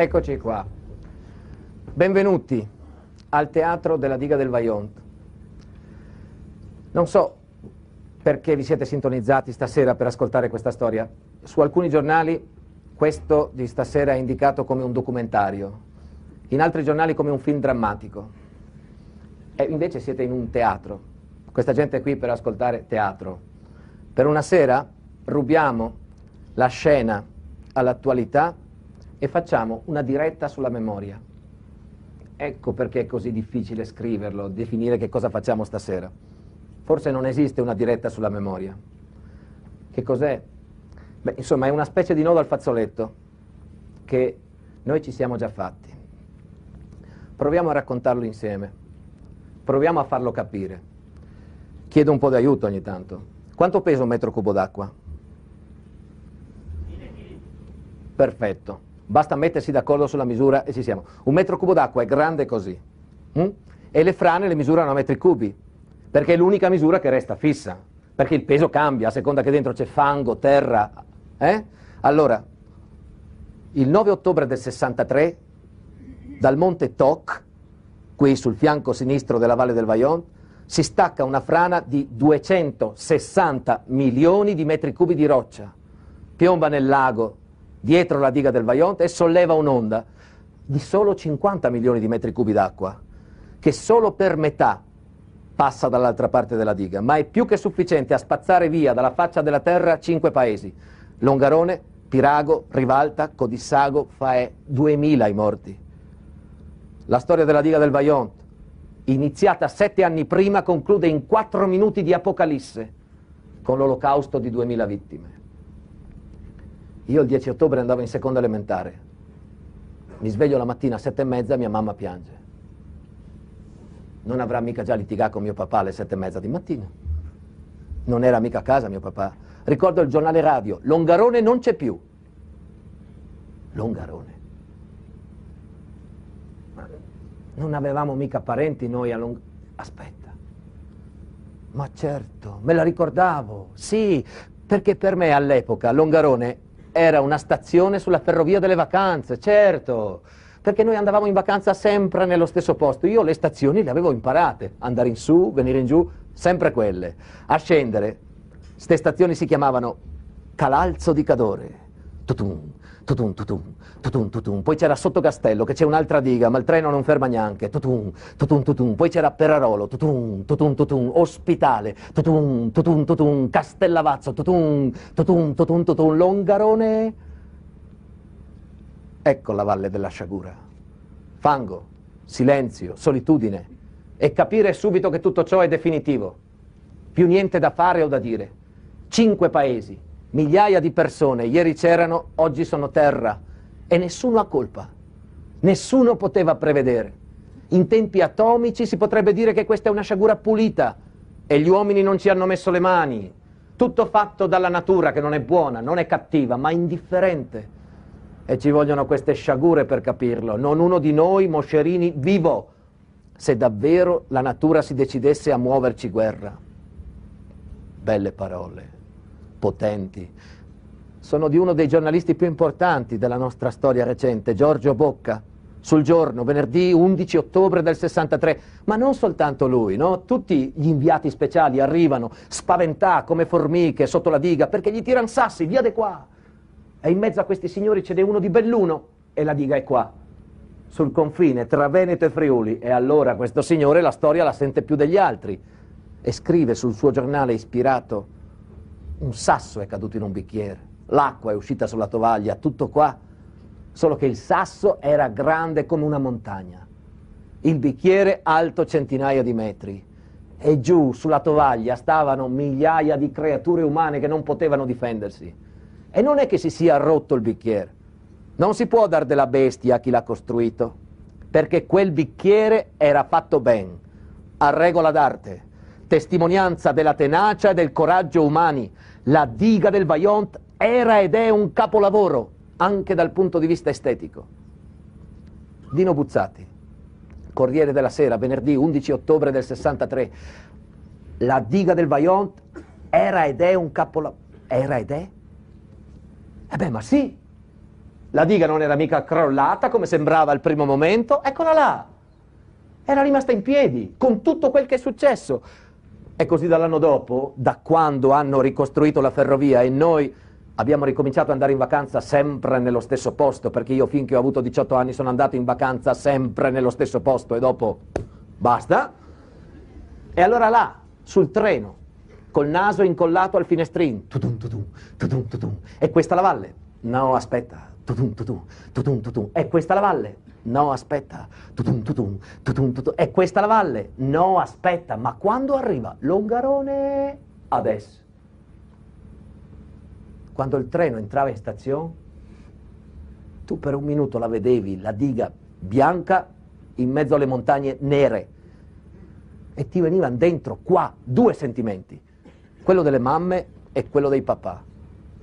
Eccoci qua. Benvenuti al Teatro della Diga del Vajont. Non so perché vi siete sintonizzati stasera per ascoltare questa storia. Su alcuni giornali questo di stasera è indicato come un documentario, in altri giornali come un film drammatico. E invece siete in un teatro. Questa gente è qui per ascoltare teatro. Per una sera rubiamo la scena all'attualità e facciamo una diretta sulla memoria. Ecco perché è così difficile scriverlo, definire che cosa facciamo stasera. Forse non esiste una diretta sulla memoria. Che cos'è? Beh, insomma, è una specie di nodo al fazzoletto che noi ci siamo già fatti. Proviamo a raccontarlo insieme, proviamo a farlo capire. Chiedo un po' di aiuto ogni tanto. Quanto pesa un metro cubo d'acqua? Perfetto, basta mettersi d'accordo sulla misura e ci siamo. Un metro cubo d'acqua è grande così. Hm? E le frane le misurano a metri cubi, perché è l'unica misura che resta fissa, perché il peso cambia a seconda che dentro c'è fango, terra. Eh? Allora, il 9 ottobre del 63, dal monte Toc, qui sul fianco sinistro della valle del Vajont, si stacca una frana di 260 milioni di metri cubi di roccia, piomba nel lago dietro la diga del Vajont e solleva un'onda di solo 50 milioni di metri cubi d'acqua, che solo per metà passa dall'altra parte della diga, ma è più che sufficiente a spazzare via dalla faccia della terra cinque paesi, Longarone, Pirago, Rivalta, Codissago, Faè, 2000 i morti. La storia della diga del Vajont, iniziata sette anni prima, conclude in quattro minuti di apocalisse, con l'olocausto di 2000 vittime. Io il 10 ottobre andavo in seconda elementare. Mi sveglio la mattina a sette e mezza e mia mamma piange. Non avrà mica già litigato con mio papà alle sette e mezza di mattina. Non era mica a casa mio papà. Ricordo il giornale radio, Longarone non c'è più. Longarone. Non avevamo mica parenti noi a Long... Aspetta. Ma certo, me la ricordavo. Sì, perché per me all'epoca Longarone era una stazione sulla ferrovia delle vacanze, certo. Perché noi andavamo in vacanza sempre nello stesso posto. Io le stazioni le avevo imparate. Andare in su, venire in giù, sempre quelle. A scendere. Ste stazioni si chiamavano Calalzo di Cadore. Tutum, tutum, tutum, tutum, tutum. Poi c'era Sotto Castello, che c'è un'altra diga, ma il treno non ferma neanche. Tutum, tutum, tutum. Poi c'era Perarolo, tutum, tutum, tutum. Ospitale, tutum, tutum, tutum. Castellavazzo, tutum, tutum, tutum, tutum. Longarone. Ecco la valle della sciagura. Fango, silenzio, solitudine. E capire subito che tutto ciò è definitivo. Più niente da fare o da dire. Cinque paesi, migliaia di persone, ieri c'erano, oggi sono terra e nessuno ha colpa. Nessuno poteva prevedere. In tempi atomici si potrebbe dire che questa è una sciagura pulita e gli uomini non ci hanno messo le mani. Tutto fatto dalla natura che non è buona, non è cattiva, ma indifferente. E ci vogliono queste sciagure per capirlo. Non uno di noi, Moscerini, vivo, se davvero la natura si decidesse a muoverci guerra. Belle parole potenti. Sono di uno dei giornalisti più importanti della nostra storia recente, Giorgio Bocca, sul giorno, venerdì 11 ottobre del 63, ma non soltanto lui, no? Tutti gli inviati speciali arrivano spaventati come formiche sotto la diga perché gli tirano sassi, via di qua. E in mezzo a questi signori ce n'è uno di Belluno e la diga è qua, sul confine tra Veneto e Friuli. E allora questo signore la storia la sente più degli altri e scrive sul suo giornale ispirato un sasso è caduto in un bicchiere, l'acqua è uscita sulla tovaglia, tutto qua, solo che il sasso era grande come una montagna, il bicchiere alto centinaia di metri. E giù sulla tovaglia stavano migliaia di creature umane che non potevano difendersi. E non è che si sia rotto il bicchiere, non si può dar della bestia a chi l'ha costruito, perché quel bicchiere era fatto ben, a regola d'arte, testimonianza della tenacia e del coraggio umani, la diga del Vajont era ed è un capolavoro, anche dal punto di vista estetico. Dino Buzzati, Corriere della Sera, venerdì 11 ottobre del 63. La diga del Vajont era ed è un capolavoro. Era ed è? Eh beh, ma sì, La diga non era mica crollata come sembrava al primo momento, eccola là. Era rimasta in piedi con tutto quel che è successo. E così dall'anno dopo, da quando hanno ricostruito la ferrovia e noi abbiamo ricominciato ad andare in vacanza sempre nello stesso posto, perché io finché ho avuto 18 anni sono andato in vacanza sempre nello stesso posto e dopo basta. E allora là, sul treno, col naso incollato al finestrino, tutum, tutum, tutum, tutum. E questa la valle? No, aspetta, tutum, tutum, tutum, tutum. È questa la valle? No, aspetta, tutum, tutum, tutum, tutum. È questa la valle? No, aspetta, ma quando arriva Longarone? Adesso. Quando il treno entrava in stazione, tu per un minuto la vedevi, la diga bianca in mezzo alle montagne nere e ti venivano dentro qua due sentimenti, quello delle mamme e quello dei papà.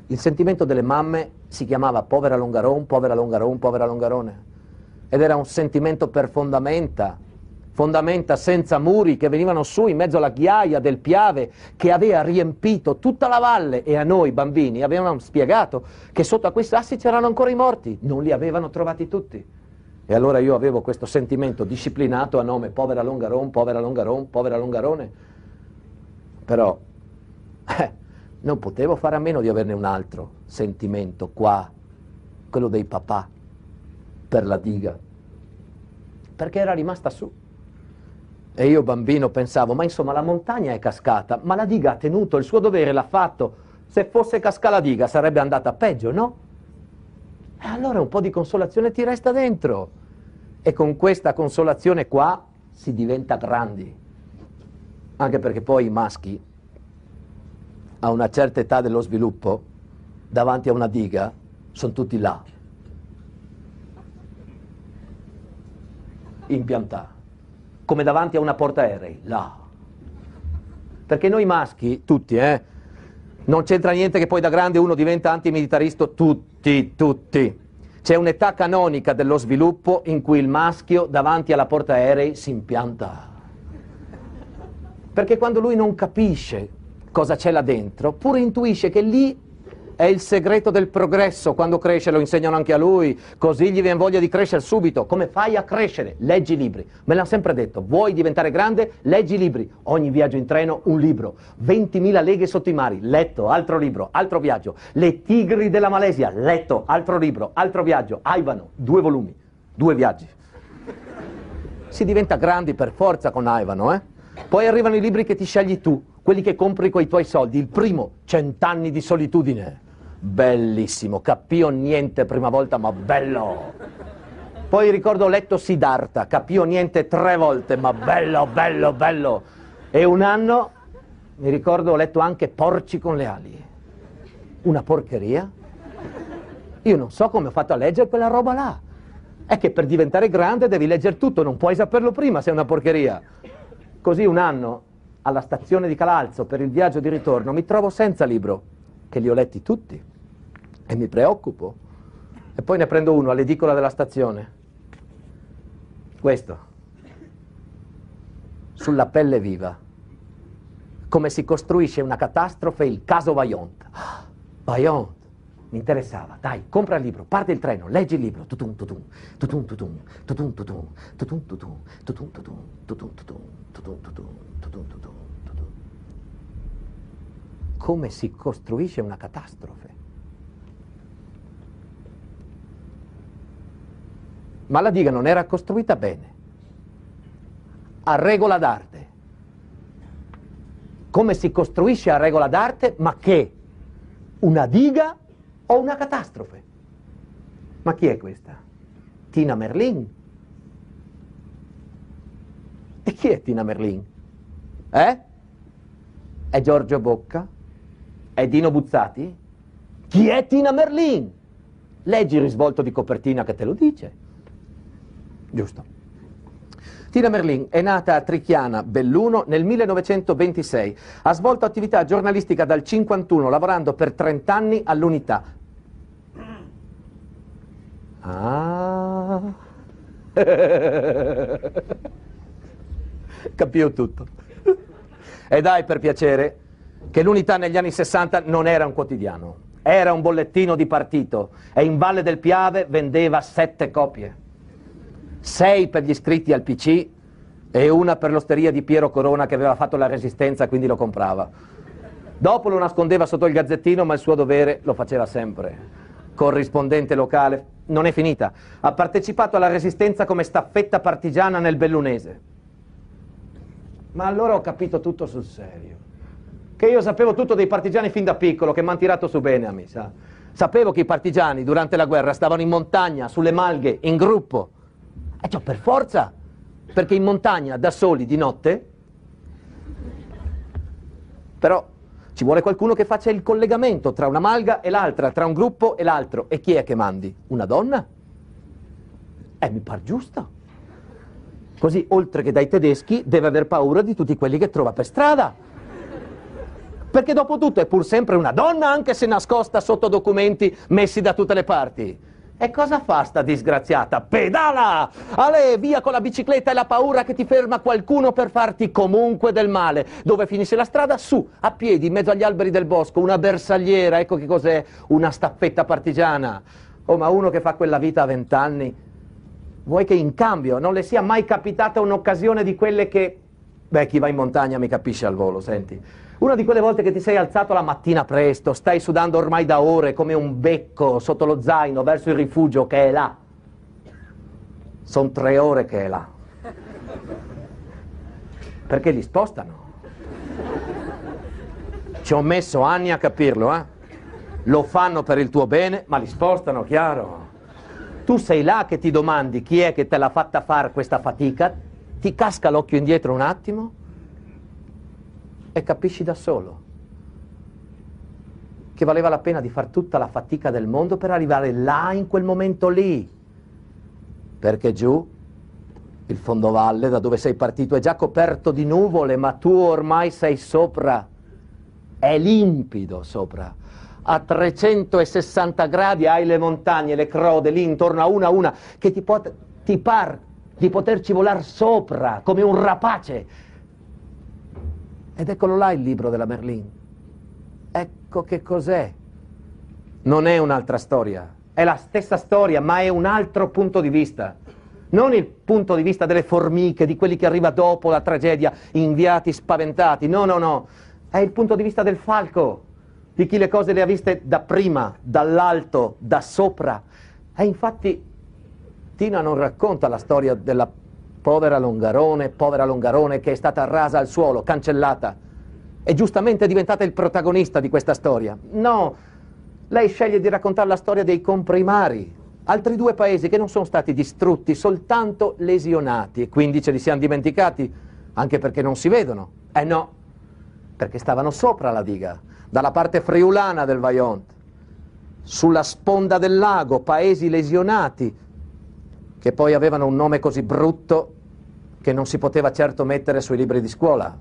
Il sentimento delle mamme si chiamava povera Longaron, povera Longaron, povera Longarone. Ed era un sentimento per fondamenta, fondamenta senza muri che venivano su in mezzo alla ghiaia del Piave che aveva riempito tutta la valle e a noi bambini avevano spiegato che sotto a quei sassi c'erano ancora i morti, non li avevano trovati tutti. E allora io avevo questo sentimento disciplinato a nome povera Longaron, povera Longaron, povera Longarone. Però eh, non potevo fare a meno di averne un altro sentimento qua, quello dei papà, per la diga, perché era rimasta su. E io bambino pensavo, ma insomma la montagna è cascata, ma la diga ha tenuto il suo dovere, l'ha fatto. Se fosse cascata la diga sarebbe andata peggio, no? E allora un po' di consolazione ti resta dentro. E con questa consolazione qua si diventa grandi. Anche perché poi i maschi, a una certa età dello sviluppo, davanti a una diga, sono tutti là. Impiantati. Come davanti a una portaerei, là. Perché noi maschi, tutti, eh, non c'entra niente che poi da grande uno diventa antimilitarista, tutti, tutti. C'è un'età canonica dello sviluppo in cui il maschio davanti alla portaerei si impianta. Perché quando lui non capisce cosa c'è là dentro, pure intuisce che lì è il segreto del progresso, quando cresce lo insegnano anche a lui, così gli viene voglia di crescere subito. Come fai a crescere? Leggi libri. Me l'ha sempre detto, vuoi diventare grande? Leggi libri. Ogni viaggio in treno, un libro. 20.000 leghe sotto i mari, letto, altro libro, altro viaggio. Le tigri della Malesia, letto, altro libro, altro viaggio. Aivano, due volumi, due viaggi. Si diventa grandi per forza con Aivano, eh? Poi arrivano i libri che ti scegli tu, quelli che compri con i tuoi soldi. Il primo, Cent'anni di solitudine. Bellissimo, capio niente prima volta, ma bello. Poi ricordo ho letto Siddhartha, capio niente tre volte, ma bello, bello, bello. E un anno, mi ricordo, ho letto anche Porci con le ali. Una porcheria. Io non so come ho fatto a leggere quella roba là. È che per diventare grande devi leggere tutto, non puoi saperlo prima se è una porcheria. Così un anno, alla stazione di Calalzo, per il viaggio di ritorno, mi trovo senza libro, che li ho letti tutti e mi preoccupo. E poi ne prendo uno all'edicola della stazione. Questo. Sulla pelle viva. Come si costruisce una catastrofe il caso Vaillant. Ah, Vaillant. Mi interessava. Dai, compra il libro, parte il treno, leggi il libro. Tutun tutun, tutun tutun, tutun tutun, tutun tutun, tutun tutun, tutun tutun, tutun tutun, tutun tutun. Come si costruisce una catastrofe? Ma la diga non era costruita bene, a regola d'arte. Come si costruisce a regola d'arte, ma che? Una diga o una catastrofe? Ma chi è questa? Tina Merlin? E chi è Tina Merlin? Eh? È Giorgio Bocca? È Dino Buzzati? Chi è Tina Merlin? Leggi il risvolto di copertina che te lo dice. Giusto. Tina Merlin è nata a Trichiana, Belluno, nel 1926. Ha svolto attività giornalistica dal 1951, lavorando per 30 anni all'Unità. Ah. Capio tutto. E dai, per piacere, che l'Unità negli anni 60 non era un quotidiano. Era un bollettino di partito e in Valle del Piave vendeva sette copie. Sei per gli iscritti al PC e una per l'osteria di Piero Corona che aveva fatto la resistenza, quindi lo comprava. Dopo lo nascondeva sotto il gazzettino, ma il suo dovere lo faceva sempre. Corrispondente locale, non è finita. Ha partecipato alla resistenza come staffetta partigiana nel Bellunese. Ma allora ho capito tutto sul serio. Che io sapevo tutto dei partigiani fin da piccolo, che mi hanno tirato su bene a me, sa? Sapevo che i partigiani durante la guerra stavano in montagna, sulle malghe, in gruppo. E ciò per forza perché in montagna da soli di notte, però ci vuole qualcuno che faccia il collegamento tra una malga e l'altra, tra un gruppo e l'altro. E chi è che mandi? Una donna? Eh, mi par giusto. Così, oltre che dai tedeschi, deve aver paura di tutti quelli che trova per strada. Perché dopo tutto è pur sempre una donna, anche se nascosta sotto documenti messi da tutte le parti. E cosa fa sta disgraziata? Pedala! Ale, via con la bicicletta e la paura che ti ferma qualcuno per farti comunque del male. Dove finisce la strada? Su, a piedi, in mezzo agli alberi del bosco, una bersagliera, ecco che cos'è, una staffetta partigiana. Oh, ma uno che fa quella vita a vent'anni, vuoi che in cambio non le sia mai capitata un'occasione di quelle che... Beh, chi va in montagna mi capisce al volo, senti. Una di quelle volte che ti sei alzato la mattina presto, stai sudando ormai da ore come un becco sotto lo zaino verso il rifugio che è là. Sono tre ore che è là. Perché li spostano. Ci ho messo anni a capirlo, eh? Lo fanno per il tuo bene, ma li spostano, chiaro. Tu sei là che ti domandi chi è che te l'ha fatta fare questa fatica, ti casca l'occhio indietro un attimo e capisci da solo che valeva la pena di fare tutta la fatica del mondo per arrivare là in quel momento lì. Perché giù il fondovalle da dove sei partito è già coperto di nuvole, ma tu ormai sei sopra. È limpido sopra. A 360 gradi hai le montagne, le crode lì intorno a una a una che ti, ti par di poterci volare sopra come un rapace ed eccolo là il libro della Merlin. Ecco che cos'è. Non è un'altra storia, è la stessa storia, ma è un altro punto di vista. Non il punto di vista delle formiche, di quelli che arriva dopo la tragedia, inviati spaventati. No, no, no. È il punto di vista del falco, di chi le cose le ha viste da prima, dall'alto, da sopra. E infatti Tina non racconta la storia della Povera Longarone, povera Longarone che è stata rasa al suolo, cancellata. E giustamente è diventata il protagonista di questa storia. No, lei sceglie di raccontare la storia dei comprimari, altri due paesi che non sono stati distrutti, soltanto lesionati, e quindi ce li siamo dimenticati, anche perché non si vedono. Eh no, perché stavano sopra la diga, dalla parte friulana del Vaillant, sulla sponda del lago, paesi lesionati, che poi avevano un nome così brutto che non si poteva certo mettere sui libri di scuola.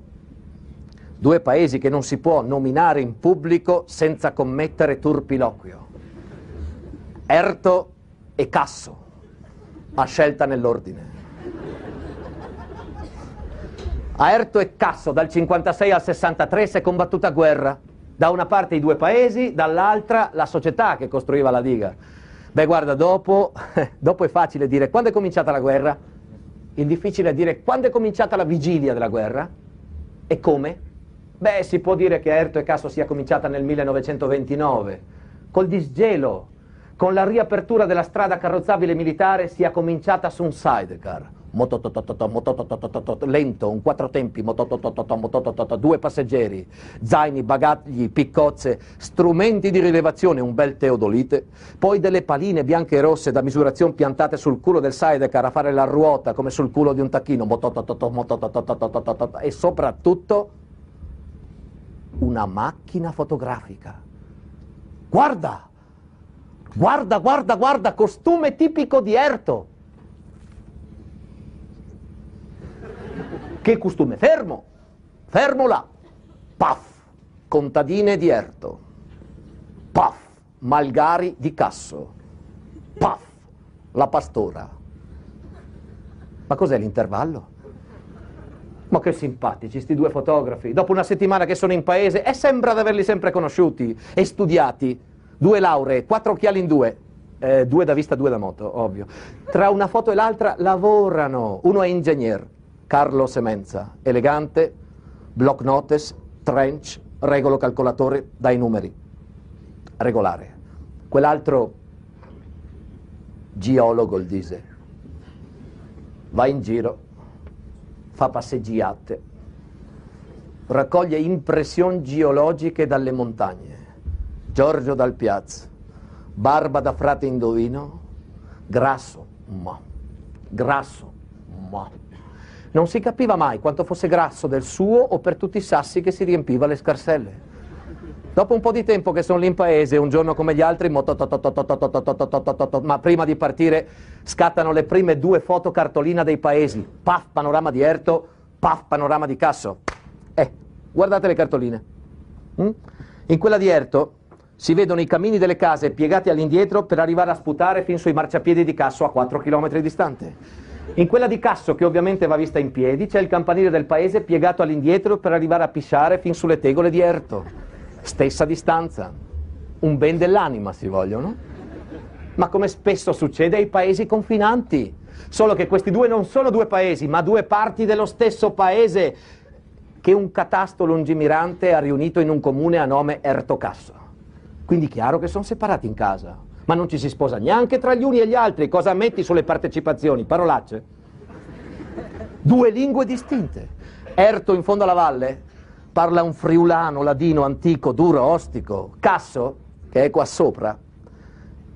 Due paesi che non si può nominare in pubblico senza commettere turpiloquio. Erto e Casso, a scelta nell'ordine. A Erto e Casso dal 56 al 63 si è combattuta guerra. Da una parte i due paesi, dall'altra la società che costruiva la diga. Beh, guarda, dopo, dopo è facile dire quando è cominciata la guerra? Il difficile è dire quando è cominciata la vigilia della guerra e come? Beh, si può dire che Erto e Casso sia cominciata nel 1929, col disgelo, con la riapertura della strada carrozzabile militare sia cominciata su un sidecar lento, un quattro tempi, due passeggeri, zaini, bagagli, piccozze, strumenti di rilevazione, un bel teodolite, poi delle paline bianche e rosse da misurazione piantate sul culo del sidecar a fare la ruota come sul culo di un tacchino, e soprattutto una macchina fotografica. Guarda! Guarda, guarda, guarda, costume tipico di Erto. Che costume? Fermo, fermo là. Paf, contadine di Erto. Paf, Malgari di Casso. Paf, la pastora. Ma cos'è l'intervallo? Ma che simpatici sti due fotografi. Dopo una settimana che sono in paese e sembra di averli sempre conosciuti e studiati. due lauree, quattro occhiali in due, eh, due da vista, due da moto, ovvio. Tra una foto e l'altra lavorano. Uno è ingegner, Carlo Semenza, elegante, block notes, trench, regolo calcolatore dai numeri, regolare. Quell'altro geologo il dise, va in giro, fa passeggiate, raccoglie impressioni geologiche dalle montagne. Giorgio Dal Piazza, barba da frate indovino, grasso, ma, grasso, ma. Non si capiva mai quanto fosse grasso del suo o per tutti i sassi che si riempiva le scarselle. Dopo un po' di tempo che sono lì in paese, un giorno come gli altri, ma prima di partire scattano le prime due foto cartolina dei paesi. Paf, panorama di Erto, paf, panorama di Casso. Eh, guardate le cartoline. In quella di Erto si vedono i camini delle case piegati all'indietro per arrivare a sputare fin sui marciapiedi di Casso a 4 km distante. In quella di Casso, che ovviamente va vista in piedi, c'è il campanile del paese piegato all'indietro per arrivare a pisciare fin sulle tegole di Erto. Stessa distanza, un ben dell'anima si vogliono, ma come spesso succede ai paesi confinanti, solo che questi due non sono due paesi, ma due parti dello stesso paese che un catasto lungimirante ha riunito in un comune a nome Ertocasso. Quindi chiaro che sono separati in casa, ma non ci si sposa neanche tra gli uni e gli altri, cosa metti sulle partecipazioni? Parolacce? Due lingue distinte. Erto in fondo alla valle parla un friulano ladino antico, duro, ostico. Casso, che è qua sopra,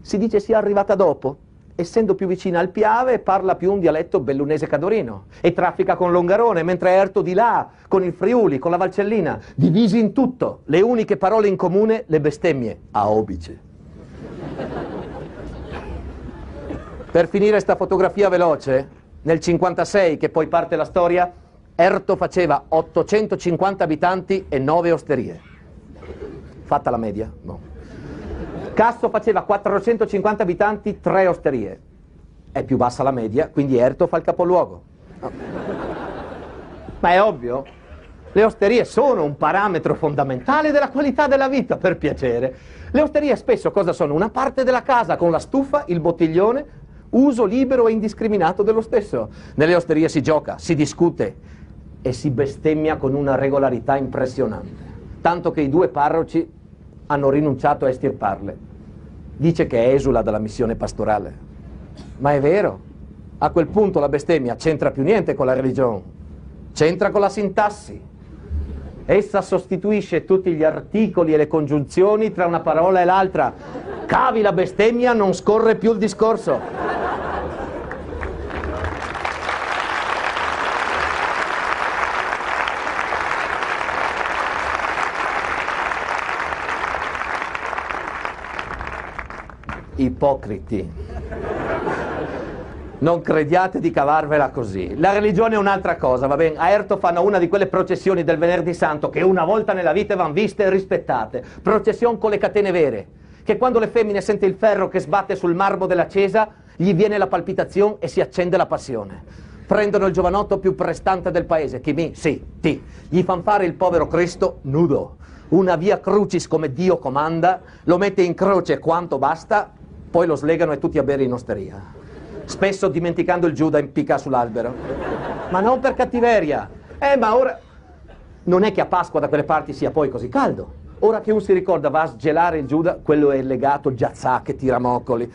si dice sia arrivata dopo, essendo più vicina al Piave, parla più un dialetto bellunese cadorino e traffica con l'Ongarone, mentre Erto di là, con il Friuli, con la Valcellina, divisi in tutto, le uniche parole in comune, le bestemmie, a obice. Per finire sta fotografia veloce, nel 56, che poi parte la storia, Erto faceva 850 abitanti e 9 osterie. Fatta la media? No. Casso faceva 450 abitanti, 3 osterie. È più bassa la media, quindi Erto fa il capoluogo. No. Ma è ovvio, le osterie sono un parametro fondamentale della qualità della vita, per piacere. Le osterie spesso cosa sono? Una parte della casa con la stufa, il bottiglione, uso libero e indiscriminato dello stesso. Nelle osterie si gioca, si discute, e si bestemmia con una regolarità impressionante, tanto che i due parroci hanno rinunciato a estirparle. Dice che esula dalla missione pastorale. Ma è vero, a quel punto la bestemmia c'entra più niente con la religione, c'entra con la sintassi. Essa sostituisce tutti gli articoli e le congiunzioni tra una parola e l'altra. Cavi la bestemmia, non scorre più il discorso. ipocriti. Non crediate di cavarvela così. La religione è un'altra cosa, va bene? A Erto fanno una di quelle processioni del venerdì santo che una volta nella vita vanno viste e rispettate. Processione con le catene vere. Che quando le femmine sente il ferro che sbatte sul marmo della cesa, gli viene la palpitazione e si accende la passione. Prendono il giovanotto più prestante del paese, chi mi? Sì, ti. Gli fan fare il povero Cristo nudo. Una via crucis come Dio comanda, lo mette in croce quanto basta poi lo slegano e tutti a bere in osteria. Spesso dimenticando il Giuda impicca sull'albero. Ma non per cattiveria. Eh, ma ora... Non è che a Pasqua da quelle parti sia poi così caldo. Ora che uno si ricorda va a sgelare il Giuda, quello è legato sa che tira moccoli.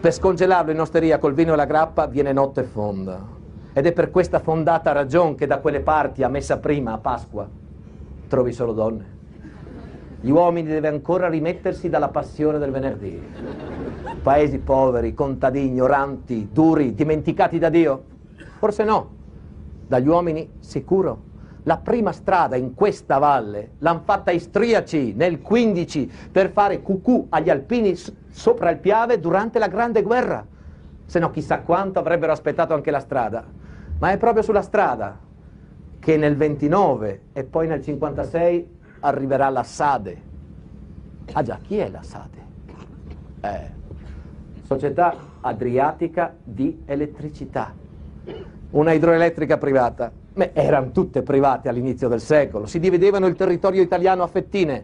Per scongelarlo in osteria col vino e la grappa viene notte fonda. Ed è per questa fondata ragione che da quelle parti a messa prima a Pasqua trovi solo donne. Gli uomini deve ancora rimettersi dalla passione del venerdì. Paesi poveri, contadini, ignoranti, duri, dimenticati da Dio? Forse no. Dagli uomini sicuro. La prima strada in questa valle l'hanno fatta istriaci nel 15 per fare cucù agli alpini sopra il Piave durante la Grande Guerra. Se no chissà quanto avrebbero aspettato anche la strada. Ma è proprio sulla strada che nel 29 e poi nel 56 arriverà la Sade. Ah già, chi è la Sade? Eh, Società Adriatica di Elettricità, una idroelettrica privata. Beh, erano tutte private all'inizio del secolo, si dividevano il territorio italiano a fettine.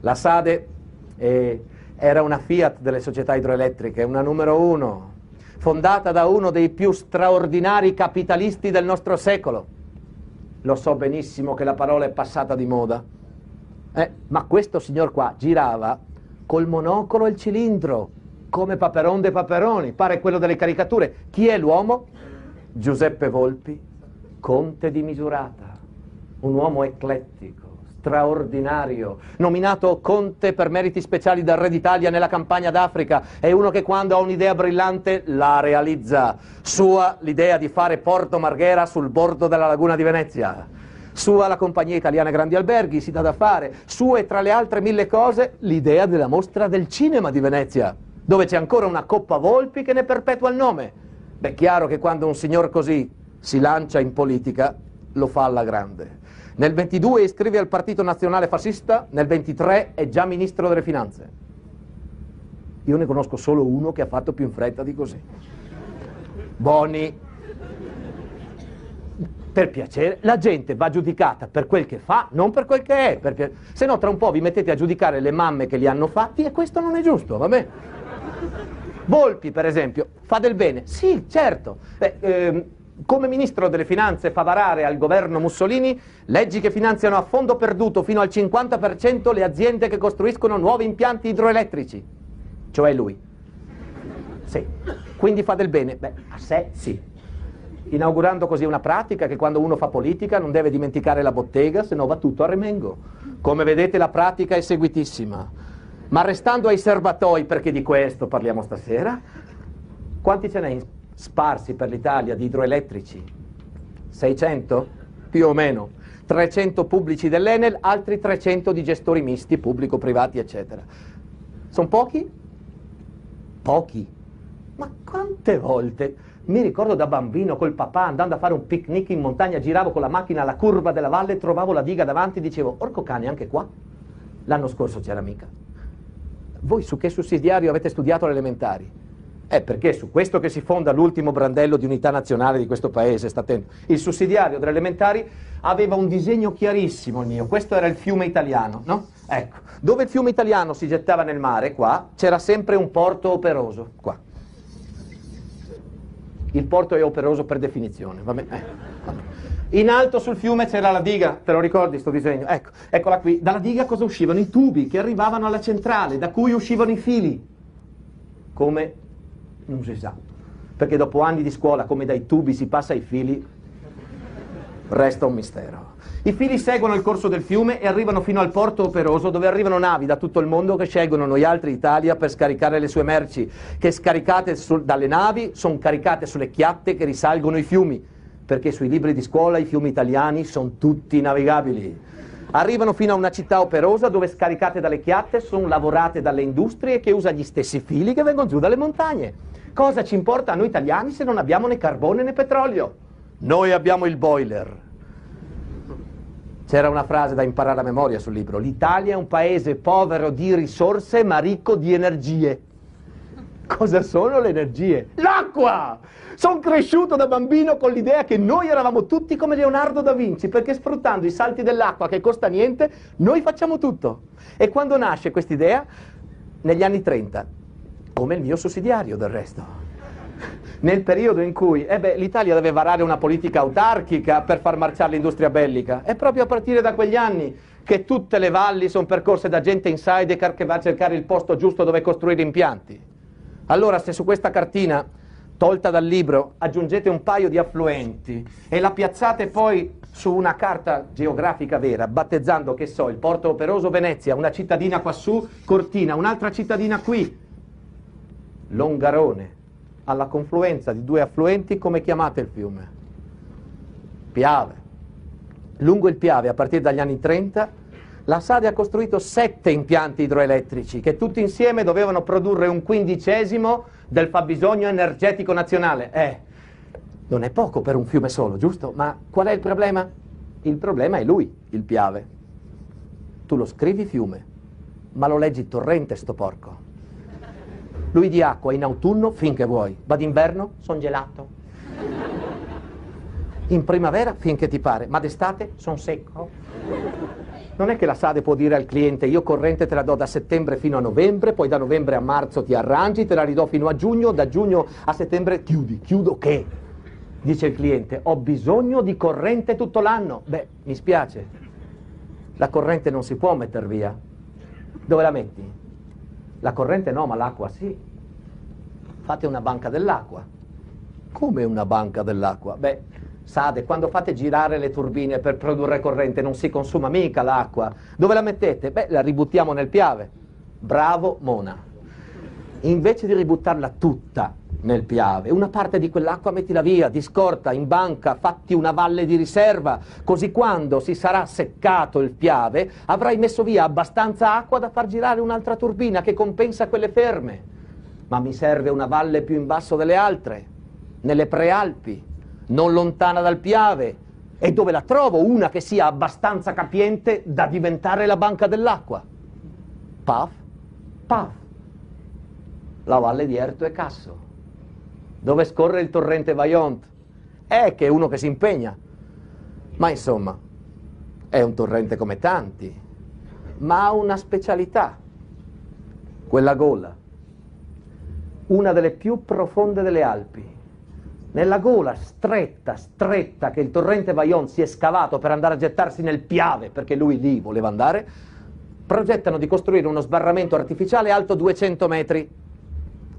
La Sade è, Era una Fiat delle società idroelettriche, una numero uno, fondata da uno dei più straordinari capitalisti del nostro secolo. Lo so benissimo che la parola è passata di moda, eh, ma questo signor qua girava col monocolo e il cilindro, come Paperon de Paperoni, pare quello delle caricature. Chi è l'uomo? Giuseppe Volpi, conte di Misurata, un uomo eclettico, straordinario, nominato conte per meriti speciali dal re d'Italia nella campagna d'Africa, è uno che quando ha un'idea brillante la realizza. Sua l'idea di fare Porto Marghera sul bordo della laguna di Venezia. Sua la compagnia italiana Grandi Alberghi, si dà da fare. Sua e tra le altre mille cose l'idea della mostra del cinema di Venezia, dove c'è ancora una Coppa Volpi che ne perpetua il nome. Beh, chiaro che quando un signor così si lancia in politica, lo fa alla grande. Nel 22 iscrive al Partito Nazionale Fascista, nel 23 è già Ministro delle Finanze. Io ne conosco solo uno che ha fatto più in fretta di così. Boni. Per piacere, la gente va giudicata per quel che fa, non per quel che è. Per Se no, tra un po' vi mettete a giudicare le mamme che li hanno fatti e questo non è giusto, va bene? Volpi, per esempio, fa del bene? Sì, certo. Beh, ehm, come ministro delle finanze fa varare al governo Mussolini leggi che finanziano a fondo perduto fino al 50% le aziende che costruiscono nuovi impianti idroelettrici. Cioè lui. Sì. Quindi fa del bene? Beh, a sé sì. Inaugurando così una pratica che quando uno fa politica non deve dimenticare la bottega, se no va tutto a remengo. Come vedete la pratica è seguitissima. Ma restando ai serbatoi, perché di questo parliamo stasera, quanti ce n'è sparsi per l'Italia di idroelettrici? 600? Più o meno. 300 pubblici dell'Enel, altri 300 di gestori misti, pubblico-privati, eccetera. Sono pochi? Pochi. Ma quante volte mi ricordo da bambino col papà andando a fare un picnic in montagna, giravo con la macchina alla curva della valle, trovavo la diga davanti e dicevo, orco cane, anche qua? L'anno scorso c'era mica. Voi su che sussidiario avete studiato le elementari? È perché su questo che si fonda l'ultimo brandello di unità nazionale di questo paese, sta attento. Il sussidiario delle elementari aveva un disegno chiarissimo il mio, questo era il fiume italiano, no? Ecco, dove il fiume italiano si gettava nel mare, qua, c'era sempre un porto operoso, qua. Il porto è operoso per definizione, va bene? Eh. In alto sul fiume c'era la diga, te lo ricordi sto disegno? Ecco, eccola qui. Dalla diga cosa uscivano? I tubi che arrivavano alla centrale, da cui uscivano i fili. Come non si sa. Perché dopo anni di scuola, come dai tubi si passa ai fili, resta un mistero. I fili seguono il corso del fiume e arrivano fino al porto operoso dove arrivano navi da tutto il mondo che scelgono noi altri Italia per scaricare le sue merci, che scaricate su, dalle navi sono caricate sulle chiatte che risalgono i fiumi, perché sui libri di scuola i fiumi italiani sono tutti navigabili. Arrivano fino a una città operosa dove scaricate dalle chiatte sono lavorate dalle industrie che usa gli stessi fili che vengono giù dalle montagne. Cosa ci importa a noi italiani se non abbiamo né carbone né petrolio? Noi abbiamo il boiler. C'era una frase da imparare a memoria sul libro. L'Italia è un paese povero di risorse ma ricco di energie. Cosa sono le energie? L'acqua! Sono cresciuto da bambino con l'idea che noi eravamo tutti come Leonardo da Vinci, perché sfruttando i salti dell'acqua che costa niente, noi facciamo tutto. E quando nasce quest'idea? Negli anni 30, come il mio sussidiario del resto. Nel periodo in cui eh beh, l'Italia deve varare una politica autarchica per far marciare l'industria bellica, è proprio a partire da quegli anni che tutte le valli sono percorse da gente insider che va a cercare il posto giusto dove costruire impianti. Allora se su questa cartina, tolta dal libro, aggiungete un paio di affluenti e la piazzate poi su una carta geografica vera, battezzando, che so, il Porto Operoso Venezia, una cittadina quassù, Cortina, un'altra cittadina qui, Longarone, alla confluenza di due affluenti, come chiamate il fiume? Piave. Lungo il Piave, a partire dagli anni 30, la SADE ha costruito sette impianti idroelettrici che tutti insieme dovevano produrre un quindicesimo del fabbisogno energetico nazionale. Eh, non è poco per un fiume solo, giusto? Ma qual è il problema? Il problema è lui, il Piave. Tu lo scrivi fiume, ma lo leggi torrente sto porco. Lui di acqua in autunno finché vuoi, ma d'inverno son gelato. In primavera finché ti pare, ma d'estate son secco. Non è che la Sade può dire al cliente io corrente te la do da settembre fino a novembre, poi da novembre a marzo ti arrangi, te la ridò fino a giugno, da giugno a settembre chiudi. Chiudo che? Dice il cliente, ho bisogno di corrente tutto l'anno. Beh, mi spiace, la corrente non si può mettere via. Dove la metti? La corrente no, ma l'acqua sì. Fate una banca dell'acqua. Come una banca dell'acqua? Beh, Sade, quando fate girare le turbine per produrre corrente non si consuma mica l'acqua. Dove la mettete? Beh, la ributtiamo nel Piave. Bravo Mona. Invece di ributtarla tutta nel Piave, una parte di quell'acqua mettila via, di scorta, in banca, fatti una valle di riserva, così quando si sarà seccato il Piave avrai messo via abbastanza acqua da far girare un'altra turbina che compensa quelle ferme. Ma mi serve una valle più in basso delle altre, nelle prealpi non lontana dal Piave, e dove la trovo una che sia abbastanza capiente da diventare la banca dell'acqua? Paf, paf. La valle di Erto e Casso, dove scorre il torrente Vaillant. È che uno che si impegna. Ma insomma, è un torrente come tanti, ma ha una specialità, quella gola, una delle più profonde delle Alpi nella gola stretta, stretta che il torrente Vaillon si è scavato per andare a gettarsi nel Piave, perché lui lì voleva andare, progettano di costruire uno sbarramento artificiale alto 200 metri,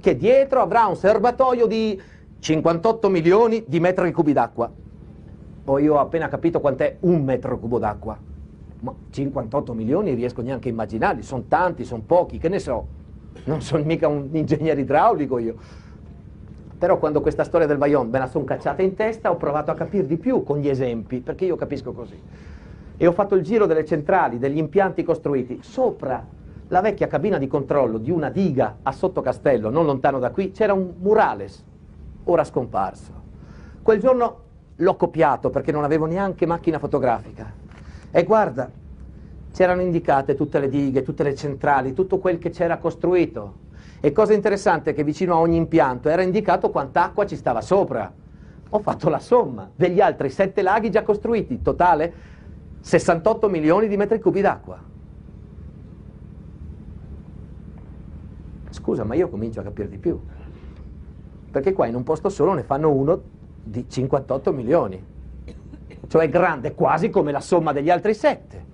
che dietro avrà un serbatoio di 58 milioni di metri cubi d'acqua. Poi io ho appena capito quant'è un metro cubo d'acqua. Ma 58 milioni riesco neanche a immaginarli, sono tanti, sono pochi, che ne so. Non sono mica un ingegnere idraulico io. Però quando questa storia del Vaillon me la sono cacciata in testa ho provato a capire di più con gli esempi, perché io capisco così. E ho fatto il giro delle centrali, degli impianti costruiti. Sopra la vecchia cabina di controllo di una diga a Sottocastello, non lontano da qui, c'era un murales, ora scomparso. Quel giorno l'ho copiato perché non avevo neanche macchina fotografica. E guarda, c'erano indicate tutte le dighe, tutte le centrali, tutto quel che c'era costruito. E cosa interessante è che vicino a ogni impianto era indicato quanta acqua ci stava sopra. Ho fatto la somma degli altri sette laghi già costruiti, totale 68 milioni di metri cubi d'acqua. Scusa, ma io comincio a capire di più. Perché qua in un posto solo ne fanno uno di 58 milioni. Cioè grande quasi come la somma degli altri sette.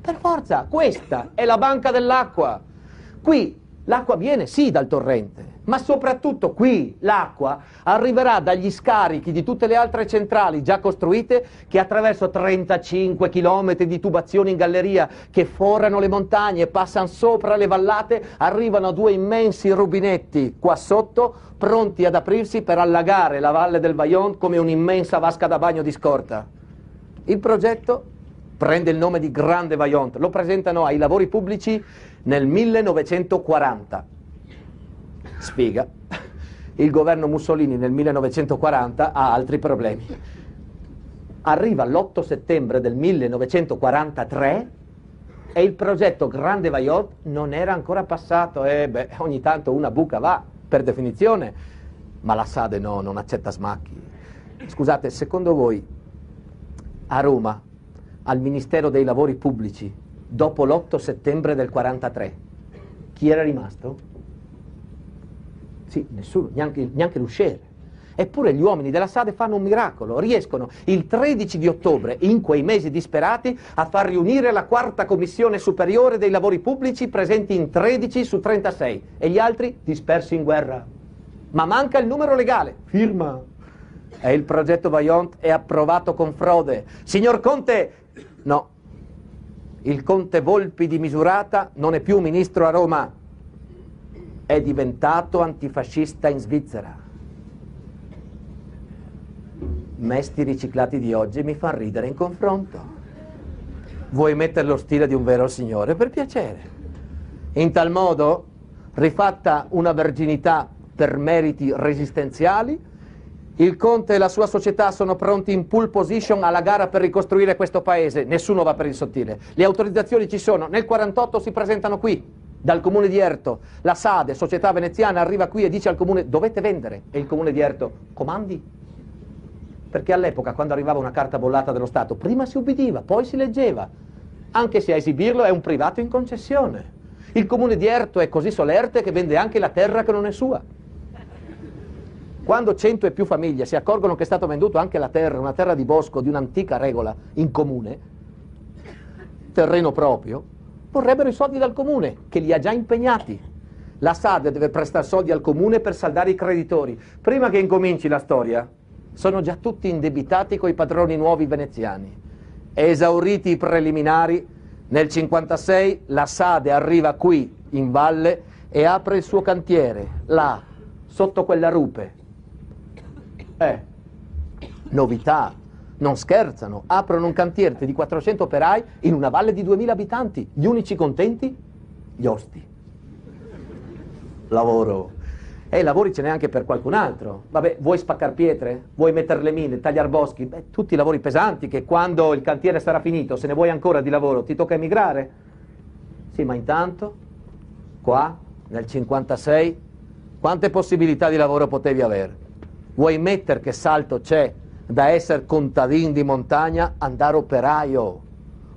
Per forza, questa è la banca dell'acqua. Qui L'acqua viene sì dal torrente, ma soprattutto qui l'acqua arriverà dagli scarichi di tutte le altre centrali già costruite che attraverso 35 km di tubazioni in galleria che forano le montagne, passano sopra le vallate, arrivano a due immensi rubinetti qua sotto, pronti ad aprirsi per allagare la valle del Vaillon come un'immensa vasca da bagno di scorta. Il progetto prende il nome di Grande Vaillant, lo presentano ai lavori pubblici nel 1940. Spiega, il governo Mussolini nel 1940 ha altri problemi. Arriva l'8 settembre del 1943 e il progetto Grande Vaillot non era ancora passato e beh, ogni tanto una buca va, per definizione, ma la Sade no, non accetta smacchi. Scusate, secondo voi a Roma, al Ministero dei Lavori Pubblici, dopo l'8 settembre del 43. Chi era rimasto? Sì, nessuno, neanche, neanche l'usciere. Eppure gli uomini della Sade fanno un miracolo, riescono il 13 di ottobre, in quei mesi disperati, a far riunire la quarta commissione superiore dei lavori pubblici presenti in 13 su 36 e gli altri dispersi in guerra. Ma manca il numero legale. Firma. E il progetto Vaillant è approvato con frode. Signor Conte, no, il conte Volpi di Misurata non è più ministro a Roma, è diventato antifascista in Svizzera. Mesti riciclati di oggi mi fanno ridere in confronto. Vuoi mettere lo stile di un vero signore? Per piacere. In tal modo, rifatta una verginità per meriti resistenziali, il Conte e la sua società sono pronti in pull position alla gara per ricostruire questo paese. Nessuno va per il sottile. Le autorizzazioni ci sono. Nel 48 si presentano qui, dal comune di Erto. La Sade, società veneziana, arriva qui e dice al comune dovete vendere. E il comune di Erto comandi? Perché all'epoca, quando arrivava una carta bollata dello Stato, prima si ubbidiva, poi si leggeva. anche se a esibirlo è un privato in concessione. Il comune di Erto è così solerte che vende anche la terra che non è sua. Quando cento e più famiglie si accorgono che è stato venduto anche la terra, una terra di bosco di un'antica regola in comune, terreno proprio, vorrebbero i soldi dal comune, che li ha già impegnati. La SAD deve prestare soldi al comune per saldare i creditori. Prima che incominci la storia, sono già tutti indebitati coi padroni nuovi veneziani. Esauriti i preliminari, nel 1956 la SADE arriva qui, in valle, e apre il suo cantiere, là, sotto quella rupe. Eh, novità, non scherzano, aprono un cantiere di 400 operai in una valle di 2000 abitanti. Gli unici contenti? Gli osti. Lavoro. E i lavori ce n'è anche per qualcun altro. Vabbè, vuoi spaccare pietre? Vuoi mettere le mine, tagliare boschi? Beh, tutti i lavori pesanti che quando il cantiere sarà finito, se ne vuoi ancora di lavoro, ti tocca emigrare. Sì, ma intanto, qua, nel 56, quante possibilità di lavoro potevi avere? Vuoi mettere che salto c'è da essere contadin di montagna, andare operaio,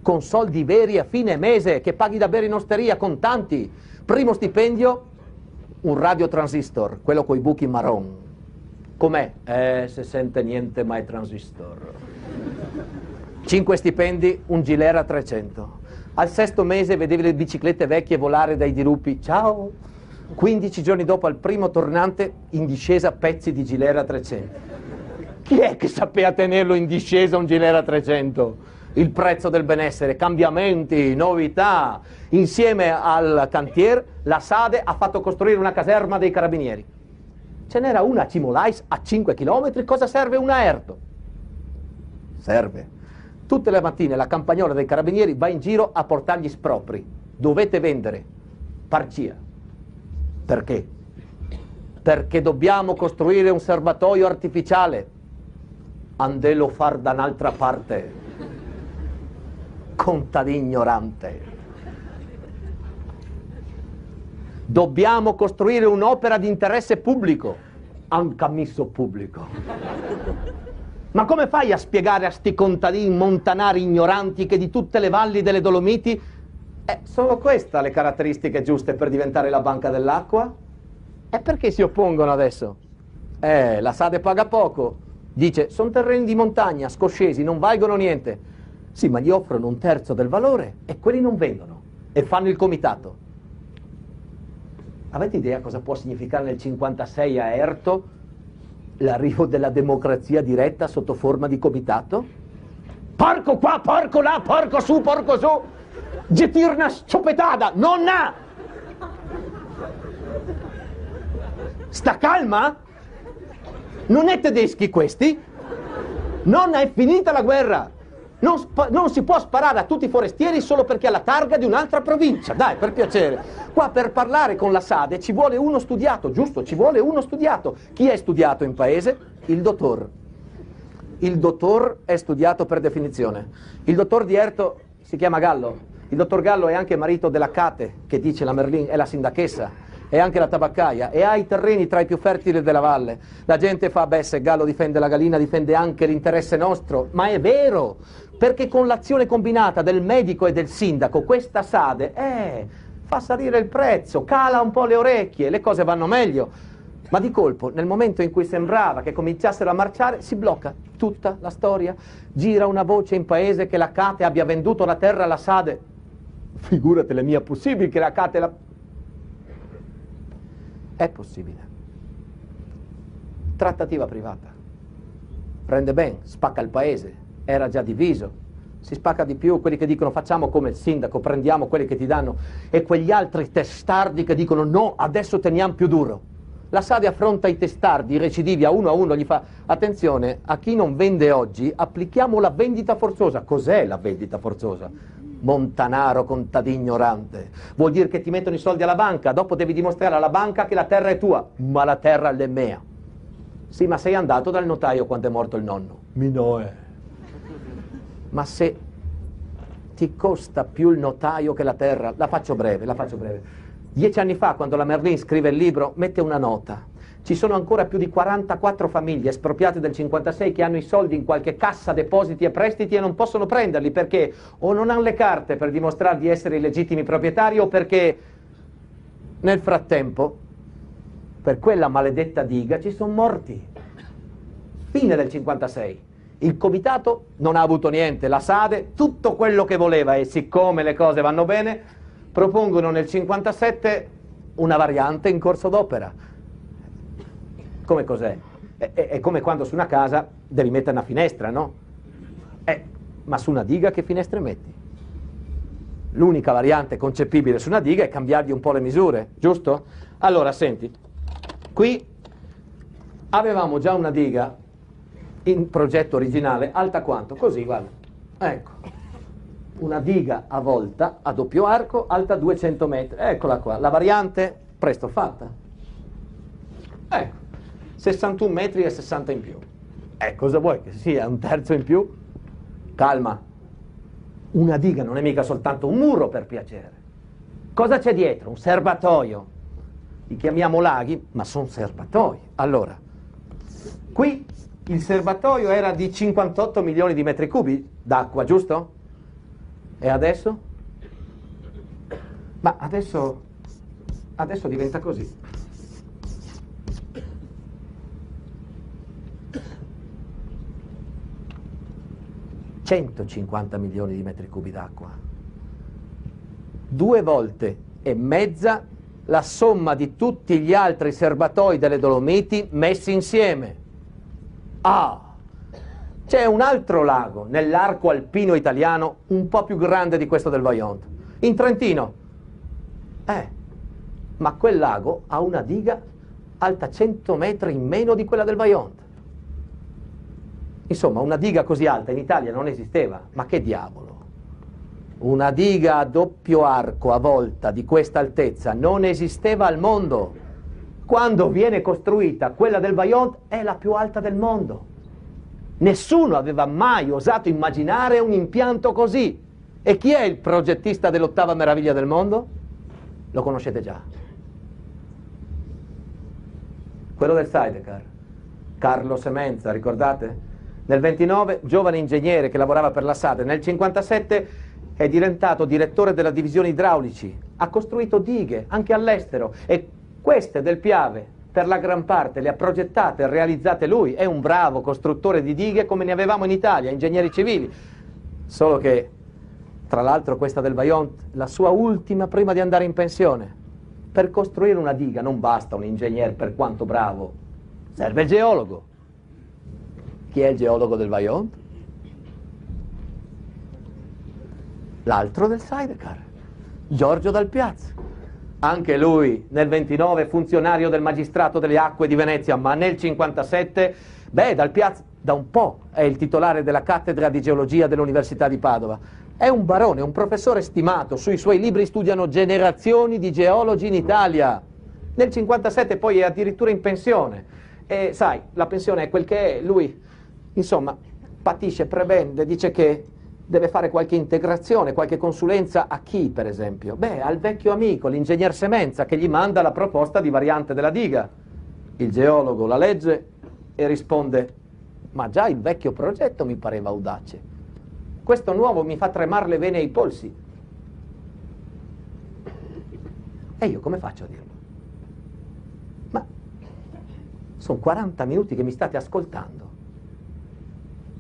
con soldi veri a fine mese, che paghi da bere in osteria, contanti. Primo stipendio, un radiotransistor, quello con i buchi marron. Com'è? Eh, se sente niente mai transistor. Cinque stipendi, un Gilera 300. Al sesto mese vedevi le biciclette vecchie volare dai dirupi. Ciao! 15 giorni dopo al primo tornante in discesa pezzi di Gilera 300. Chi è che sapeva tenerlo in discesa un Gilera 300? Il prezzo del benessere, cambiamenti, novità. Insieme al cantier, la Sade ha fatto costruire una caserma dei carabinieri. Ce n'era una a Cimolais a 5 km, cosa serve un aerto? Serve. Tutte le mattine la campagnola dei carabinieri va in giro a portargli spropri. Dovete vendere. Parcia. Perché? Perché dobbiamo costruire un serbatoio artificiale. Andelo far da un'altra parte. Contad'ignorante. Dobbiamo costruire un'opera di interesse pubblico, anche ammesso pubblico. Ma come fai a spiegare a sti contadini montanari ignoranti che di tutte le valli delle Dolomiti eh, sono queste le caratteristiche giuste per diventare la banca dell'acqua? E perché si oppongono adesso? Eh, la Sade paga poco. Dice, sono terreni di montagna, scoscesi, non valgono niente. Sì, ma gli offrono un terzo del valore e quelli non vendono. E fanno il comitato. Avete idea cosa può significare nel 56 a Erto l'arrivo della democrazia diretta sotto forma di comitato? Porco qua, porco là, porco su, porco su! Getir una sciopetata, nonna! Sta calma? Non è tedeschi questi? Nonna, è finita la guerra! Non, spa- non, si può sparare a tutti i forestieri solo perché ha la targa di un'altra provincia. Dai, per piacere. Qua per parlare con la Sade ci vuole uno studiato, giusto? Ci vuole uno studiato. Chi è studiato in paese? Il dottor. Il dottor è studiato per definizione. Il dottor di Erto si chiama Gallo. Il dottor Gallo è anche marito della Cate, che dice la Merlin, è la sindachessa e anche la tabaccaia e ha i terreni tra i più fertili della valle. La gente fa, beh, se Gallo difende la gallina difende anche l'interesse nostro, ma è vero, perché con l'azione combinata del medico e del sindaco questa sade eh, fa salire il prezzo, cala un po' le orecchie, le cose vanno meglio. Ma di colpo, nel momento in cui sembrava che cominciassero a marciare, si blocca tutta la storia. Gira una voce in paese che la Cate abbia venduto la terra alla Sade. Figurate le mie possibili che la Cate la... È possibile. Trattativa privata. Prende ben, spacca il paese, era già diviso. Si spacca di più quelli che dicono facciamo come il sindaco, prendiamo quelli che ti danno e quegli altri testardi che dicono no, adesso teniamo più duro. La Sade affronta i testardi, i recidivi a uno a uno, gli fa attenzione, a chi non vende oggi applichiamo la vendita forzosa. Cos'è la vendita forzosa? Montanaro contadino ignorante. Vuol dire che ti mettono i soldi alla banca, dopo devi dimostrare alla banca che la terra è tua, ma la terra è mia. Sì, ma sei andato dal notaio quando è morto il nonno? Minoe ma se ti costa più il notaio che la terra, la faccio breve, la faccio breve. Dieci anni fa, quando la Merlin scrive il libro, mette una nota. Ci sono ancora più di 44 famiglie espropriate del 56 che hanno i soldi in qualche cassa depositi e prestiti e non possono prenderli perché o non hanno le carte per dimostrare di essere i legittimi proprietari o perché nel frattempo per quella maledetta diga ci sono morti. Fine del 56. Il comitato non ha avuto niente, la Sade tutto quello che voleva e siccome le cose vanno bene propongono nel 57 una variante in corso d'opera. Come cos'è? È, è, è, come quando su una casa devi mettere una finestra, no? Eh, ma su una diga che finestre metti? L'unica variante concepibile su una diga è cambiargli un po' le misure, giusto? Allora, senti, qui avevamo già una diga in progetto originale, alta quanto? Così, guarda. Ecco una diga a volta a doppio arco alta 200 metri. Eccola qua, la variante presto fatta. Ecco, 61 metri e 60 in più. Eh, cosa vuoi che sia un terzo in più? Calma, una diga non è mica soltanto un muro per piacere. Cosa c'è dietro? Un serbatoio. Li chiamiamo laghi, ma sono serbatoi. Allora, qui il serbatoio era di 58 milioni di metri cubi d'acqua, giusto? E adesso? Ma adesso, adesso diventa così. ...150 milioni di metri cubi d'acqua. Due volte e mezza la somma di tutti gli altri serbatoi delle Dolomiti messi insieme. Ah! C'è un altro lago nell'arco alpino italiano un po' più grande di questo del Vaillant, in Trentino. Eh, ma quel lago ha una diga alta 100 metri in meno di quella del Vaillant. Insomma, una diga così alta in Italia non esisteva, ma che diavolo? Una diga a doppio arco a volta di questa altezza non esisteva al mondo. Quando viene costruita quella del Vaillant è la più alta del mondo. Nessuno aveva mai osato immaginare un impianto così. E chi è il progettista dell'ottava meraviglia del mondo? Lo conoscete già. Quello del Sidecar, Carlo Semenza, ricordate? Nel 29, giovane ingegnere che lavorava per la SADE, nel 57 è diventato direttore della divisione idraulici, ha costruito dighe anche all'estero e queste del Piave per la gran parte le ha progettate e realizzate lui, è un bravo costruttore di dighe come ne avevamo in Italia, ingegneri civili, solo che tra l'altro questa del Vaillant, la sua ultima prima di andare in pensione. Per costruire una diga non basta un ingegnere per quanto bravo, serve il geologo. Chi è il geologo del Vaillant? L'altro del Sidecar, Giorgio Dal Piazza anche lui nel 29 funzionario del magistrato delle acque di Venezia, ma nel 57, beh, dal piazza, da un po' è il titolare della cattedra di geologia dell'Università di Padova. È un barone, un professore stimato, sui suoi libri studiano generazioni di geologi in Italia. Nel 57 poi è addirittura in pensione. E sai, la pensione è quel che è, lui, insomma, patisce, prebende, dice che deve fare qualche integrazione, qualche consulenza a chi, per esempio? Beh, al vecchio amico, l'ingegner Semenza, che gli manda la proposta di variante della diga. Il geologo la legge e risponde, ma già il vecchio progetto mi pareva audace. Questo nuovo mi fa tremare le vene ai polsi. E io come faccio a dirlo? Ma sono 40 minuti che mi state ascoltando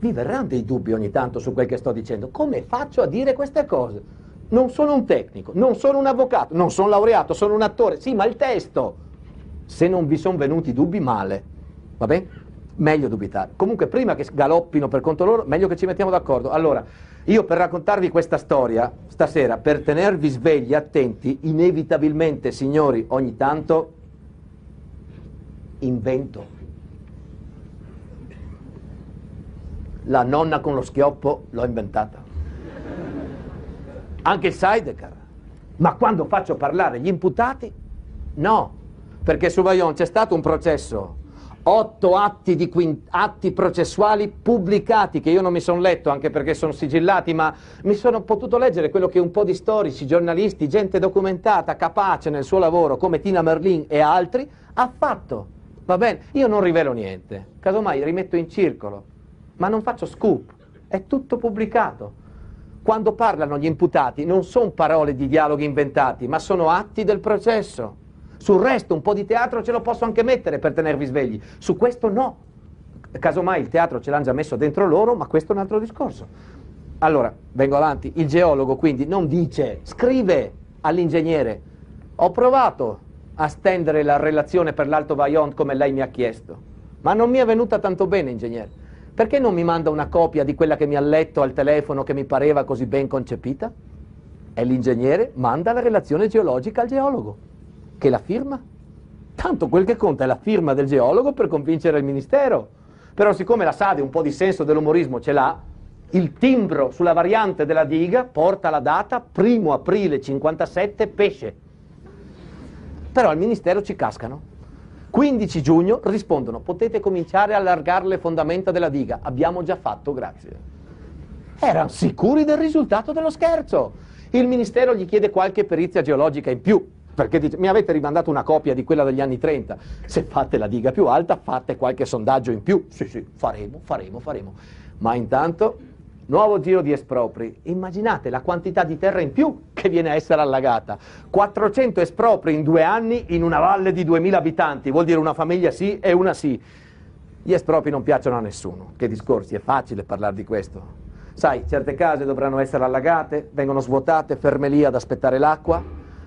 vi verranno dei dubbi ogni tanto su quel che sto dicendo. Come faccio a dire queste cose? Non sono un tecnico, non sono un avvocato, non sono laureato, sono un attore. Sì, ma il testo. Se non vi sono venuti dubbi, male. Va bene? Meglio dubitare. Comunque, prima che galoppino per conto loro, meglio che ci mettiamo d'accordo. Allora, io per raccontarvi questa storia, stasera, per tenervi svegli, attenti, inevitabilmente, signori, ogni tanto invento la nonna con lo schioppo l'ho inventata. Anche il sidecar. Ma quando faccio parlare gli imputati, no, perché su Vaillon c'è stato un processo otto atti, quint- atti processuali pubblicati che io non mi sono letto anche perché sono sigillati, ma mi sono potuto leggere quello che un po' di storici, giornalisti, gente documentata, capace nel suo lavoro come Tina Merlin e altri ha fatto. Va bene, io non rivelo niente, casomai rimetto in circolo, ma non faccio scoop, è tutto pubblicato. Quando parlano gli imputati non sono parole di dialoghi inventati, ma sono atti del processo. Sul resto un po' di teatro ce lo posso anche mettere per tenervi svegli, su questo no. Casomai il teatro ce l'hanno già messo dentro loro, ma questo è un altro discorso. Allora, vengo avanti, il geologo quindi non dice, scrive all'ingegnere, ho provato a stendere la relazione per l'Alto Vaillant come lei mi ha chiesto, ma non mi è venuta tanto bene, ingegnere. Perché non mi manda una copia di quella che mi ha letto al telefono che mi pareva così ben concepita? E l'ingegnere manda la relazione geologica al geologo che la firma. Tanto quel che conta è la firma del geologo per convincere il ministero. Però siccome la Sade un po' di senso dell'umorismo ce l'ha, il timbro sulla variante della diga porta la data 1 aprile 57 pesce. Però al ministero ci cascano. 15 giugno rispondono potete cominciare a allargare le fondamenta della diga. Abbiamo già fatto, grazie. Erano sicuri del risultato dello scherzo. Il ministero gli chiede qualche perizia geologica in più perché dice, mi avete rimandato una copia di quella degli anni 30, se fate la diga più alta fate qualche sondaggio in più, sì sì, faremo, faremo, faremo, ma intanto nuovo giro di espropri, immaginate la quantità di terra in più che viene a essere allagata, 400 espropri in due anni in una valle di 2000 abitanti, vuol dire una famiglia sì e una sì, gli espropri non piacciono a nessuno, che discorsi, è facile parlare di questo. Sai, certe case dovranno essere allagate, vengono svuotate, ferme lì ad aspettare l'acqua,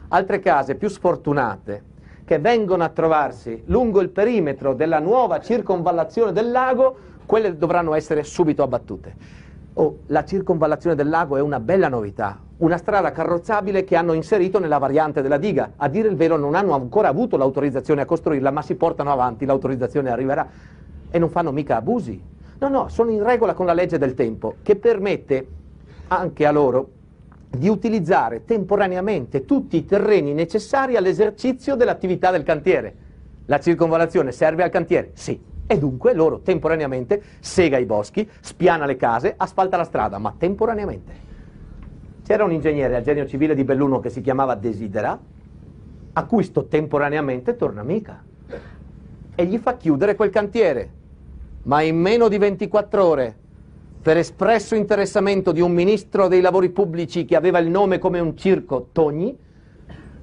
altre case più sfortunate che vengono a trovarsi lungo il perimetro della nuova circonvallazione del lago, quelle dovranno essere subito abbattute. Oh, la circonvallazione del lago è una bella novità, una strada carrozzabile che hanno inserito nella variante della diga. A dire il vero non hanno ancora avuto l'autorizzazione a costruirla, ma si portano avanti, l'autorizzazione arriverà e non fanno mica abusi. No, no, sono in regola con la legge del tempo che permette anche a loro di utilizzare temporaneamente tutti i terreni necessari all'esercizio dell'attività del cantiere. La circonvallazione serve al cantiere? Sì. E dunque loro temporaneamente sega i boschi, spiana le case, asfalta la strada, ma temporaneamente. C'era un ingegnere al genio civile di Belluno che si chiamava Desidera, a cui sto temporaneamente torna amica e gli fa chiudere quel cantiere. Ma in meno di 24 ore per espresso interessamento di un ministro dei lavori pubblici che aveva il nome come un circo, Togni,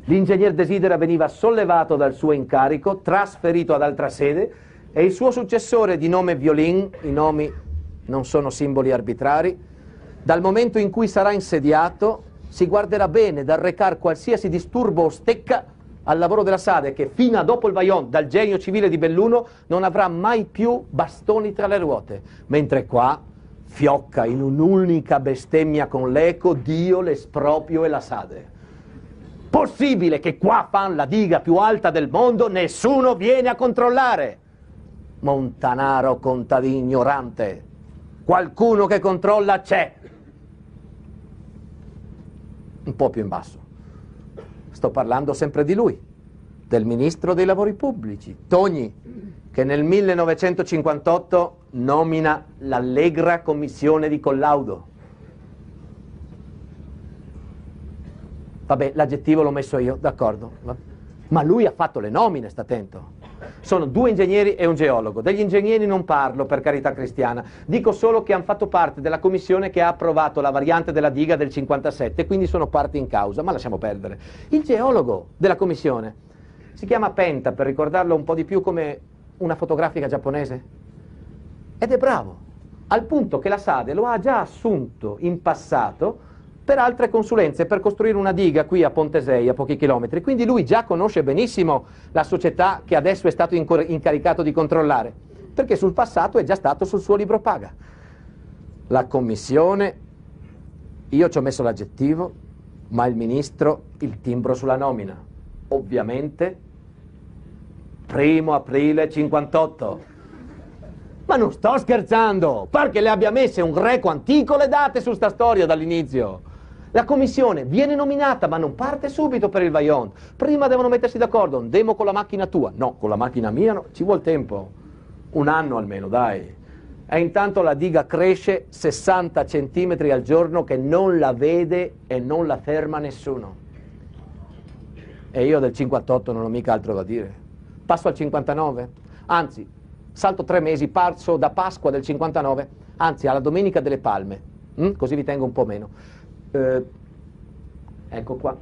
l'ingegner Desidera veniva sollevato dal suo incarico, trasferito ad altra sede e il suo successore di nome Violin, i nomi non sono simboli arbitrari, dal momento in cui sarà insediato si guarderà bene dal recare qualsiasi disturbo o stecca al lavoro della Sade che fino a dopo il Vaillon, dal genio civile di Belluno, non avrà mai più bastoni tra le ruote, mentre qua fiocca in un'unica bestemmia con l'eco Dio, l'esproprio e la sade. Possibile che qua fan la diga più alta del mondo, nessuno viene a controllare. Montanaro contadino ignorante, qualcuno che controlla c'è. Un po' più in basso. Sto parlando sempre di lui, del ministro dei lavori pubblici, Togni, che nel 1958 nomina l'allegra commissione di collaudo. Vabbè, l'aggettivo l'ho messo io, d'accordo. Ma lui ha fatto le nomine, sta attento. Sono due ingegneri e un geologo. Degli ingegneri non parlo, per carità cristiana. Dico solo che hanno fatto parte della commissione che ha approvato la variante della diga del 57, quindi sono parte in causa, ma lasciamo perdere. Il geologo della commissione si chiama Penta, per ricordarlo un po' di più come una fotografica giapponese? Ed è bravo, al punto che la Sade lo ha già assunto in passato per altre consulenze, per costruire una diga qui a Pontesei, a pochi chilometri. Quindi lui già conosce benissimo la società che adesso è stato incaricato di controllare, perché sul passato è già stato sul suo libro paga. La commissione, io ci ho messo l'aggettivo, ma il ministro il timbro sulla nomina. Ovviamente Primo aprile 58. Ma non sto scherzando, par che le abbia messe un greco antico le date su sta storia dall'inizio. La commissione viene nominata ma non parte subito per il Vaillant. Prima devono mettersi d'accordo, andiamo con la macchina tua. No, con la macchina mia no, ci vuole tempo. Un anno almeno, dai. E intanto la diga cresce 60 centimetri al giorno che non la vede e non la ferma nessuno. E io del 58 non ho mica altro da dire. Passo al 59, anzi, salto tre mesi, passo da Pasqua del 59, anzi alla Domenica delle Palme, mm? così vi tengo un po' meno. Eh, ecco qua,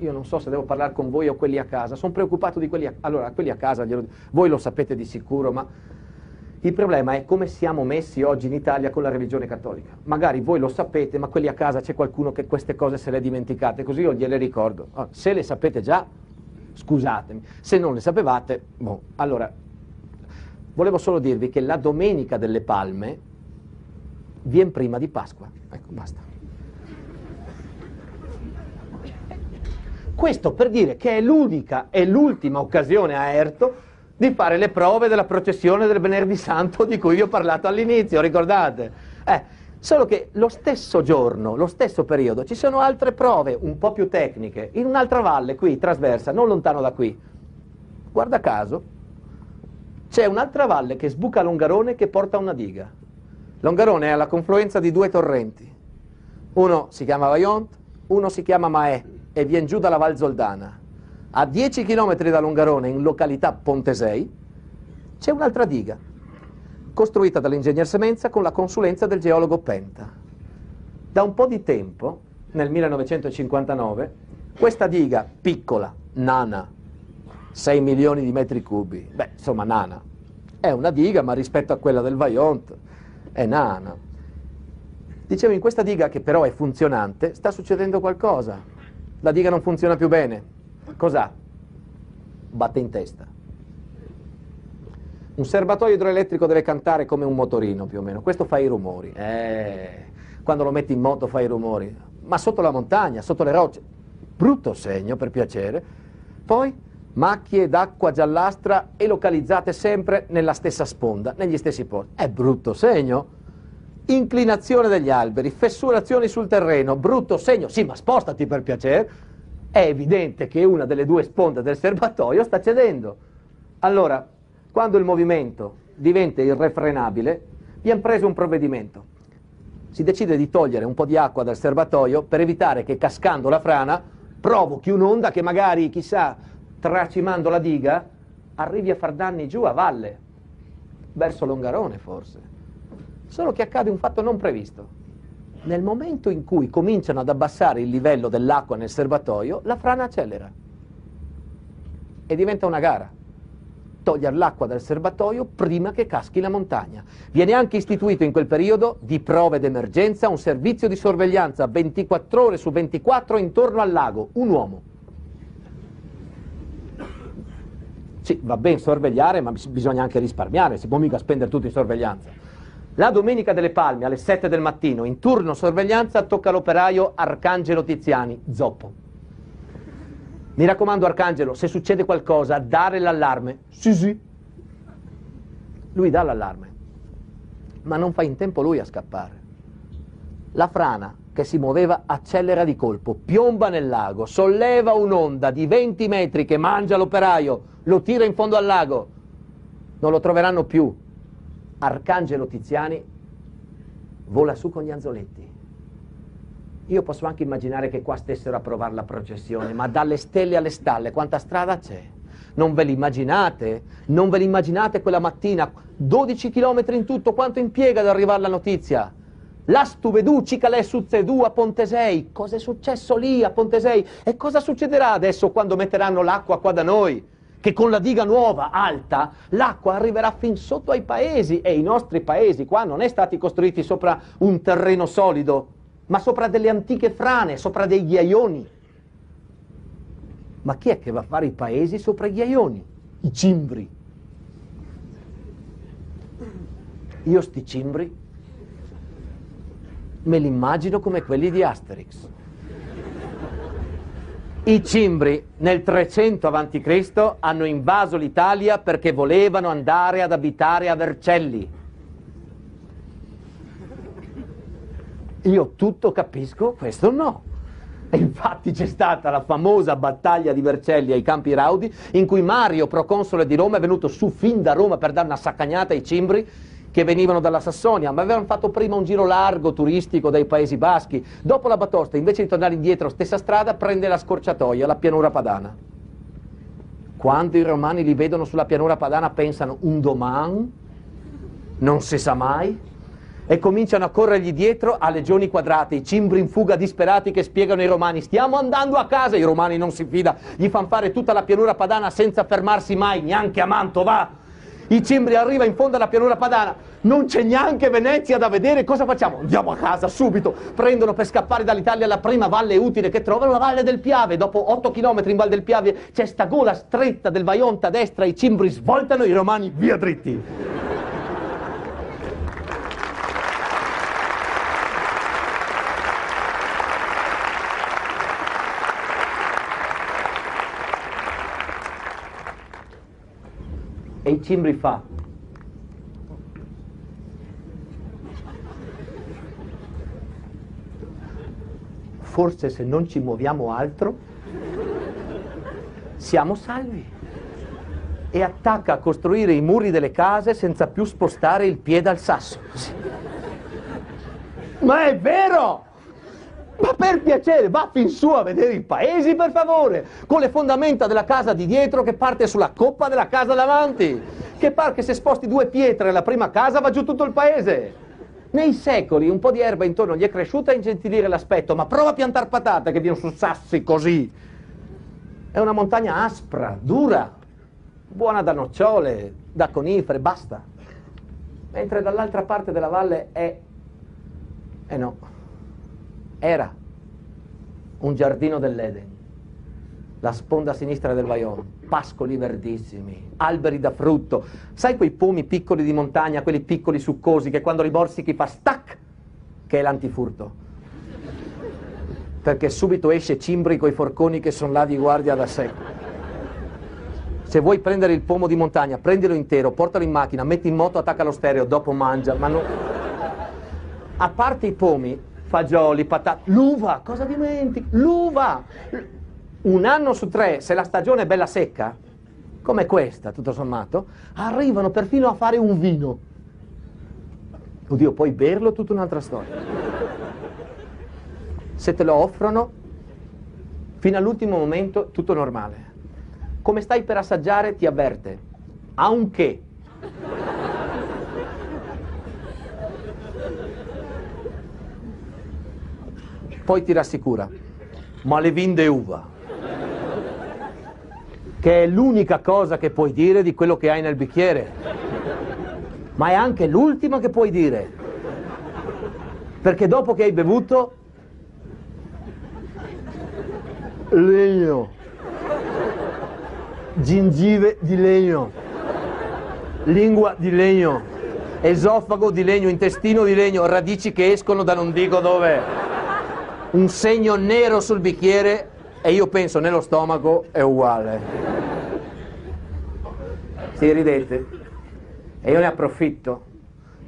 io non so se devo parlare con voi o quelli a casa, sono preoccupato di quelli a, allora, quelli a casa, glielo, voi lo sapete di sicuro, ma il problema è come siamo messi oggi in Italia con la religione cattolica. Magari voi lo sapete, ma quelli a casa c'è qualcuno che queste cose se le dimenticate, così io gliele ricordo. Oh, se le sapete già, scusatemi. Se non le sapevate, boh. Allora, volevo solo dirvi che la Domenica delle Palme viene prima di Pasqua. Ecco, basta. Questo per dire che è l'unica e l'ultima occasione a Erto di fare le prove della processione del venerdì santo di cui vi ho parlato all'inizio, ricordate? Eh, solo che lo stesso giorno, lo stesso periodo, ci sono altre prove un po' più tecniche, in un'altra valle qui, trasversa, non lontano da qui. Guarda caso, c'è un'altra valle che sbuca l'Ongarone che porta una diga. L'Ongarone è alla confluenza di due torrenti. Uno si chiama Vajont, uno si chiama Maè e viene giù dalla Val Zoldana a 10 km da Longarone, in località Pontesei, c'è un'altra diga, costruita dall'ingegner Semenza con la consulenza del geologo Penta. Da un po' di tempo, nel 1959, questa diga piccola, nana, 6 milioni di metri cubi, beh, insomma nana, è una diga, ma rispetto a quella del Vaillant è nana. Dicevo, in questa diga, che però è funzionante, sta succedendo qualcosa. La diga non funziona più bene, Cos'ha? Batte in testa. Un serbatoio idroelettrico deve cantare come un motorino più o meno, questo fa i rumori. Eh, quando lo metti in moto fa i rumori, ma sotto la montagna, sotto le rocce. Brutto segno, per piacere. Poi macchie d'acqua giallastra e localizzate sempre nella stessa sponda, negli stessi posti. È brutto segno. Inclinazione degli alberi, fessurazioni sul terreno, brutto segno. Sì, ma spostati per piacere è evidente che una delle due sponde del serbatoio sta cedendo. Allora, quando il movimento diventa irrefrenabile, viene preso un provvedimento. Si decide di togliere un po' di acqua dal serbatoio per evitare che cascando la frana provochi un'onda che magari, chissà, tracimando la diga, arrivi a far danni giù a valle, verso Longarone forse. Solo che accade un fatto non previsto nel momento in cui cominciano ad abbassare il livello dell'acqua nel serbatoio, la frana accelera e diventa una gara. Togliere l'acqua dal serbatoio prima che caschi la montagna. Viene anche istituito in quel periodo di prove d'emergenza un servizio di sorveglianza 24 ore su 24 intorno al lago, un uomo. Sì, va bene sorvegliare, ma bisogna anche risparmiare, si può mica spendere tutto in sorveglianza. La domenica delle Palme alle 7 del mattino, in turno sorveglianza, tocca all'operaio Arcangelo Tiziani, zoppo. Mi raccomando Arcangelo, se succede qualcosa, dare l'allarme. Sì, sì. Lui dà l'allarme, ma non fa in tempo lui a scappare. La frana che si muoveva accelera di colpo, piomba nel lago, solleva un'onda di 20 metri che mangia l'operaio, lo tira in fondo al lago. Non lo troveranno più, Arcangelo Tiziani vola su con gli anzoletti. Io posso anche immaginare che qua stessero a provare la processione, ma dalle stelle alle stalle quanta strada c'è? Non ve l'immaginate? Non ve l'immaginate quella mattina? 12 km in tutto, quanto impiega ad arrivare la notizia? La stuvedù, cicalè succedù a Pontesei. Cosa è successo lì a Pontesei? E cosa succederà adesso quando metteranno l'acqua qua da noi? Che con la diga nuova, alta, l'acqua arriverà fin sotto ai paesi e i nostri paesi qua non è stati costruiti sopra un terreno solido, ma sopra delle antiche frane, sopra dei ghiaioni. Ma chi è che va a fare i paesi sopra i ghiaioni? I cimbri. Io sti cimbri me li immagino come quelli di Asterix. I cimbri nel 300 a.C. hanno invaso l'Italia perché volevano andare ad abitare a Vercelli. Io tutto capisco, questo no. E infatti c'è stata la famosa battaglia di Vercelli ai Campi Raudi, in cui Mario, proconsole di Roma, è venuto su fin da Roma per dare una saccagnata ai cimbri che venivano dalla Sassonia, ma avevano fatto prima un giro largo turistico dai Paesi Baschi. Dopo la batosta, invece di tornare indietro, stessa strada, prende la scorciatoia, la pianura padana. Quando i romani li vedono sulla pianura padana pensano un domani, non si sa mai, e cominciano a corrergli dietro a legioni quadrate, i cimbri in fuga disperati che spiegano ai romani stiamo andando a casa, i romani non si fida, gli fanno fare tutta la pianura padana senza fermarsi mai, neanche a Mantova. I cimbri arriva in fondo alla pianura padana, non c'è neanche Venezia da vedere, cosa facciamo? Andiamo a casa subito, prendono per scappare dall'Italia la prima valle utile che trovano, la valle del Piave, dopo 8 km in Val del Piave c'è sta gola stretta del Vaionta a destra, i cimbri svoltano, i romani via dritti. E i cimbri fa. Forse se non ci muoviamo altro, siamo salvi. E attacca a costruire i muri delle case senza più spostare il piede al sasso. Ma è vero! Ma per piacere, va fin su a vedere i paesi, per favore, con le fondamenta della casa di dietro che parte sulla coppa della casa davanti. Che par che se sposti due pietre nella prima casa va giù tutto il paese. Nei secoli un po' di erba intorno gli è cresciuta a ingentilire l'aspetto, ma prova a piantar patate che viene su sassi così. È una montagna aspra, dura, buona da nocciole, da conifere, basta. Mentre dall'altra parte della valle è... Eh no era un giardino dell'Eden, la sponda sinistra del Vajont, pascoli verdissimi, alberi da frutto, sai quei pomi piccoli di montagna, quelli piccoli succosi che quando riborsichi fa stac, che è l'antifurto. Perché subito esce Cimbri coi forconi che sono là di guardia da sé. Se vuoi prendere il pomo di montagna, prendilo intero, portalo in macchina, metti in moto, attacca lo stereo, dopo mangia, ma non... A parte i pomi, fagioli, patate, l'uva, cosa dimentichi? L'uva! Un anno su tre, se la stagione è bella secca, come questa, tutto sommato, arrivano perfino a fare un vino. Oddio, poi berlo tutta un'altra storia. Se te lo offrono, fino all'ultimo momento tutto normale. Come stai per assaggiare ti avverte, aunque poi ti rassicura, ma le vinde uva, che è l'unica cosa che puoi dire di quello che hai nel bicchiere, ma è anche l'ultima che puoi dire, perché dopo che hai bevuto, legno, gingive di legno, lingua di legno, esofago di legno, intestino di legno, radici che escono da non dico dove un segno nero sul bicchiere e io penso nello stomaco è uguale. Si ridete e io ne approfitto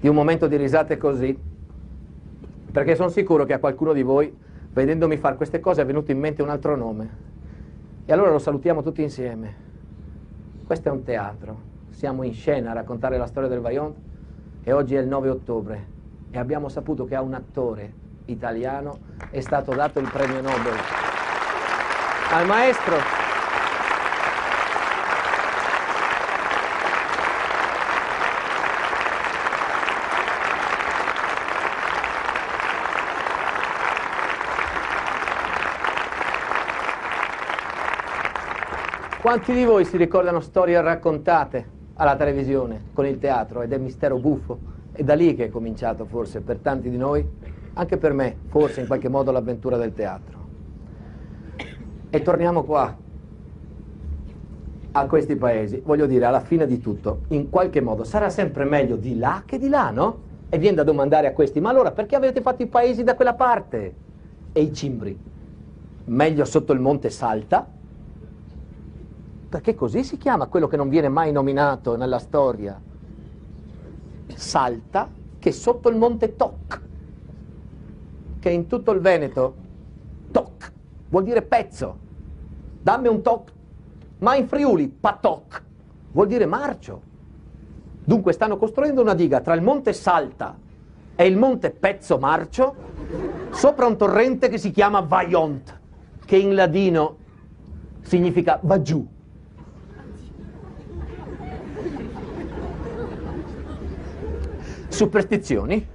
di un momento di risate così perché sono sicuro che a qualcuno di voi vedendomi fare queste cose è venuto in mente un altro nome. E allora lo salutiamo tutti insieme. Questo è un teatro, siamo in scena a raccontare la storia del Vaillant e oggi è il 9 ottobre e abbiamo saputo che ha un attore italiano è stato dato il premio Nobel al maestro Quanti di voi si ricordano storie raccontate alla televisione con il teatro ed è mistero buffo? È da lì che è cominciato forse per tanti di noi anche per me, forse in qualche modo l'avventura del teatro. E torniamo qua, a questi paesi, voglio dire, alla fine di tutto, in qualche modo sarà sempre meglio di là che di là, no? E viene da domandare a questi, ma allora perché avete fatto i paesi da quella parte? E i cimbri? Meglio sotto il monte Salta? Perché così si chiama quello che non viene mai nominato nella storia. Salta che sotto il monte Toc che in tutto il Veneto, toc, vuol dire pezzo. Dammi un toc. Ma in Friuli, patoc, vuol dire marcio. Dunque stanno costruendo una diga tra il monte Salta e il monte Pezzo Marcio sopra un torrente che si chiama Vaiont, che in ladino significa va giù. Superstizioni,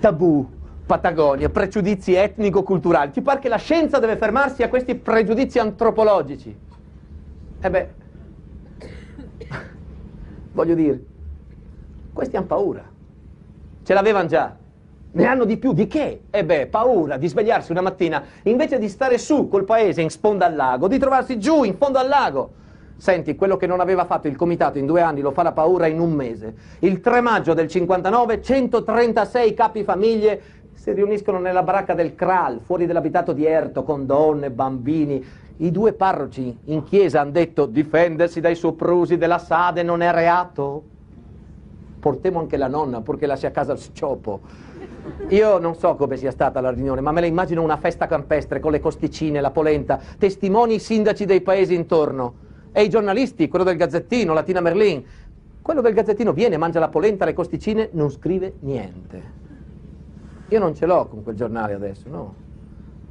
tabù, Patagonia, pregiudizi etnico-culturali. Ti pare che la scienza deve fermarsi a questi pregiudizi antropologici? E beh, voglio dire, questi hanno paura. Ce l'avevano già. Ne hanno di più, di che? E beh, paura di svegliarsi una mattina, invece di stare su col paese in sponda al lago, di trovarsi giù in fondo al lago. Senti, quello che non aveva fatto il comitato in due anni lo fa la paura in un mese. Il 3 maggio del 59, 136 capi famiglie si riuniscono nella baracca del Kral, fuori dell'abitato di Erto, con donne, bambini. I due parroci in chiesa hanno detto difendersi dai soprusi della Sade non è reato. Portemo anche la nonna, purché lasci a casa il sciopo. Io non so come sia stata la riunione, ma me la immagino una festa campestre con le costicine, la polenta, testimoni i sindaci dei paesi intorno e i giornalisti, quello del Gazzettino, Latina Merlin. Quello del Gazzettino viene, mangia la polenta, le costicine, non scrive niente. Io non ce l'ho con quel giornale adesso, no.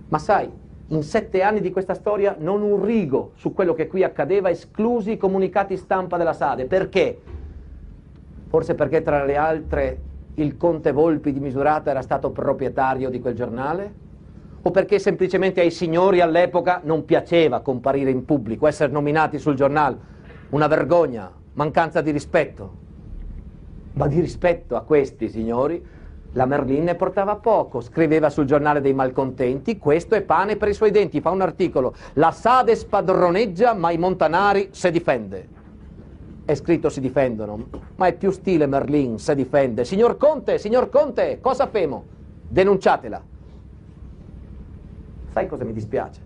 Ma sai, in sette anni di questa storia non un rigo su quello che qui accadeva, esclusi i comunicati stampa della Sade. Perché? Forse perché tra le altre il conte Volpi di Misurata era stato proprietario di quel giornale? O perché semplicemente ai signori all'epoca non piaceva comparire in pubblico, essere nominati sul giornale? Una vergogna, mancanza di rispetto. Ma di rispetto a questi signori la Merlin ne portava poco, scriveva sul giornale dei malcontenti, questo è pane per i suoi denti, fa un articolo, la Sade spadroneggia ma i montanari se difende. È scritto si difendono, ma è più stile Merlin, se difende. Signor Conte, signor Conte, cosa femo? Denunciatela. Sai cosa mi dispiace?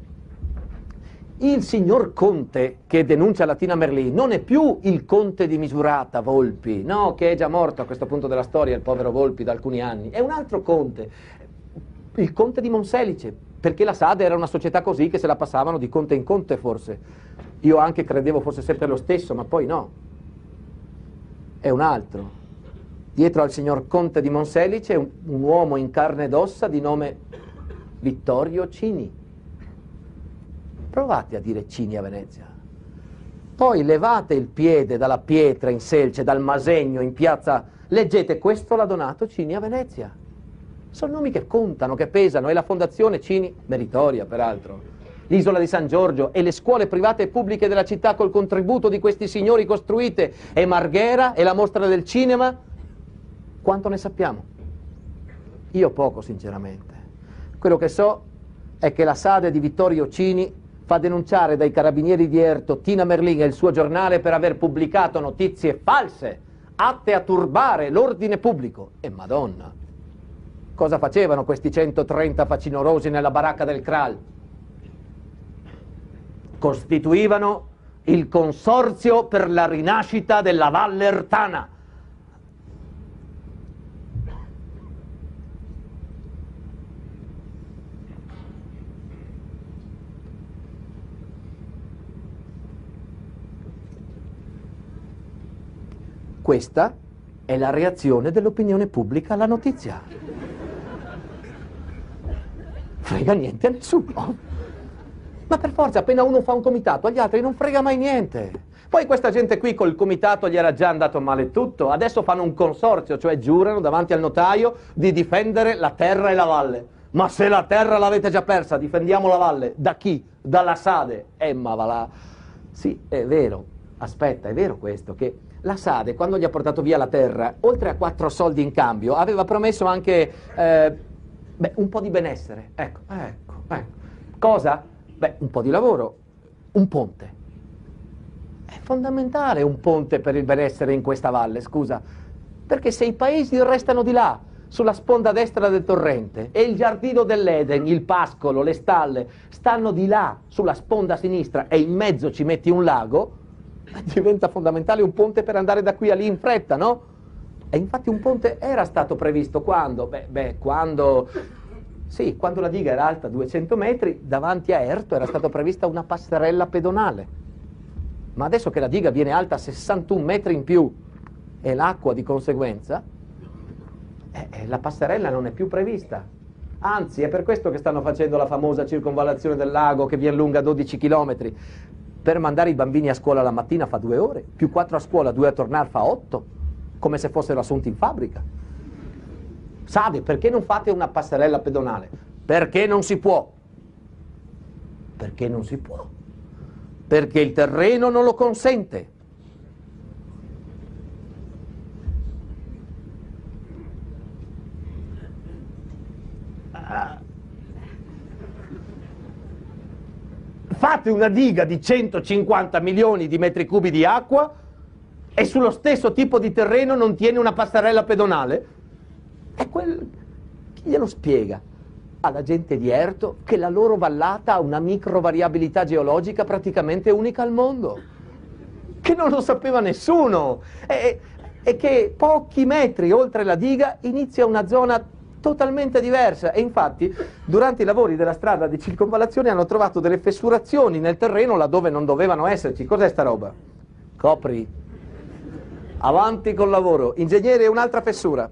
Il signor Conte che denuncia Latina Merlì non è più il Conte di Misurata Volpi, no, che è già morto a questo punto della storia, il povero Volpi da alcuni anni, è un altro Conte, il Conte di Monselice, perché la SAD era una società così che se la passavano di conte in conte forse. Io anche credevo fosse sempre lo stesso, ma poi no. È un altro. Dietro al signor Conte di Monselice un, un uomo in carne ed ossa di nome Vittorio Cini Provate a dire Cini a Venezia. Poi levate il piede dalla pietra in Selce, dal Masegno in piazza, leggete questo l'ha donato Cini a Venezia. Sono nomi che contano, che pesano, e la fondazione Cini, meritoria peraltro, l'isola di San Giorgio e le scuole private e pubbliche della città col contributo di questi signori costruite, e Marghera e la mostra del cinema, quanto ne sappiamo? Io poco, sinceramente. Quello che so è che la sade di Vittorio Cini fa denunciare dai carabinieri di Erto Tina Merlin e il suo giornale per aver pubblicato notizie false, atte a turbare l'ordine pubblico. E madonna, cosa facevano questi 130 facinorosi nella baracca del Kral? Costituivano il consorzio per la rinascita della Valle Questa è la reazione dell'opinione pubblica alla notizia. Frega niente a nessuno. Ma per forza, appena uno fa un comitato, agli altri non frega mai niente. Poi questa gente qui col comitato gli era già andato male tutto, adesso fanno un consorzio, cioè giurano davanti al notaio di difendere la terra e la valle. Ma se la terra l'avete già persa, difendiamo la valle. Da chi? Dalla Sade. Eh, ma va là. Sì, è vero. Aspetta, è vero questo, che la Sade, quando gli ha portato via la terra, oltre a quattro soldi in cambio, aveva promesso anche eh, beh, un po' di benessere. Ecco, ecco, ecco. Cosa? Beh, un po' di lavoro, un ponte. È fondamentale un ponte per il benessere in questa valle, scusa. Perché se i paesi restano di là, sulla sponda destra del torrente, e il giardino dell'Eden, il pascolo, le stalle, stanno di là, sulla sponda sinistra, e in mezzo ci metti un lago, diventa fondamentale un ponte per andare da qui a lì in fretta, no? E infatti un ponte era stato previsto quando? Beh, beh quando Sì, quando la diga era alta 200 metri, davanti a Erto era stata prevista una passerella pedonale. Ma adesso che la diga viene alta 61 metri in più e l'acqua di conseguenza, eh, eh, la passerella non è più prevista. Anzi, è per questo che stanno facendo la famosa circonvallazione del lago che viene lunga 12 km. Per mandare i bambini a scuola la mattina fa due ore, più quattro a scuola, due a tornare fa otto, come se fossero assunti in fabbrica. Sade, perché non fate una passerella pedonale? Perché non si può. Perché non si può. Perché il terreno non lo consente. Fate una diga di 150 milioni di metri cubi di acqua e sullo stesso tipo di terreno non tiene una passerella pedonale? E quel... chi glielo spiega? Alla gente di Erto che la loro vallata ha una microvariabilità geologica praticamente unica al mondo, che non lo sapeva nessuno e, e che pochi metri oltre la diga inizia una zona totalmente diversa e infatti durante i lavori della strada di circonvallazione hanno trovato delle fessurazioni nel terreno laddove non dovevano esserci. Cos'è sta roba? Copri. Avanti col lavoro. Ingegnere un'altra fessura.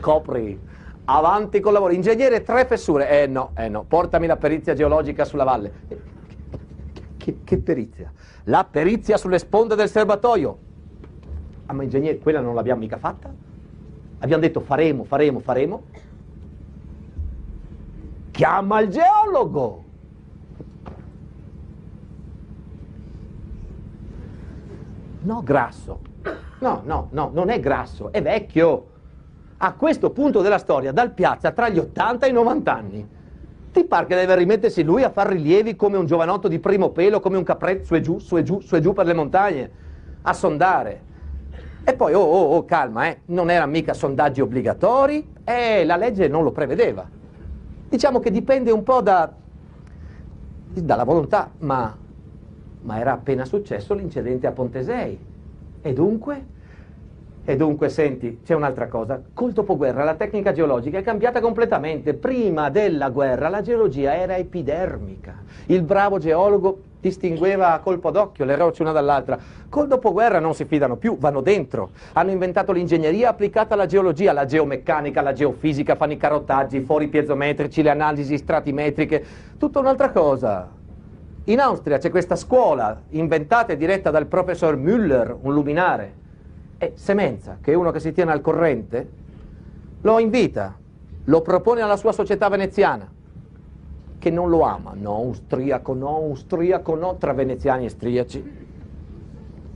Copri. Avanti col lavoro. Ingegnere tre fessure. Eh no, eh no. Portami la perizia geologica sulla valle. Che, che perizia? La perizia sulle sponde del serbatoio. Ah ma ingegnere, quella non l'abbiamo mica fatta? Abbiamo detto faremo, faremo, faremo. Chiama il geologo. No, grasso. No, no, no, non è grasso, è vecchio. A questo punto della storia, dal piazza tra gli 80 e i 90 anni. Ti pare che deve rimettersi lui a fare rilievi come un giovanotto di primo pelo, come un capretto su e giù, su e giù, su e giù per le montagne, a sondare. E poi, oh, oh, oh, calma, eh, non erano mica sondaggi obbligatori e la legge non lo prevedeva. Diciamo che dipende un po' da, dalla volontà, ma, ma era appena successo l'incidente a Pontesei. E dunque? E dunque, senti, c'è un'altra cosa. Col dopoguerra la tecnica geologica è cambiata completamente. Prima della guerra la geologia era epidermica. Il bravo geologo distingueva a colpo d'occhio le rocce una dall'altra. Col dopoguerra non si fidano più, vanno dentro. Hanno inventato l'ingegneria applicata alla geologia, la geomeccanica, la geofisica, fanno i carottaggi, i fori piezometrici, le analisi stratimetriche, tutta un'altra cosa. In Austria c'è questa scuola inventata e diretta dal professor Müller, un luminare. E Semenza, che è uno che si tiene al corrente, lo invita, lo propone alla sua società veneziana che non lo ama, no austriaco, no austriaco, no, tra veneziani e austriaci.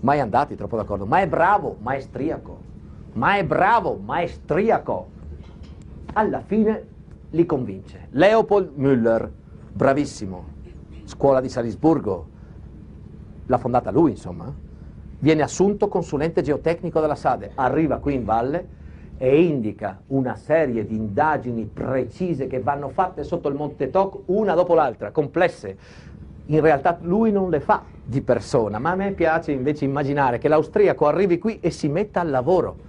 Mai andati troppo d'accordo, ma è bravo, maestriaco, ma è bravo, maestriaco. Alla fine li convince. Leopold Müller, bravissimo, scuola di Salisburgo, l'ha fondata lui insomma, viene assunto consulente geotecnico della SADE, arriva qui in valle e indica una serie di indagini precise che vanno fatte sotto il Monte Toc una dopo l'altra, complesse. In realtà lui non le fa di persona, ma a me piace invece immaginare che l'austriaco arrivi qui e si metta al lavoro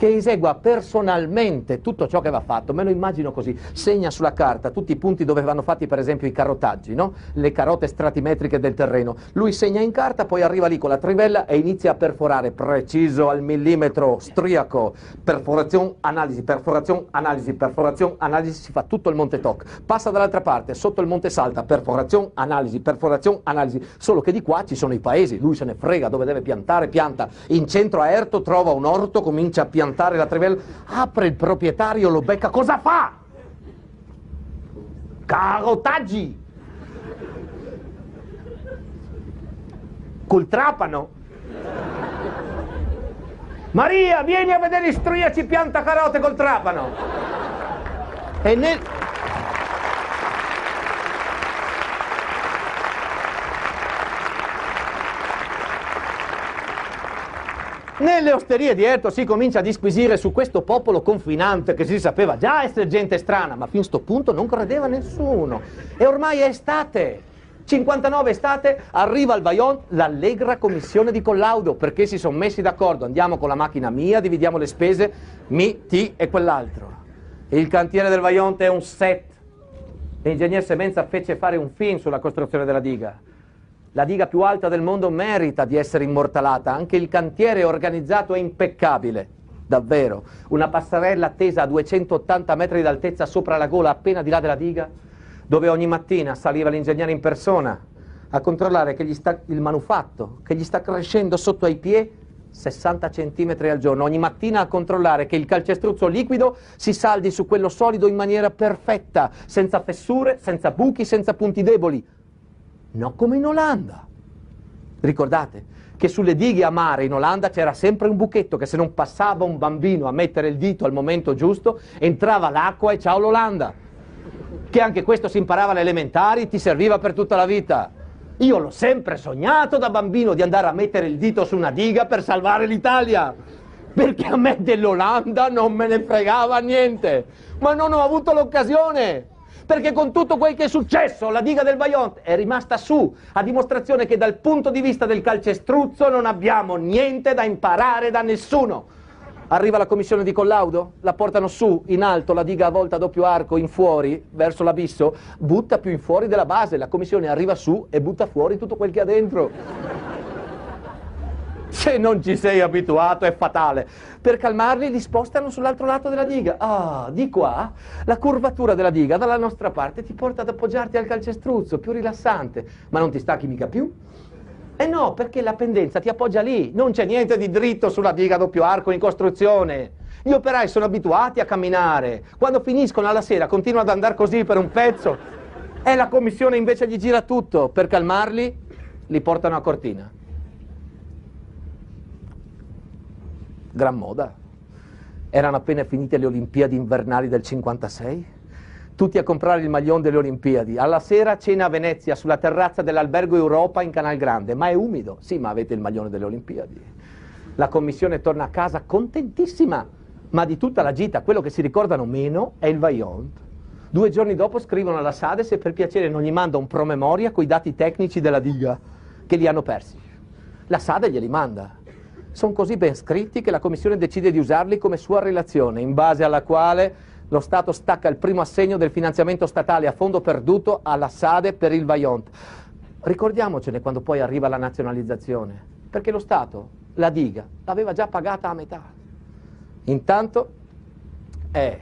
che esegua personalmente tutto ciò che va fatto, me lo immagino così, segna sulla carta tutti i punti dove vanno fatti per esempio i carotaggi, no? le carote stratimetriche del terreno, lui segna in carta, poi arriva lì con la trivella e inizia a perforare preciso al millimetro, striaco, perforazione, analisi, perforazione, analisi, perforazione, analisi, si fa tutto il Monte Toc, passa dall'altra parte, sotto il Monte Salta, perforazione, analisi, perforazione, analisi, solo che di qua ci sono i paesi, lui se ne frega dove deve piantare, pianta, in centro a Erto trova un orto, comincia a piantare, piantare la trivella, apre il proprietario, lo becca, cosa fa? Carotaggi! Col trapano. Maria, vieni a vedere istruiaci pianta carote col trapano. E nel... Nelle osterie di Erto si comincia a disquisire su questo popolo confinante che si sapeva già essere gente strana, ma fin a sto punto non credeva nessuno. E ormai è estate. 59 estate, arriva al Vajont l'allegra commissione di collaudo perché si sono messi d'accordo, andiamo con la macchina mia, dividiamo le spese, mi, ti e quell'altro. Il cantiere del Vajont è un set, L'ingegner Semenza fece fare un film sulla costruzione della diga. La diga più alta del mondo merita di essere immortalata, anche il cantiere organizzato è impeccabile, davvero. Una passerella attesa a 280 metri d'altezza sopra la gola appena di là della diga, dove ogni mattina saliva l'ingegnere in persona a controllare che sta, il manufatto che gli sta crescendo sotto ai piedi 60 cm al giorno, ogni mattina a controllare che il calcestruzzo liquido si saldi su quello solido in maniera perfetta, senza fessure, senza buchi, senza punti deboli. Non come in Olanda. Ricordate che sulle dighe a mare in Olanda c'era sempre un buchetto che se non passava un bambino a mettere il dito al momento giusto, entrava l'acqua e ciao l'Olanda. Che anche questo si imparava alle elementari, ti serviva per tutta la vita. Io l'ho sempre sognato da bambino di andare a mettere il dito su una diga per salvare l'Italia, perché a me dell'Olanda non me ne fregava niente, ma non ho avuto l'occasione, perché con tutto quel che è successo la diga del Vajont è rimasta su, a dimostrazione che dal punto di vista del calcestruzzo non abbiamo niente da imparare da nessuno. Arriva la commissione di collaudo, la portano su, in alto, la diga a volta a doppio arco, in fuori, verso l'abisso, butta più in fuori della base, la commissione arriva su e butta fuori tutto quel che ha dentro. Se non ci sei abituato è fatale. Per calmarli li spostano sull'altro lato della diga. Ah, di qua la curvatura della diga dalla nostra parte ti porta ad appoggiarti al calcestruzzo, più rilassante, ma non ti stacchi mica più. Eh no, perché la pendenza ti appoggia lì, non c'è niente di dritto sulla diga a doppio arco in costruzione. Gli operai sono abituati a camminare, quando finiscono alla sera continuano ad andare così per un pezzo. E la commissione invece gli gira tutto, per calmarli li portano a cortina. Gran moda. Erano appena finite le Olimpiadi invernali del 56 tutti a comprare il maglione delle Olimpiadi. Alla sera cena a Venezia sulla terrazza dell'albergo Europa in Canal Grande, ma è umido. Sì, ma avete il maglione delle Olimpiadi. La commissione torna a casa contentissima, ma di tutta la gita quello che si ricordano meno è il Vaillant. Due giorni dopo scrivono alla Sade se per piacere non gli manda un promemoria con i dati tecnici della diga, che li hanno persi. La Sade glieli manda. Sono così ben scritti che la commissione decide di usarli come sua relazione, in base alla quale lo Stato stacca il primo assegno del finanziamento statale a fondo perduto alla Sade per il Vaillant. Ricordiamocene quando poi arriva la nazionalizzazione, perché lo Stato, la diga, l'aveva già pagata a metà. Intanto, eh,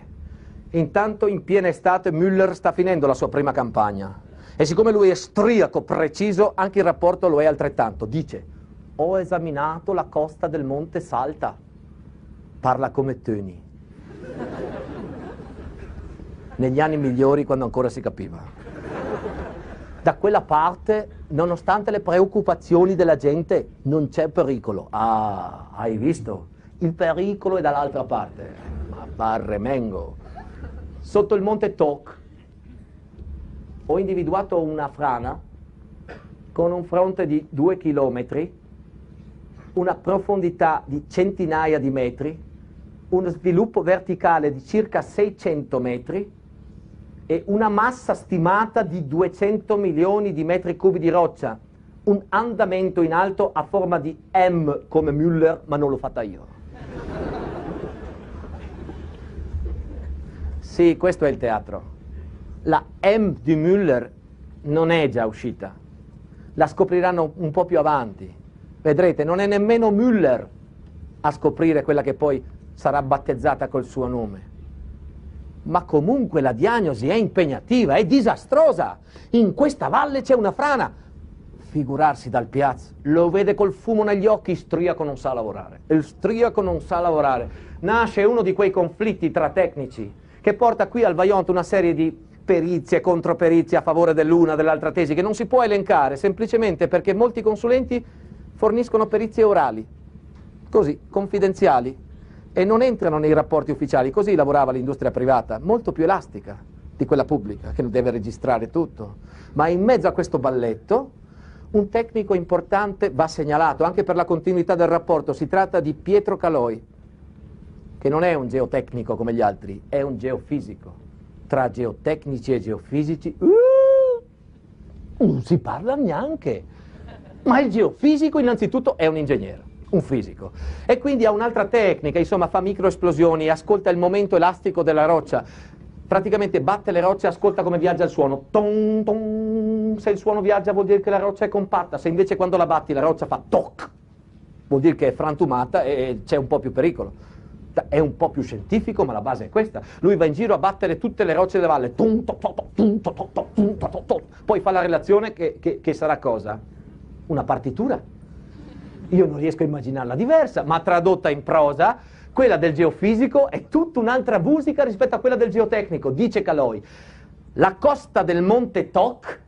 intanto in piena estate Müller sta finendo la sua prima campagna e siccome lui è striaco preciso, anche il rapporto lo è altrettanto. Dice, ho esaminato la costa del Monte Salta. Parla come Töni negli anni migliori quando ancora si capiva. Da quella parte, nonostante le preoccupazioni della gente, non c'è pericolo. Ah, hai visto? Il pericolo è dall'altra parte. Ma barremengo. Sotto il monte Toc ho individuato una frana con un fronte di due chilometri, una profondità di centinaia di metri, uno sviluppo verticale di circa 600 metri, e una massa stimata di 200 milioni di metri cubi di roccia, un andamento in alto a forma di M come Müller, ma non l'ho fatta io. Sì, questo è il teatro. La M di Müller non è già uscita, la scopriranno un po' più avanti. Vedrete, non è nemmeno Müller a scoprire quella che poi sarà battezzata col suo nome ma comunque la diagnosi è impegnativa, è disastrosa. In questa valle c'è una frana. Figurarsi dal piazza, lo vede col fumo negli occhi, striaco non sa lavorare. Il striaco non sa lavorare. Nasce uno di quei conflitti tra tecnici che porta qui al Vaillant una serie di perizie controperizie a favore dell'una, dell'altra tesi, che non si può elencare semplicemente perché molti consulenti forniscono perizie orali, così, confidenziali, e non entrano nei rapporti ufficiali. Così lavorava l'industria privata, molto più elastica di quella pubblica, che deve registrare tutto. Ma in mezzo a questo balletto un tecnico importante va segnalato, anche per la continuità del rapporto. Si tratta di Pietro Caloi, che non è un geotecnico come gli altri, è un geofisico. Tra geotecnici e geofisici uh, non si parla neanche. Ma il geofisico innanzitutto è un ingegnere un fisico. E quindi ha un'altra tecnica, insomma fa microesplosioni, ascolta il momento elastico della roccia. praticamente batte le rocce e ascolta come viaggia il suono. Ton, ton. Se il suono viaggia vuol dire che la roccia è compatta, se invece quando la batti la roccia fa toc, vuol dire che è frantumata e c'è un po' più pericolo. È un po' più scientifico, ma la base è questa. Lui va in giro a battere tutte le rocce delle valle, poi fa la relazione che, che, che sarà cosa? Una partitura. Io non riesco a immaginarla diversa, ma tradotta in prosa, quella del geofisico è tutta un'altra musica rispetto a quella del geotecnico. Dice Caloi, la costa del monte Toc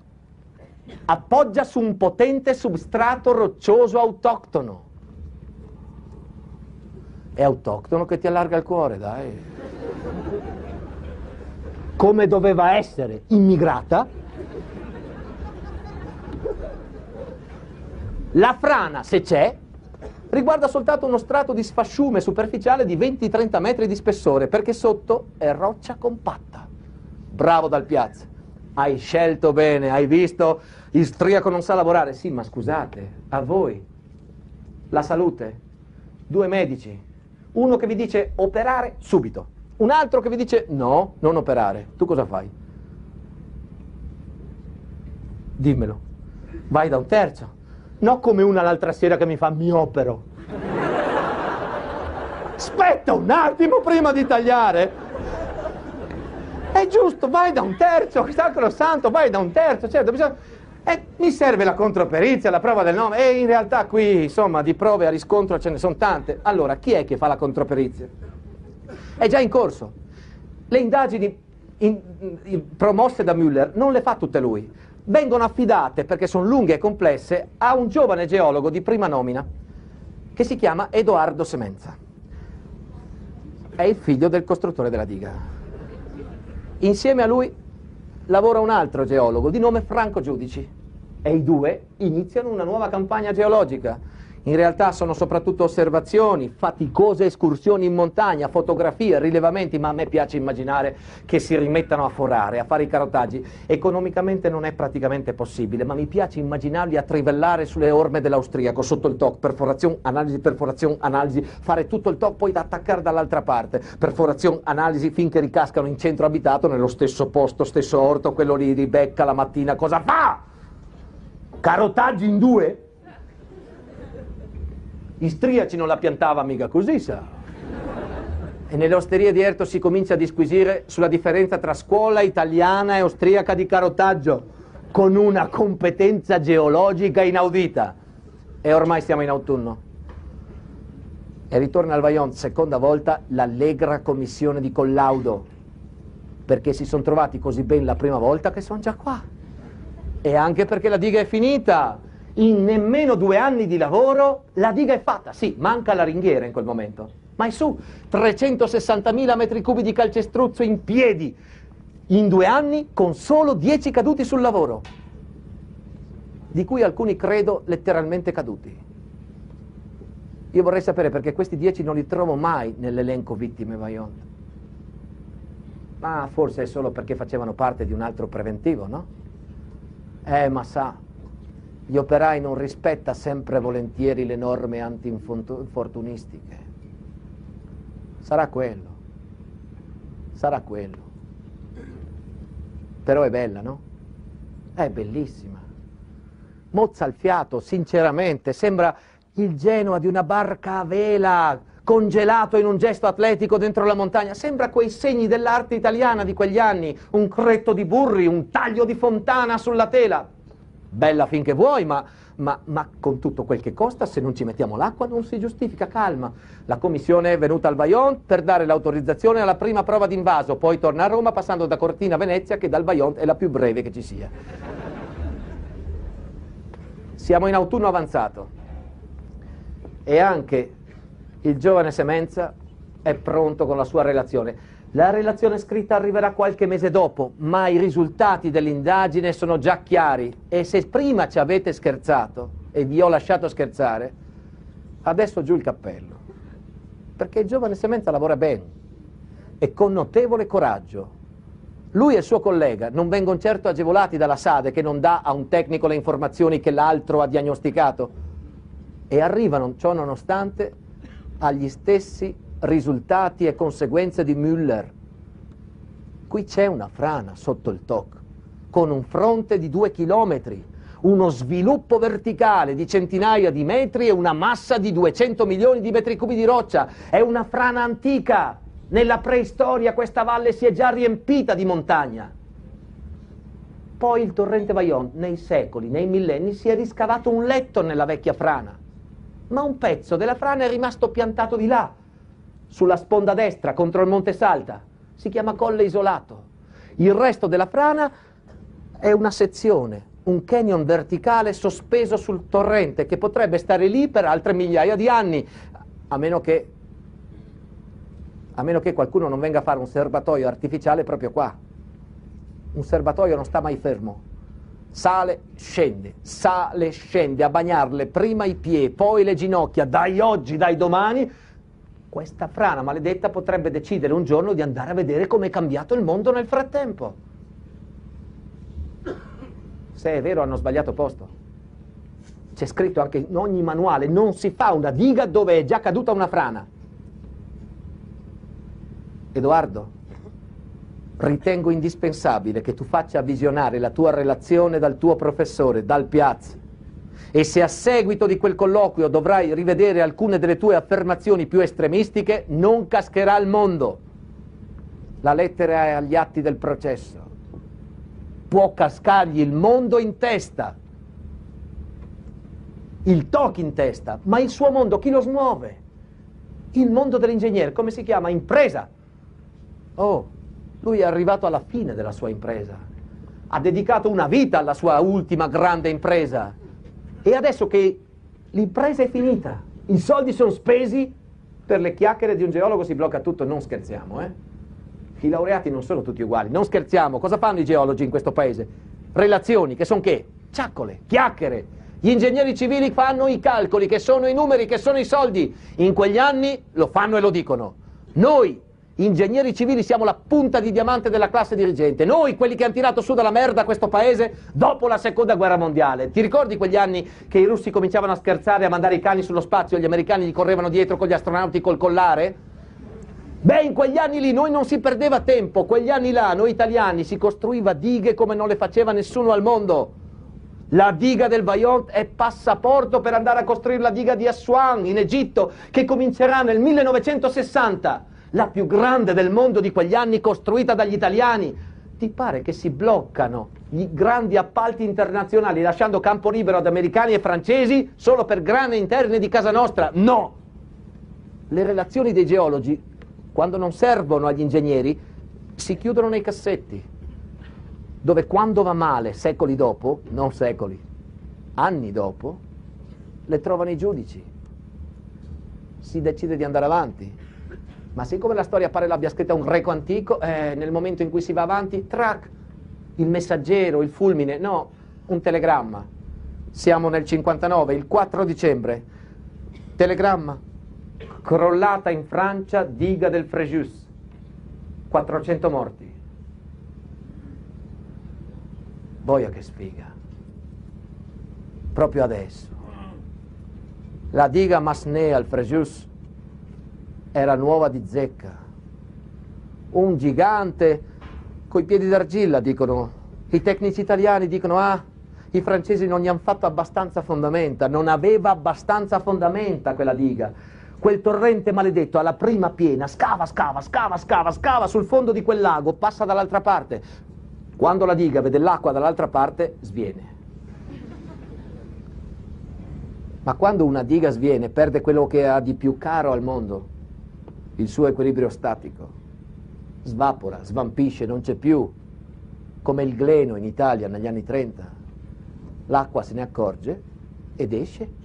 appoggia su un potente substrato roccioso autoctono è autoctono che ti allarga il cuore, dai. Come doveva essere immigrata. La frana, se c'è, riguarda soltanto uno strato di sfasciume superficiale di 20-30 metri di spessore, perché sotto è roccia compatta. Bravo dal piazza. Hai scelto bene, hai visto? Istriaco non sa lavorare. Sì, ma scusate, a voi. La salute. Due medici, uno che vi dice operare subito, un altro che vi dice no, non operare. Tu cosa fai? Dimmelo. Vai da un terzo. No come una l'altra sera che mi fa mi opero. Aspetta un attimo prima di tagliare. È giusto, vai da un terzo, sacro santo, vai da un terzo. Certo, bisogna eh, mi serve la controperizia, la prova del nome, e in realtà qui, insomma, di prove a riscontro ce ne sono tante. Allora, chi è che fa la controperizia? È già in corso. Le indagini in, in, promosse da Müller non le fa tutte lui. Vengono affidate, perché sono lunghe e complesse, a un giovane geologo di prima nomina, che si chiama Edoardo Semenza. È il figlio del costruttore della diga. Insieme a lui lavora un altro geologo di nome Franco Giudici e i due iniziano una nuova campagna geologica in realtà sono soprattutto osservazioni, faticose escursioni in montagna, fotografie, rilevamenti, ma a me piace immaginare che si rimettano a forare, a fare i carotaggi. Economicamente non è praticamente possibile, ma mi piace immaginarli a trivellare sulle orme dell'austriaco, sotto il TOC, perforazione, analisi, perforazione, analisi, fare tutto il TOC poi da attaccare dall'altra parte, perforazione, analisi, finché ricascano in centro abitato, nello stesso posto, stesso orto, quello lì ribecca la mattina, cosa fa? Carotaggi in due? Istriaci non la piantava mica così, sa. E nelle osterie di Erto si comincia a disquisire sulla differenza tra scuola italiana e austriaca di carotaggio, con una competenza geologica inaudita. E ormai siamo in autunno. E ritorna al Vajont, seconda volta, l'allegra commissione di collaudo, perché si sono trovati così bene la prima volta che sono già qua. E anche perché la diga è finita in nemmeno due anni di lavoro la diga è fatta. Sì, manca la ringhiera in quel momento, ma è su 360.000 metri cubi di calcestruzzo in piedi in due anni con solo 10 caduti sul lavoro, di cui alcuni credo letteralmente caduti. Io vorrei sapere perché questi 10 non li trovo mai nell'elenco vittime Vajont. Ma forse è solo perché facevano parte di un altro preventivo, no? Eh, ma sa, gli operai non rispetta sempre volentieri le norme anti-infortunistiche. Sarà quello, sarà quello. Però è bella, no? È bellissima. Mozza al fiato, sinceramente, sembra il Genoa di una barca a vela, congelato in un gesto atletico dentro la montagna. Sembra quei segni dell'arte italiana di quegli anni, un cretto di burri, un taglio di fontana sulla tela bella finché vuoi, ma, ma, ma, con tutto quel che costa, se non ci mettiamo l'acqua non si giustifica, calma. La commissione è venuta al Vajont per dare l'autorizzazione alla prima prova d'invaso, poi torna a Roma passando da Cortina a Venezia, che dal Vajont è la più breve che ci sia. Siamo in autunno avanzato e anche il giovane Semenza è pronto con la sua relazione. La relazione scritta arriverà qualche mese dopo, ma i risultati dell'indagine sono già chiari e se prima ci avete scherzato e vi ho lasciato scherzare, adesso giù il cappello. Perché il giovane Semenza lavora bene e con notevole coraggio. Lui e il suo collega non vengono certo agevolati dalla SADE che non dà a un tecnico le informazioni che l'altro ha diagnosticato e arrivano, ciò nonostante, agli stessi risultati e conseguenze di Müller. Qui c'è una frana sotto il TOC, con un fronte di due chilometri, uno sviluppo verticale di centinaia di metri e una massa di 200 milioni di metri cubi di roccia. È una frana antica. Nella preistoria questa valle si è già riempita di montagna. Poi il torrente Vaillant, nei secoli, nei millenni, si è riscavato un letto nella vecchia frana. Ma un pezzo della frana è rimasto piantato di là, sulla sponda destra, contro il Monte Salta si chiama colle isolato. Il resto della frana è una sezione, un canyon verticale sospeso sul torrente che potrebbe stare lì per altre migliaia di anni, a meno che, a meno che qualcuno non venga a fare un serbatoio artificiale proprio qua. Un serbatoio non sta mai fermo. Sale, scende, sale, scende, a bagnarle prima i piedi, poi le ginocchia, dai oggi, dai domani, questa frana maledetta potrebbe decidere un giorno di andare a vedere come è cambiato il mondo nel frattempo. Se è vero hanno sbagliato posto. C'è scritto anche in ogni manuale, non si fa una diga dove è già caduta una frana. Edoardo, ritengo indispensabile che tu faccia visionare la tua relazione dal tuo professore, dal piazza e se a seguito di quel colloquio dovrai rivedere alcune delle tue affermazioni più estremistiche, non cascherà il mondo. La lettera è agli atti del processo. Può cascargli il mondo in testa, il TOC in testa, ma il suo mondo chi lo smuove? Il mondo dell'ingegnere, come si chiama? Impresa. Oh, lui è arrivato alla fine della sua impresa. Ha dedicato una vita alla sua ultima grande impresa e adesso che l'impresa è finita, i soldi sono spesi, per le chiacchiere di un geologo si blocca tutto, non scherziamo, eh? I laureati non sono tutti uguali, non scherziamo. Cosa fanno i geologi in questo paese? Relazioni, che sono che? Ciaccole, chiacchiere. Gli ingegneri civili fanno i calcoli, che sono i numeri, che sono i soldi. In quegli anni lo fanno e lo dicono. Noi ingegneri civili siamo la punta di diamante della classe dirigente, noi quelli che hanno tirato su dalla merda questo paese dopo la seconda guerra mondiale. Ti ricordi quegli anni che i russi cominciavano a scherzare, a mandare i cani sullo spazio e gli americani gli correvano dietro con gli astronauti col collare? Beh, in quegli anni lì noi non si perdeva tempo, quegli anni là noi italiani si costruiva dighe come non le faceva nessuno al mondo. La diga del Vajont è passaporto per andare a costruire la diga di Aswan in Egitto, che comincerà nel 1960 la più grande del mondo di quegli anni costruita dagli italiani. Ti pare che si bloccano gli grandi appalti internazionali lasciando campo libero ad americani e francesi solo per grane interne di casa nostra? No! Le relazioni dei geologi, quando non servono agli ingegneri, si chiudono nei cassetti, dove quando va male, secoli dopo, non secoli, anni dopo, le trovano i giudici. Si decide di andare avanti. Ma siccome la storia pare l'abbia scritta un greco antico, eh, nel momento in cui si va avanti, track, il messaggero, il fulmine, no, un telegramma. Siamo nel 59, il 4 dicembre. Telegramma. Crollata in Francia, diga del Frejus. 400 morti. Boia che sfiga. Proprio adesso. La diga Masné al Frejus era nuova di zecca. Un gigante coi piedi d'argilla, dicono. I tecnici italiani dicono, ah, i francesi non gli hanno fatto abbastanza fondamenta, non aveva abbastanza fondamenta quella diga. Quel torrente maledetto alla prima piena scava, scava, scava, scava, scava sul fondo di quel lago, passa dall'altra parte. Quando la diga vede l'acqua dall'altra parte, sviene. Ma quando una diga sviene, perde quello che ha di più caro al mondo, il suo equilibrio statico, svapora, svampisce, non c'è più, come il gleno in Italia negli anni 30. L'acqua se ne accorge ed esce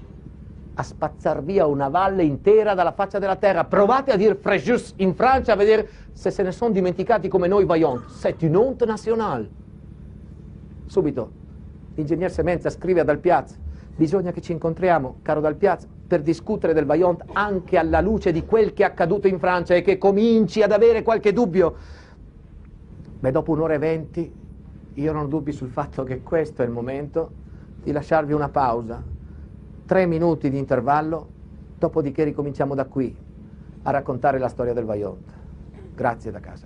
a spazzar via una valle intera dalla faccia della terra. Provate a dire Frejus in Francia a vedere se se ne sono dimenticati come noi Vaillant. C'est une honte nationale. Subito, l'ingegner Semenza scrive ad Alpiaz, bisogna che ci incontriamo, caro Dalpiaz, per discutere del Vaillant anche alla luce di quel che è accaduto in Francia e che cominci ad avere qualche dubbio. Beh, dopo un'ora e venti io non ho dubbi sul fatto che questo è il momento di lasciarvi una pausa, tre minuti di intervallo, dopodiché ricominciamo da qui a raccontare la storia del Vaillant. Grazie da casa.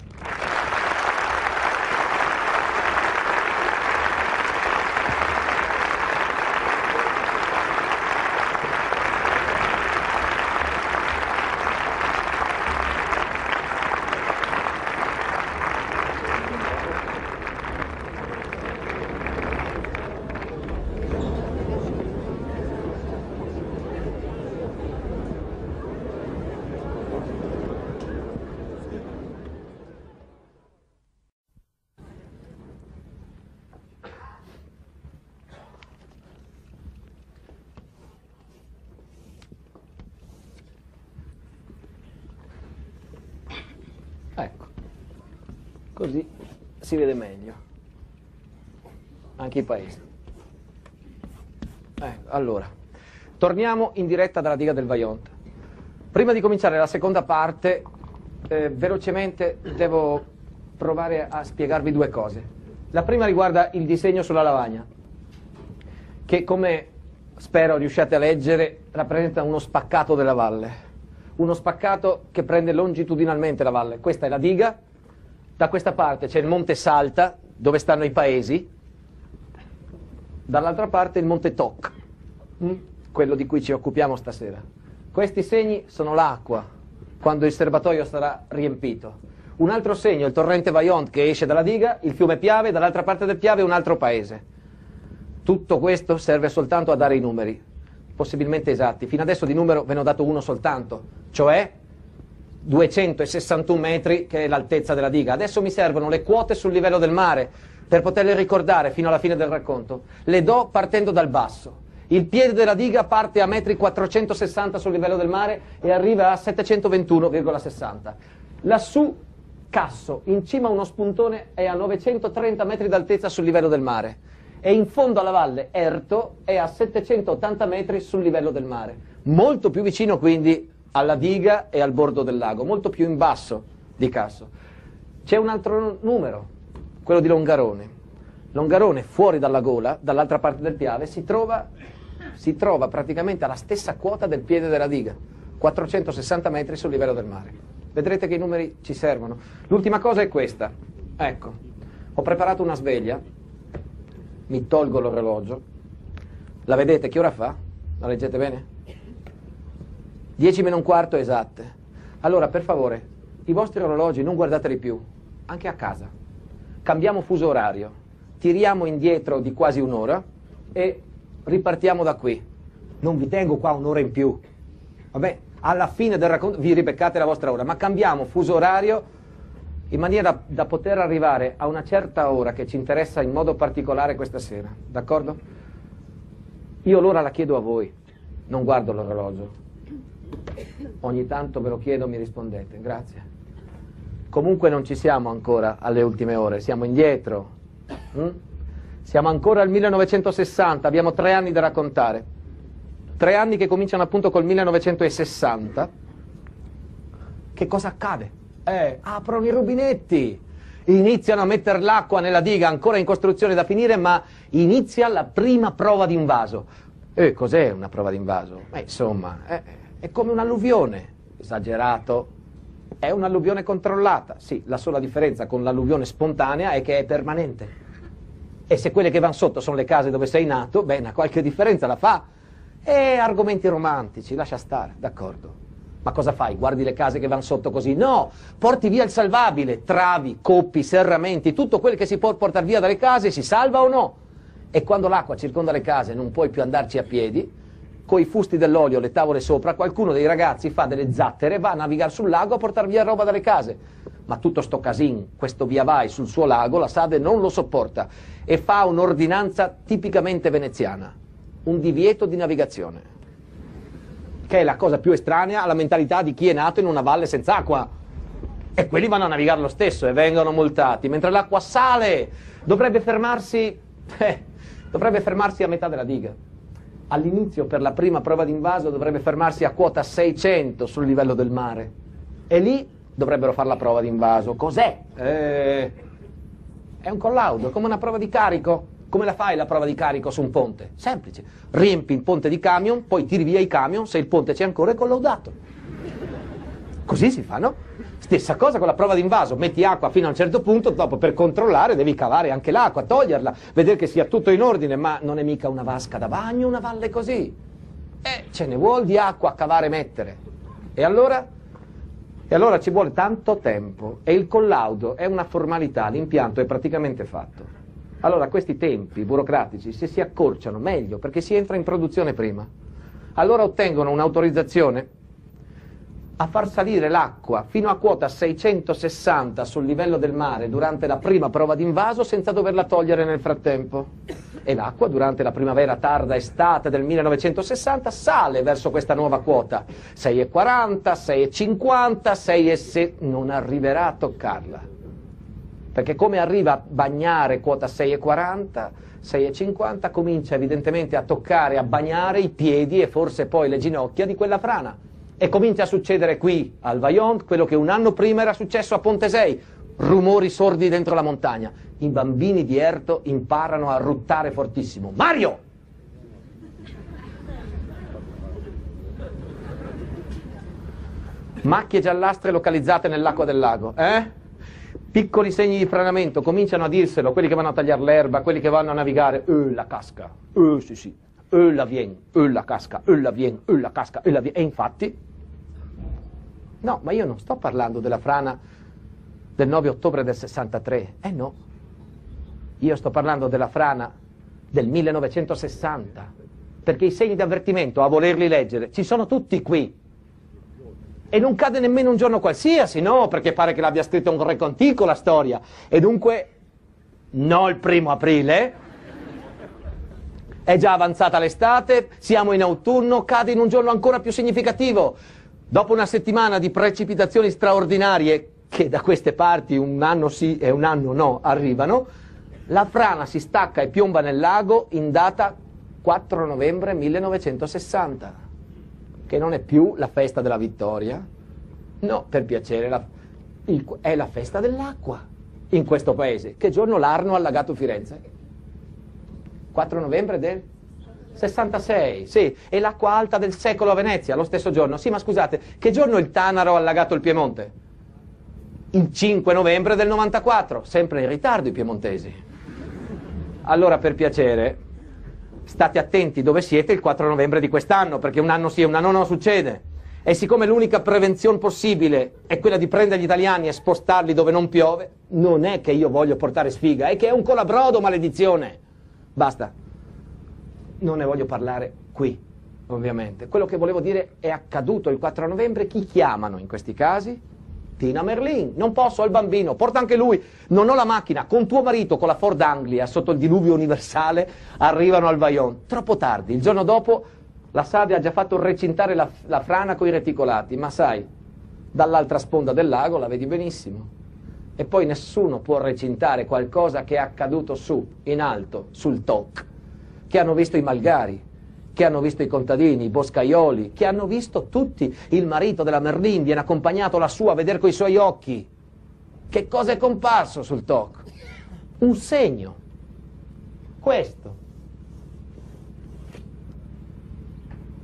Ecco, così si vede meglio. Anche i paesi. Ecco, allora, torniamo in diretta dalla diga del Vajont. Prima di cominciare la seconda parte, eh, velocemente devo provare a spiegarvi due cose. La prima riguarda il disegno sulla lavagna, che come spero riusciate a leggere rappresenta uno spaccato della valle uno spaccato che prende longitudinalmente la valle. Questa è la diga, da questa parte c'è il monte Salta, dove stanno i paesi, dall'altra parte il monte Toc, mm? quello di cui ci occupiamo stasera. Questi segni sono l'acqua, quando il serbatoio sarà riempito. Un altro segno, il torrente Vaillant che esce dalla diga, il fiume Piave, dall'altra parte del Piave un altro paese. Tutto questo serve soltanto a dare i numeri possibilmente esatti. Fino adesso di numero ve ne ho dato uno soltanto, cioè 261 metri che è l'altezza della diga. Adesso mi servono le quote sul livello del mare per poterle ricordare fino alla fine del racconto. Le do partendo dal basso. Il piede della diga parte a metri 460 sul livello del mare e arriva a 721,60. Lassù Casso, in cima a uno spuntone, è a 930 metri d'altezza sul livello del mare e in fondo alla valle Erto è a 780 metri sul livello del mare, molto più vicino quindi alla diga e al bordo del lago, molto più in basso di Casso. C'è un altro numero, quello di Longarone. Longarone fuori dalla gola, dall'altra parte del Piave, si trova, si trova praticamente alla stessa quota del piede della diga, 460 metri sul livello del mare. Vedrete che i numeri ci servono. L'ultima cosa è questa. Ecco, ho preparato una sveglia mi tolgo l'orologio, la vedete che ora fa? La leggete bene? 10 meno un quarto esatte. Allora, per favore, i vostri orologi non guardateli più, anche a casa. Cambiamo fuso orario, tiriamo indietro di quasi un'ora e ripartiamo da qui. Non vi tengo qua un'ora in più. Vabbè, alla fine del racconto vi ribeccate la vostra ora, ma cambiamo fuso orario in maniera da, poter arrivare a una certa ora che ci interessa in modo particolare questa sera, d'accordo? Io l'ora la chiedo a voi, non guardo l'orologio. Ogni tanto ve lo chiedo, mi rispondete, grazie. Comunque non ci siamo ancora alle ultime ore, siamo indietro. Mm? Siamo ancora al 1960, abbiamo tre anni da raccontare. Tre anni che cominciano appunto col 1960. Che cosa accade? eh, aprono i rubinetti, iniziano a mettere l'acqua nella diga ancora in costruzione da finire, ma inizia la prima prova di invaso. E cos'è una prova di invaso? Eh, insomma, è, è come un'alluvione, esagerato. È un'alluvione controllata, sì, la sola differenza con l'alluvione spontanea è che è permanente. E se quelle che vanno sotto sono le case dove sei nato, beh, una qualche differenza la fa. E argomenti romantici, lascia stare, d'accordo. Ma cosa fai? Guardi le case che vanno sotto così? No, porti via il salvabile, travi, coppi, serramenti, tutto quello che si può portare via dalle case si salva o no? E quando l'acqua circonda le case non puoi più andarci a piedi, coi fusti dell'olio, le tavole sopra, qualcuno dei ragazzi fa delle zattere, va a navigare sul lago a portare via roba dalle case. Ma tutto sto casin, questo via vai sul suo lago, la Sade non lo sopporta e fa un'ordinanza tipicamente veneziana, un divieto di navigazione che è la cosa più estranea alla mentalità di chi è nato in una valle senza acqua. E quelli vanno a navigare lo stesso e vengono multati, mentre l'acqua sale, dovrebbe fermarsi, eh, dovrebbe fermarsi a metà della diga. All'inizio, per la prima prova d'invaso, dovrebbe fermarsi a quota 600 sul livello del mare. E lì dovrebbero fare la prova d'invaso. Cos'è? Eh, è un collaudo, come una prova di carico. Come la fai la prova di carico su un ponte? Semplice. Riempi il ponte di camion, poi tiri via i camion, se il ponte c'è ancora è collaudato. Così si fa, no? Stessa cosa con la prova d'invaso, metti acqua fino a un certo punto, dopo per controllare devi cavare anche l'acqua, toglierla, vedere che sia tutto in ordine, ma non è mica una vasca da bagno, una valle così. Eh, ce ne vuol di acqua a cavare e mettere. E allora? E allora ci vuole tanto tempo e il collaudo è una formalità, l'impianto è praticamente fatto. Allora questi tempi burocratici, se si accorciano, meglio, perché si entra in produzione prima. Allora ottengono un'autorizzazione a far salire l'acqua fino a quota 660 sul livello del mare durante la prima prova d'invaso senza doverla togliere nel frattempo. e l'acqua durante la primavera tarda estate del 1960 sale verso questa nuova quota. 6,40, 6,50, 6,6... non arriverà a toccarla. Perché come arriva a bagnare quota 6,40, 6,50 comincia evidentemente a toccare, a bagnare i piedi e forse poi le ginocchia di quella frana. E comincia a succedere qui, al Vaillant, quello che un anno prima era successo a Pontesei, rumori sordi dentro la montagna. I bambini di Erto imparano a ruttare fortissimo. Mario! Macchie giallastre localizzate nell'acqua del lago, eh? Piccoli segni di franamento, cominciano a dirselo quelli che vanno a tagliare l'erba, quelli che vanno a navigare, eh, la casca, eh, sì sì, eh, la vien, eh, la casca, eh, la vien, eh, la casca, eh, la vien. E infatti, no, ma io non sto parlando della frana del 9 ottobre del 63, eh no, io sto parlando della frana del 1960, perché i segni di avvertimento, a volerli leggere, ci sono tutti qui. E non cade nemmeno un giorno qualsiasi, no, perché pare che l'abbia scritto un re contico la storia. E dunque, no il primo aprile, è già avanzata l'estate, siamo in autunno, cade in un giorno ancora più significativo. Dopo una settimana di precipitazioni straordinarie, che da queste parti un anno sì e un anno no arrivano, la frana si stacca e piomba nel lago in data 4 novembre 1960, che non è più la festa della vittoria, no, per piacere, la, il, è la festa dell'acqua in questo paese. Che giorno l'Arno ha allagato Firenze? 4 novembre del 66, sì, e l'acqua alta del secolo a Venezia, lo stesso giorno. Sì, ma scusate, che giorno il Tanaro ha allagato il Piemonte? Il 5 novembre del 94, sempre in ritardo i piemontesi. Allora, per piacere, state attenti dove siete il 4 novembre di quest'anno, perché un anno sì e un anno no succede. E siccome l'unica prevenzione possibile è quella di prendere gli italiani e spostarli dove non piove, non è che io voglio portare sfiga, è che è un colabrodo, maledizione. Basta. Non ne voglio parlare qui, ovviamente. Quello che volevo dire è accaduto il 4 novembre. Chi chiamano in questi casi? Tina Merlin, non posso, al bambino, porta anche lui, non ho la macchina, con tuo marito, con la Ford Anglia, sotto il diluvio universale, arrivano al Vaillant. Troppo tardi, il giorno dopo la Sadia ha già fatto recintare la, la frana coi reticolati, ma sai, dall'altra sponda del lago la vedi benissimo. E poi nessuno può recintare qualcosa che è accaduto su, in alto, sul TOC, che hanno visto i malgari, che hanno visto i contadini, i boscaioli, che hanno visto tutti. Il marito della Merlin viene accompagnato lassù a vedere coi suoi occhi. Che cosa è comparso sul TOC? Un segno. Questo.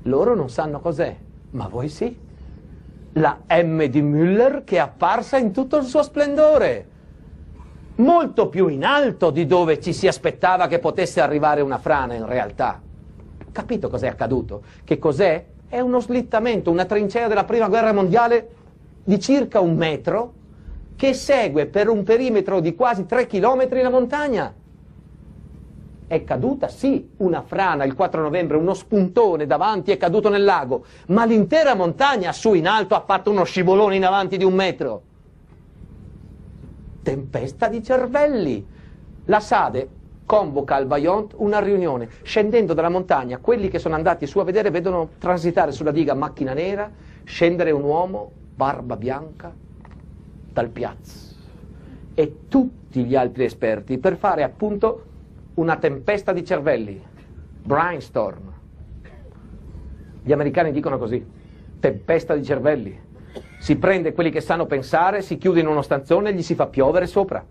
Loro non sanno cos'è, ma voi sì. La M di Müller che è apparsa in tutto il suo splendore. Molto più in alto di dove ci si aspettava che potesse arrivare una frana in realtà. Capito cos'è accaduto? Che cos'è? È uno slittamento, una trincea della prima guerra mondiale di circa un metro che segue per un perimetro di quasi tre chilometri la montagna. È caduta, sì, una frana il 4 novembre, uno spuntone davanti è caduto nel lago, ma l'intera montagna su in alto ha fatto uno scivolone in avanti di un metro. Tempesta di cervelli. La Sade convoca al Vaillant una riunione. Scendendo dalla montagna, quelli che sono andati su a vedere vedono transitare sulla diga macchina nera, scendere un uomo, barba bianca, dal piazzo. E tutti gli altri esperti per fare appunto una tempesta di cervelli, brainstorm. Gli americani dicono così, tempesta di cervelli. Si prende quelli che sanno pensare, si chiude in uno stanzone e gli si fa piovere sopra.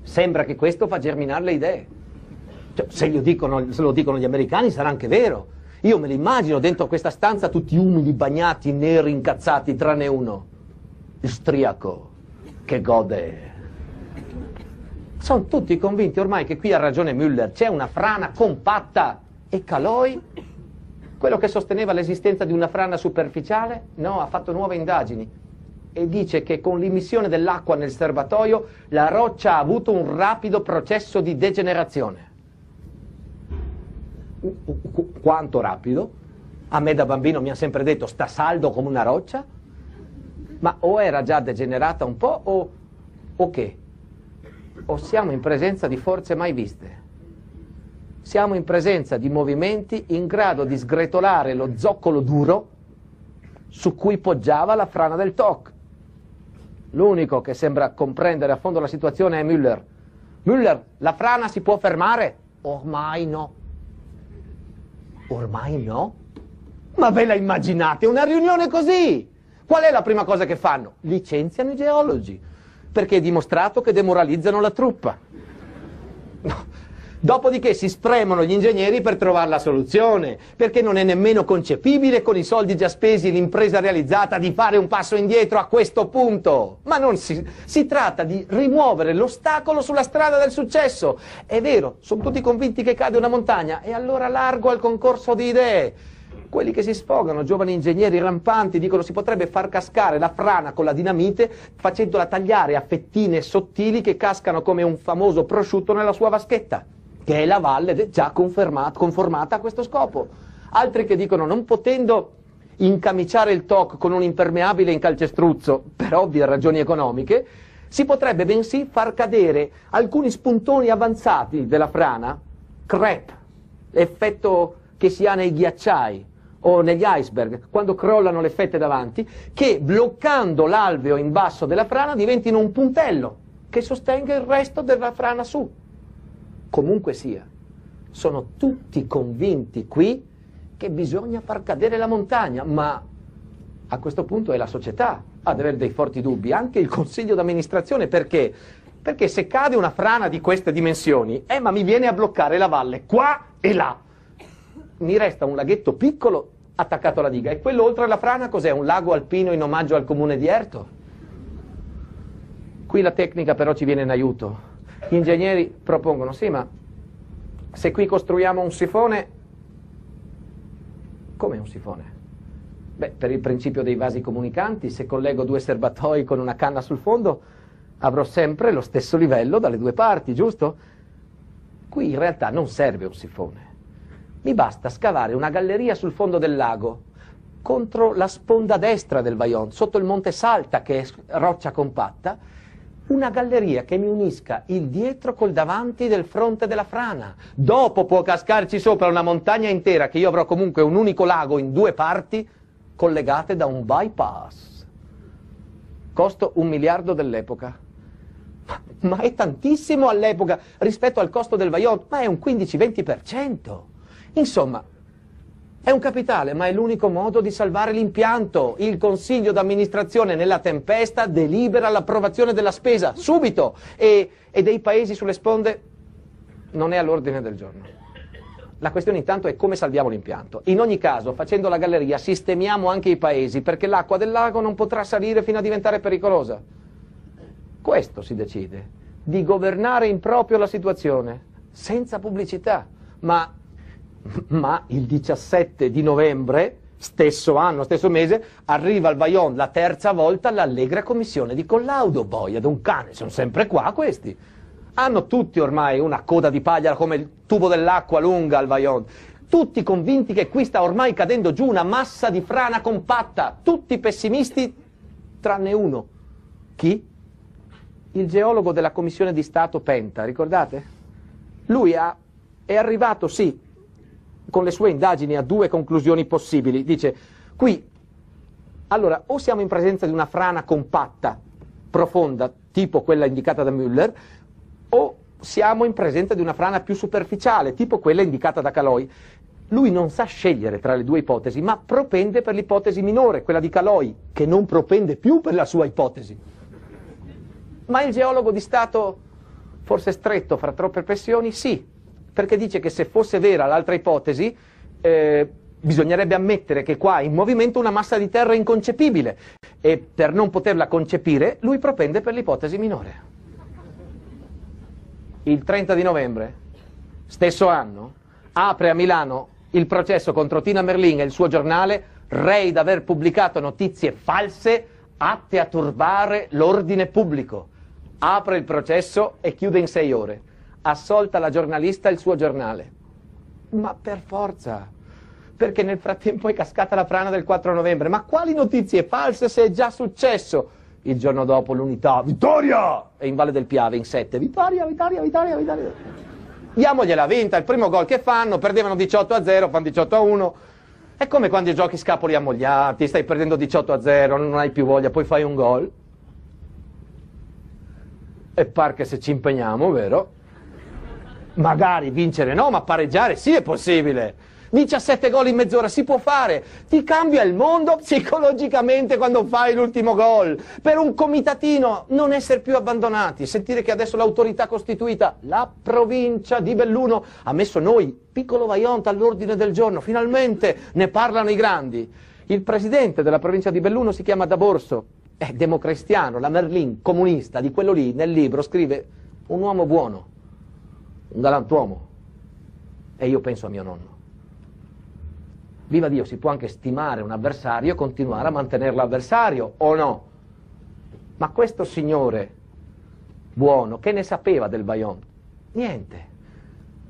Sembra che questo fa germinare le idee. Cioè, se, dicono, se, lo dicono gli americani sarà anche vero. Io me li immagino dentro questa stanza tutti umidi, bagnati, neri, incazzati, tranne uno. Istriaco, che gode. Sono tutti convinti ormai che qui ha ragione Müller, c'è una frana compatta. E Caloi, quello che sosteneva l'esistenza di una frana superficiale, no, ha fatto nuove indagini e dice che con l'immissione dell'acqua nel serbatoio la roccia ha avuto un rapido processo di degenerazione. Quanto rapido? A me da bambino mi ha sempre detto sta saldo come una roccia? Ma o era già degenerata un po' o, o che? O siamo in presenza di forze mai viste? Siamo in presenza di movimenti in grado di sgretolare lo zoccolo duro su cui poggiava la frana del TOC. L'unico che sembra comprendere a fondo la situazione è Müller. Müller, la frana si può fermare? Ormai no. Ormai no? Ma ve la immaginate una riunione così? Qual è la prima cosa che fanno? Licenziano i geologi, perché è dimostrato che demoralizzano la truppa. No. Dopodiché si spremono gli ingegneri per trovare la soluzione, perché non è nemmeno concepibile con i soldi già spesi l'impresa realizzata di fare un passo indietro a questo punto. Ma non si, si tratta di rimuovere l'ostacolo sulla strada del successo. È vero, sono tutti convinti che cade una montagna e allora largo al concorso di idee. Quelli che si sfogano, giovani ingegneri rampanti, dicono si potrebbe far cascare la frana con la dinamite facendola tagliare a fettine sottili che cascano come un famoso prosciutto nella sua vaschetta che è la valle già conformata a questo scopo. Altri che dicono non potendo incamiciare il TOC con un impermeabile in calcestruzzo, per ovvie ragioni economiche, si potrebbe bensì far cadere alcuni spuntoni avanzati della frana, crepe, effetto che si ha nei ghiacciai o negli iceberg, quando crollano le fette davanti, che bloccando l'alveo in basso della frana diventino un puntello che sostenga il resto della frana su comunque sia, sono tutti convinti qui che bisogna far cadere la montagna, ma a questo punto è la società ad avere dei forti dubbi, anche il consiglio d'amministrazione, perché? Perché se cade una frana di queste dimensioni, eh ma mi viene a bloccare la valle qua e là. Mi resta un laghetto piccolo attaccato alla diga e quello oltre la frana cos'è? Un lago alpino in omaggio al comune di Erto? Qui la tecnica però ci viene in aiuto. Gli ingegneri propongono, sì, ma se qui costruiamo un sifone, come un sifone? Beh, per il principio dei vasi comunicanti, se collego due serbatoi con una canna sul fondo, avrò sempre lo stesso livello dalle due parti, giusto? Qui in realtà non serve un sifone. Mi basta scavare una galleria sul fondo del lago, contro la sponda destra del Vajont, sotto il monte Salta, che è roccia compatta, una galleria che mi unisca il dietro col davanti del fronte della frana. Dopo può cascarci sopra una montagna intera che io avrò comunque un unico lago in due parti collegate da un bypass. Costo un miliardo dell'epoca. Ma, ma è tantissimo all'epoca rispetto al costo del Vajont, ma è un 15-20%. Insomma, è un capitale, ma è l'unico modo di salvare l'impianto. Il consiglio d'amministrazione nella tempesta delibera l'approvazione della spesa, subito, e, e dei paesi sulle sponde non è all'ordine del giorno. La questione intanto è come salviamo l'impianto. In ogni caso, facendo la galleria, sistemiamo anche i paesi, perché l'acqua del lago non potrà salire fino a diventare pericolosa. Questo si decide, di governare in proprio la situazione, senza pubblicità, ma ma il 17 di novembre, stesso anno, stesso mese, arriva al Vaillon la terza volta l'allegra commissione di collaudo. Boia d'un cane, sono sempre qua questi. Hanno tutti ormai una coda di paglia come il tubo dell'acqua lunga al Vaillon. Tutti convinti che qui sta ormai cadendo giù una massa di frana compatta. Tutti pessimisti, tranne uno. Chi? Il geologo della commissione di Stato Penta, ricordate? Lui ha, è arrivato, sì, con le sue indagini a due conclusioni possibili. Dice, qui, allora, o siamo in presenza di una frana compatta, profonda, tipo quella indicata da Müller, o siamo in presenza di una frana più superficiale, tipo quella indicata da Caloi. Lui non sa scegliere tra le due ipotesi, ma propende per l'ipotesi minore, quella di Caloi, che non propende più per la sua ipotesi. Ma il geologo di Stato, forse stretto fra troppe pressioni, sì, perché dice che se fosse vera l'altra ipotesi, eh, bisognerebbe ammettere che qua è in movimento una massa di terra inconcepibile e per non poterla concepire lui propende per l'ipotesi minore. Il 30 di novembre, stesso anno, apre a Milano il processo contro Tina Merlin e il suo giornale rei d'aver pubblicato notizie false atte a turbare l'ordine pubblico. Apre il processo e chiude in sei ore assolta la giornalista il suo giornale. Ma per forza, perché nel frattempo è cascata la frana del 4 novembre. Ma quali notizie false se è già successo? Il giorno dopo l'unità, vittoria! E in Valle del Piave in sette, vittoria, vittoria, vittoria, vittoria. Diamogliela vinta, il primo gol che fanno, perdevano 18 a 0, fanno 18 a 1. È come quando giochi scapoli ammogliati, stai perdendo 18 a 0, non hai più voglia, poi fai un gol. E par che se ci impegniamo, vero? Magari vincere no, ma pareggiare sì è possibile. 17 gol in mezz'ora si può fare, ti cambia il mondo psicologicamente quando fai l'ultimo gol. Per un comitatino non essere più abbandonati, sentire che adesso l'autorità costituita, la provincia di Belluno, ha messo noi, piccolo Vaionta, all'ordine del giorno, finalmente ne parlano i grandi. Il presidente della provincia di Belluno si chiama D'Aborso, è democristiano, la Merlin, comunista, di quello lì, nel libro scrive un uomo buono, un galantuomo. E io penso a mio nonno viva Dio, si può anche stimare un avversario e continuare a mantenerlo avversario, o no? Ma questo signore buono, che ne sapeva del Bayon? Niente.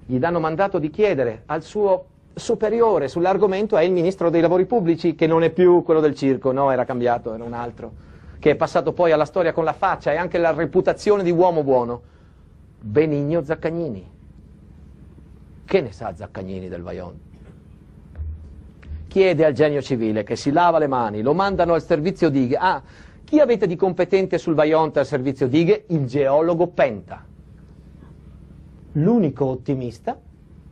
Gli danno mandato di chiedere al suo superiore sull'argomento è il ministro dei lavori pubblici, che non è più quello del circo, no, era cambiato, era un altro, che è passato poi alla storia con la faccia e anche la reputazione di uomo buono, Benigno Zaccagnini. Che ne sa Zaccagnini del Vajon? chiede al genio civile che si lava le mani, lo mandano al servizio dighe. Ah, chi avete di competente sul Vaionte al servizio dighe? Il geologo Penta. L'unico ottimista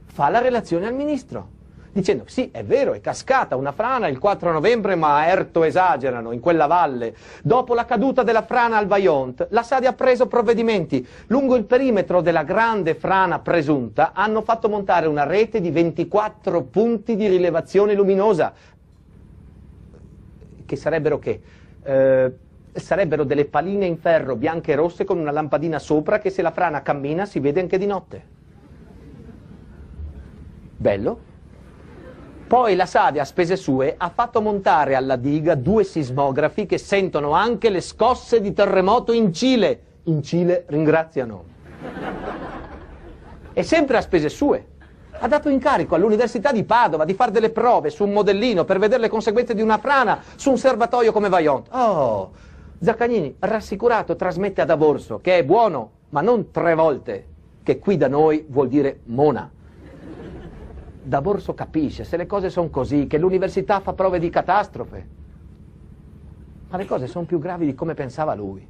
fa la relazione al ministro dicendo sì, è vero, è cascata una frana il 4 novembre, ma a Erto esagerano, in quella valle. Dopo la caduta della frana al Vaillant, la Sadi ha preso provvedimenti. Lungo il perimetro della grande frana presunta hanno fatto montare una rete di 24 punti di rilevazione luminosa, che sarebbero che? Eh, sarebbero delle paline in ferro bianche e rosse con una lampadina sopra che se la frana cammina si vede anche di notte. Bello? Poi la Sadia, a spese sue, ha fatto montare alla diga due sismografi che sentono anche le scosse di terremoto in Cile. In Cile ringraziano. E sempre a spese sue. Ha dato incarico all'Università di Padova di fare delle prove su un modellino per vedere le conseguenze di una frana su un serbatoio come Vaillant. Oh, Zaccagnini, rassicurato, trasmette ad Aborso che è buono, ma non tre volte, che qui da noi vuol dire mona da Borso capisce, se le cose sono così, che l'università fa prove di catastrofe. Ma le cose sono più gravi di come pensava lui.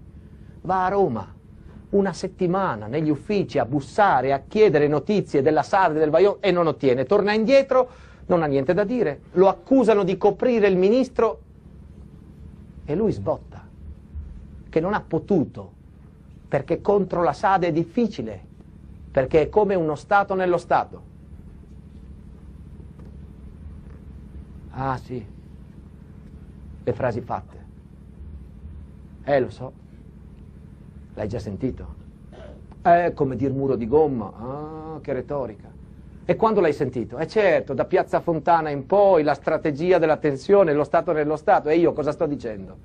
Va a Roma una settimana negli uffici a bussare, a chiedere notizie della Sarde del Vajont e non ottiene. Torna indietro, non ha niente da dire. Lo accusano di coprire il ministro e lui sbotta, che non ha potuto, perché contro la Sade è difficile, perché è come uno Stato nello Stato. Ah sì, le frasi fatte. Eh, lo so. L'hai già sentito? Eh, come dir muro di gomma. Ah, che retorica. E quando l'hai sentito? Eh certo, da Piazza Fontana in poi, la strategia della tensione, lo Stato nello Stato. E io cosa sto dicendo?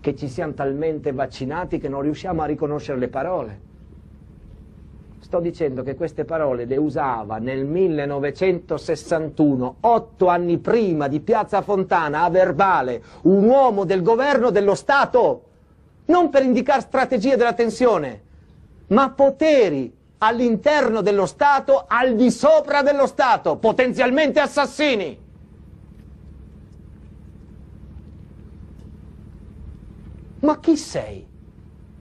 Che ci siamo talmente vaccinati che non riusciamo a riconoscere le parole. Sto dicendo che queste parole le usava nel 1961, otto anni prima di Piazza Fontana, a verbale, un uomo del governo dello Stato, non per indicare strategie della tensione, ma poteri all'interno dello Stato, al di sopra dello Stato, potenzialmente assassini. Ma chi sei?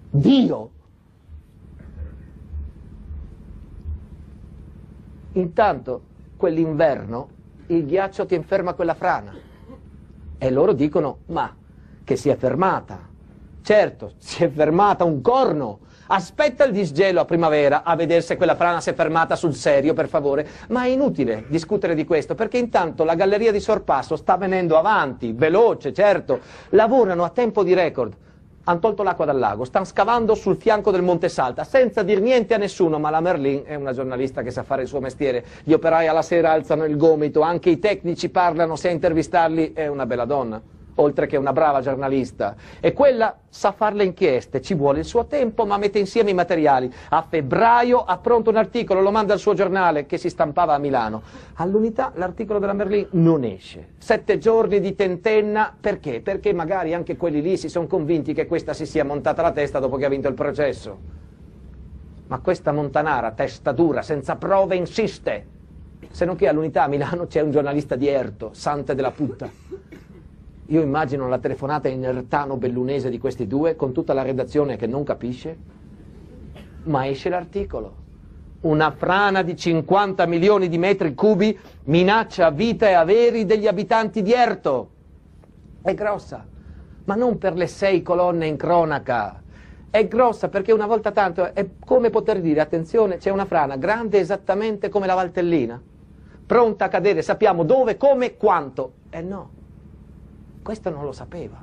Dio? Intanto, quell'inverno, il ghiaccio ti inferma quella frana. E loro dicono, ma che si è fermata. Certo, si è fermata un corno. Aspetta il disgelo a primavera a vedere se quella frana si è fermata sul serio, per favore. Ma è inutile discutere di questo, perché intanto la galleria di sorpasso sta venendo avanti, veloce, certo. Lavorano a tempo di record hanno tolto l'acqua dal lago, stanno scavando sul fianco del Monte Salta senza dir niente a nessuno, ma la Merlin è una giornalista che sa fare il suo mestiere, gli operai alla sera alzano il gomito, anche i tecnici parlano, se a intervistarli è una bella donna oltre che una brava giornalista. E quella sa fare le inchieste, ci vuole il suo tempo, ma mette insieme i materiali. A febbraio ha pronto un articolo, lo manda al suo giornale che si stampava a Milano. All'unità l'articolo della Merlin non esce. Sette giorni di tentenna, perché? Perché magari anche quelli lì si sono convinti che questa si sia montata la testa dopo che ha vinto il processo. Ma questa Montanara, testa dura, senza prove, insiste. Se non che all'unità a Milano c'è un giornalista di Erto, sante della putta. Io immagino la telefonata in ertano bellunese di questi due, con tutta la redazione che non capisce, ma esce l'articolo. Una frana di 50 milioni di metri cubi minaccia vita e averi degli abitanti di Erto. È grossa, ma non per le sei colonne in cronaca, è grossa perché una volta tanto è come poter dire, attenzione, c'è una frana grande esattamente come la Valtellina, pronta a cadere, sappiamo dove, come, quanto. E no, questo non lo sapeva.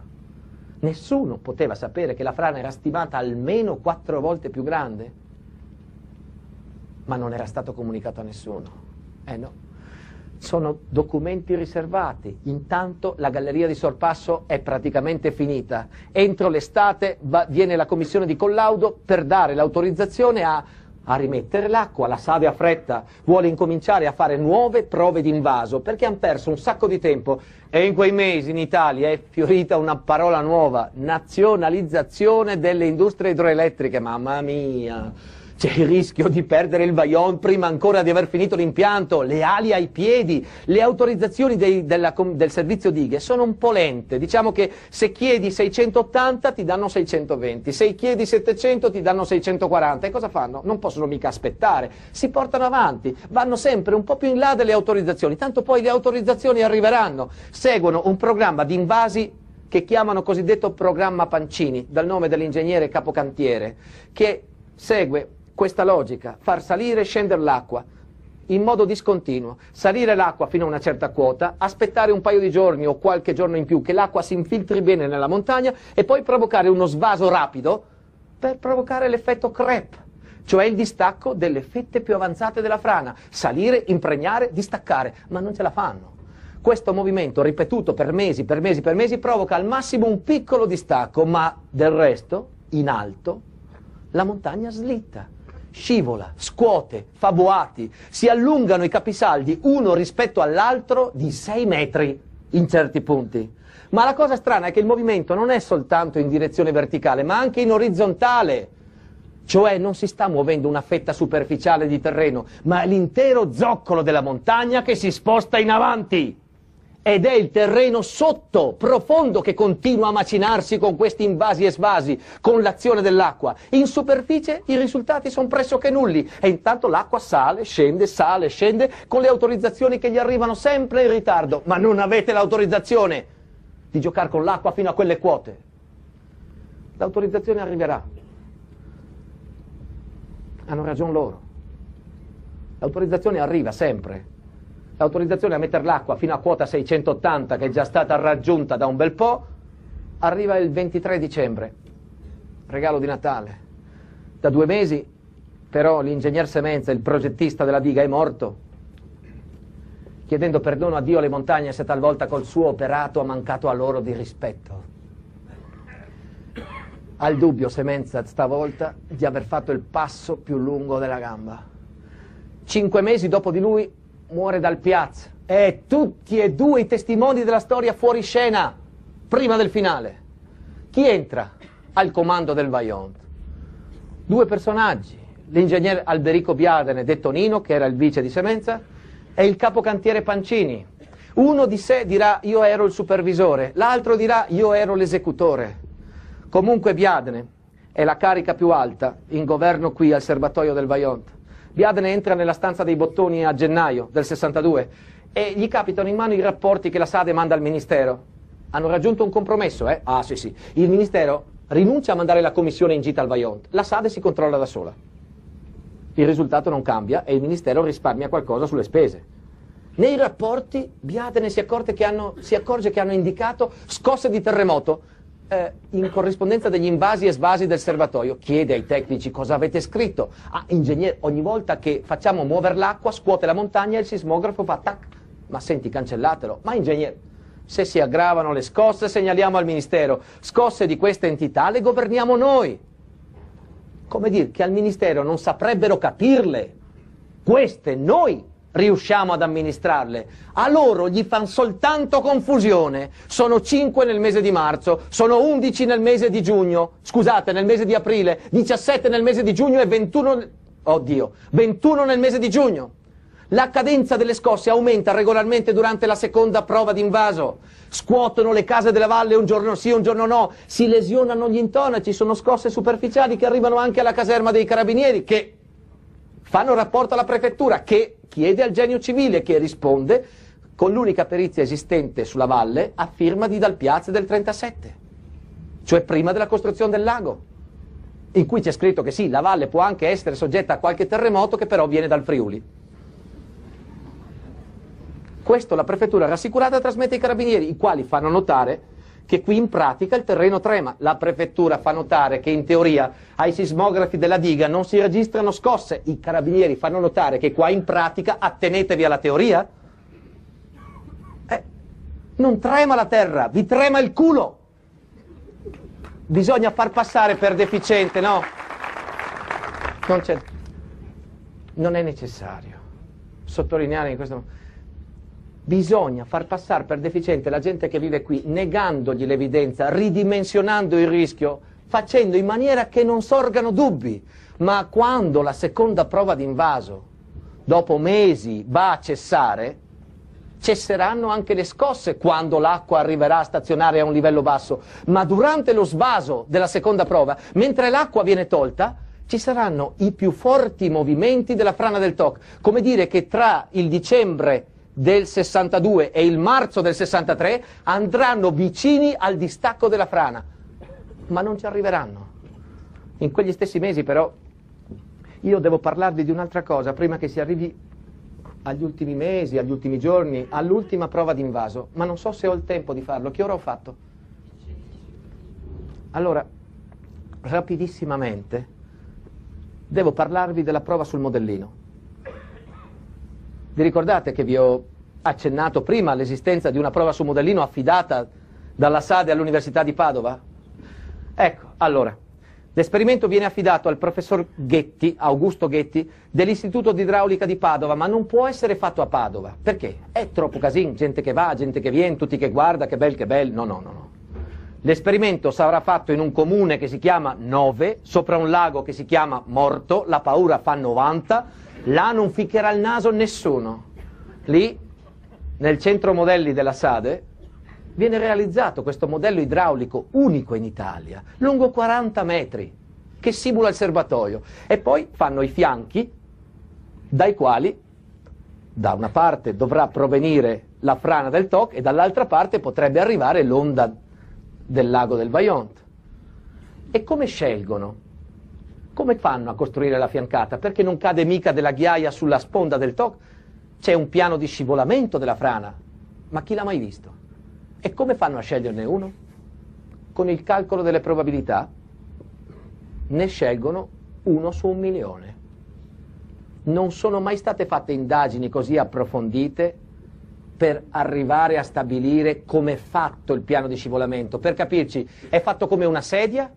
Nessuno poteva sapere che la frana era stimata almeno quattro volte più grande, ma non era stato comunicato a nessuno. Eh no sono documenti riservati. Intanto la galleria di sorpasso è praticamente finita. Entro l'estate viene la commissione di collaudo per dare l'autorizzazione a, a rimettere l'acqua. La Save a fretta vuole incominciare a fare nuove prove di invaso perché hanno perso un sacco di tempo e in quei mesi in Italia è fiorita una parola nuova, nazionalizzazione delle industrie idroelettriche. Mamma mia! C'è il rischio di perdere il Vaillon prima ancora di aver finito l'impianto, le ali ai piedi, le autorizzazioni dei, della, del servizio dighe sono un po' lente. Diciamo che se chiedi 680 ti danno 620, se chiedi 700 ti danno 640. E cosa fanno? Non possono mica aspettare, si portano avanti, vanno sempre un po' più in là delle autorizzazioni, tanto poi le autorizzazioni arriveranno, seguono un programma di invasi che chiamano cosiddetto programma Pancini, dal nome dell'ingegnere capocantiere, che segue questa logica, far salire e scendere l'acqua in modo discontinuo, salire l'acqua fino a una certa quota, aspettare un paio di giorni o qualche giorno in più che l'acqua si infiltri bene nella montagna e poi provocare uno svaso rapido per provocare l'effetto crepe, cioè il distacco delle fette più avanzate della frana, salire, impregnare, distaccare, ma non ce la fanno. Questo movimento ripetuto per mesi, per mesi, per mesi provoca al massimo un piccolo distacco, ma del resto, in alto, la montagna slitta scivola, scuote, fa boati, si allungano i capisaldi uno rispetto all'altro di 6 metri in certi punti. Ma la cosa strana è che il movimento non è soltanto in direzione verticale, ma anche in orizzontale. Cioè non si sta muovendo una fetta superficiale di terreno, ma l'intero zoccolo della montagna che si sposta in avanti ed è il terreno sotto, profondo, che continua a macinarsi con questi invasi e svasi, con l'azione dell'acqua. In superficie i risultati sono pressoché nulli e intanto l'acqua sale, scende, sale, scende, con le autorizzazioni che gli arrivano sempre in ritardo. Ma non avete l'autorizzazione di giocare con l'acqua fino a quelle quote. L'autorizzazione arriverà. Hanno ragione loro. L'autorizzazione arriva sempre l'autorizzazione a mettere l'acqua fino a quota 680 che è già stata raggiunta da un bel po', arriva il 23 dicembre, regalo di Natale. Da due mesi però l'ingegner Semenza, il progettista della diga, è morto, chiedendo perdono a Dio alle montagne se talvolta col suo operato ha mancato a loro di rispetto. Ha il dubbio Semenza stavolta di aver fatto il passo più lungo della gamba. Cinque mesi dopo di lui muore dal piazza. E tutti e due i testimoni della storia fuori scena, prima del finale. Chi entra al comando del Vaillant? Due personaggi, l'ingegnere Alberico Biadene, detto Nino, che era il vice di Semenza, e il capocantiere Pancini. Uno di sé dirà io ero il supervisore, l'altro dirà io ero l'esecutore. Comunque Biadene è la carica più alta in governo qui al serbatoio del Vaillant. Biadene entra nella stanza dei bottoni a gennaio del 62 e gli capitano in mano i rapporti che la Sade manda al Ministero. Hanno raggiunto un compromesso, eh? Ah, sì, sì. Il Ministero rinuncia a mandare la commissione in gita al Vaillant. La Sade si controlla da sola. Il risultato non cambia e il Ministero risparmia qualcosa sulle spese. Nei rapporti Biadene si, si accorge che hanno indicato scosse di terremoto eh, in corrispondenza degli invasi e svasi del serbatoio, chiede ai tecnici cosa avete scritto. Ah, ingegnere, ogni volta che facciamo muovere l'acqua, scuote la montagna e il sismografo fa tac. Ma senti, cancellatelo. Ma ingegnere, se si aggravano le scosse segnaliamo al Ministero. Scosse di questa entità le governiamo noi. Come dire che al Ministero non saprebbero capirle. Queste noi riusciamo ad amministrarle. A loro gli fanno soltanto confusione. Sono 5 nel mese di marzo, sono 11 nel mese di giugno, scusate, nel mese di aprile, 17 nel mese di giugno e 21, oddio, 21 nel mese di giugno. La cadenza delle scosse aumenta regolarmente durante la seconda prova d'invaso. Scuotono le case della valle un giorno sì, un giorno no. Si lesionano gli intonaci, sono scosse superficiali che arrivano anche alla caserma dei carabinieri che fanno rapporto alla prefettura che chiede al genio civile che risponde con l'unica perizia esistente sulla valle a firma di Dalpiazze del 37, cioè prima della costruzione del lago, in cui c'è scritto che sì, la valle può anche essere soggetta a qualche terremoto che però viene dal Friuli. Questo la prefettura rassicurata trasmette ai carabinieri, i quali fanno notare che qui in pratica il terreno trema. La prefettura fa notare che in teoria ai sismografi della diga non si registrano scosse. I carabinieri fanno notare che qua in pratica attenetevi alla teoria. Eh, non trema la terra, vi trema il culo. Bisogna far passare per deficiente, no? Non, non è necessario sottolineare in questo momento Bisogna far passare per deficiente la gente che vive qui, negandogli l'evidenza, ridimensionando il rischio, facendo in maniera che non sorgano dubbi. Ma quando la seconda prova d'invaso, dopo mesi, va a cessare, cesseranno anche le scosse quando l'acqua arriverà a stazionare a un livello basso. Ma durante lo svaso della seconda prova, mentre l'acqua viene tolta, ci saranno i più forti movimenti della frana del TOC. Come dire che tra il dicembre del 62 e il marzo del 63 andranno vicini al distacco della frana, ma non ci arriveranno. In quegli stessi mesi però io devo parlarvi di un'altra cosa prima che si arrivi agli ultimi mesi, agli ultimi giorni, all'ultima prova d'invaso, ma non so se ho il tempo di farlo. Che ora ho fatto? Allora, rapidissimamente, devo parlarvi della prova sul modellino. Vi ricordate che vi ho accennato prima all'esistenza di una prova su modellino affidata dalla SADE all'Università di Padova? Ecco, allora, l'esperimento viene affidato al professor Ghetti, Augusto Ghetti, dell'Istituto di Idraulica di Padova, ma non può essere fatto a Padova. Perché? È troppo casino, gente che va, gente che viene, tutti che guarda, che bel, che bel. No, no, no, no. L'esperimento sarà fatto in un comune che si chiama Nove, sopra un lago che si chiama Morto, la paura fa 90, Là non ficcherà il naso nessuno. Lì, nel centro modelli della Sade, viene realizzato questo modello idraulico unico in Italia, lungo 40 metri, che simula il serbatoio. E poi fanno i fianchi dai quali da una parte dovrà provenire la frana del TOC e dall'altra parte potrebbe arrivare l'onda del lago del Vaillant. E come scelgono? Come fanno a costruire la fiancata? Perché non cade mica della ghiaia sulla sponda del TOC? C'è un piano di scivolamento della frana. Ma chi l'ha mai visto? E come fanno a sceglierne uno? Con il calcolo delle probabilità ne scelgono uno su un milione. Non sono mai state fatte indagini così approfondite per arrivare a stabilire come è fatto il piano di scivolamento. Per capirci, è fatto come una sedia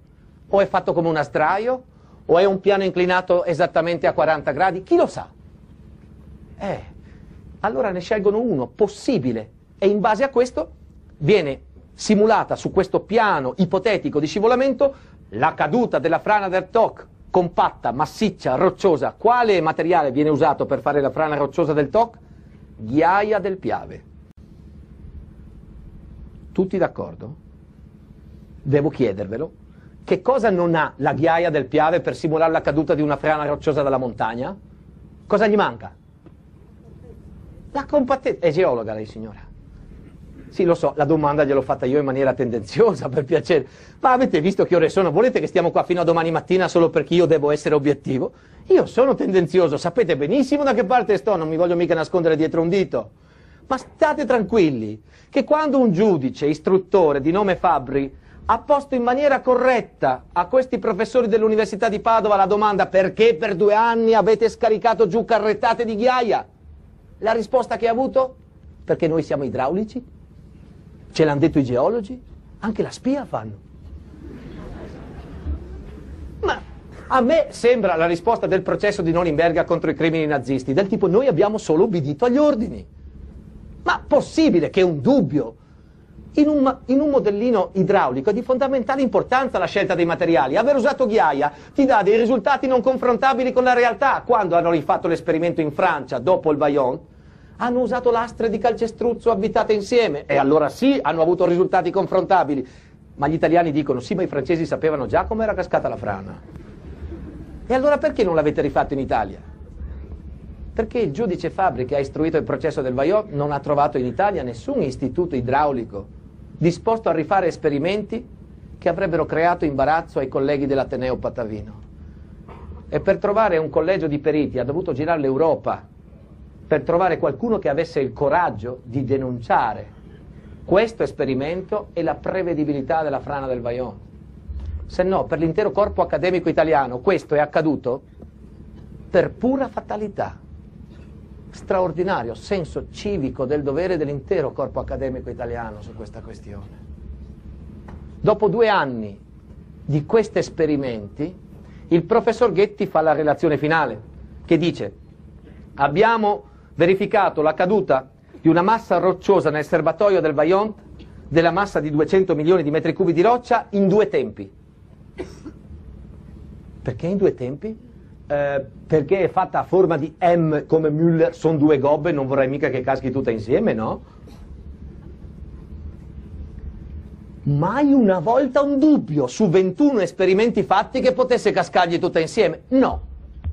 o è fatto come un astraio o è un piano inclinato esattamente a 40 gradi? Chi lo sa? Eh, allora ne scelgono uno possibile e in base a questo viene simulata su questo piano ipotetico di scivolamento la caduta della frana del TOC compatta, massiccia, rocciosa. Quale materiale viene usato per fare la frana rocciosa del TOC? Ghiaia del Piave. Tutti d'accordo? Devo chiedervelo che cosa non ha la ghiaia del Piave per simulare la caduta di una frana rocciosa dalla montagna? Cosa gli manca? La compattezza. È geologa lei, signora? Sì, lo so, la domanda gliel'ho fatta io in maniera tendenziosa, per piacere. Ma avete visto che ore sono? Volete che stiamo qua fino a domani mattina solo perché io devo essere obiettivo? Io sono tendenzioso, sapete benissimo da che parte sto, non mi voglio mica nascondere dietro un dito. Ma state tranquilli, che quando un giudice, istruttore di nome Fabri, ha posto in maniera corretta a questi professori dell'Università di Padova la domanda perché per due anni avete scaricato giù carrettate di ghiaia? La risposta che ha avuto? Perché noi siamo idraulici? Ce l'hanno detto i geologi? Anche la spia fanno. Ma A me sembra la risposta del processo di Norimberga contro i crimini nazisti, del tipo noi abbiamo solo ubbidito agli ordini. Ma possibile che un dubbio in un, in un, modellino idraulico è di fondamentale importanza la scelta dei materiali. Aver usato ghiaia ti dà dei risultati non confrontabili con la realtà. Quando hanno rifatto l'esperimento in Francia, dopo il Bayonne, hanno usato lastre di calcestruzzo abitate insieme e allora sì hanno avuto risultati confrontabili. Ma gli italiani dicono sì, ma i francesi sapevano già come era cascata la frana. E allora perché non l'avete rifatto in Italia? Perché il giudice Fabri che ha istruito il processo del Bayonne non ha trovato in Italia nessun istituto idraulico disposto a rifare esperimenti che avrebbero creato imbarazzo ai colleghi dell'Ateneo Patavino. E per trovare un collegio di periti ha dovuto girare l'Europa per trovare qualcuno che avesse il coraggio di denunciare questo esperimento e la prevedibilità della frana del Vajont. Se no, per l'intero corpo accademico italiano questo è accaduto per pura fatalità straordinario senso civico del dovere dell'intero corpo accademico italiano su questa questione. Dopo due anni di questi esperimenti, il professor Ghetti fa la relazione finale, che dice abbiamo verificato la caduta di una massa rocciosa nel serbatoio del Vajont della massa di 200 milioni di metri cubi di roccia in due tempi. Perché in due tempi? Eh, perché è fatta a forma di M come Müller, sono due gobbe, non vorrei mica che caschi tutta insieme, no? Mai una volta un dubbio su 21 esperimenti fatti che potesse cascargli tutta insieme? No.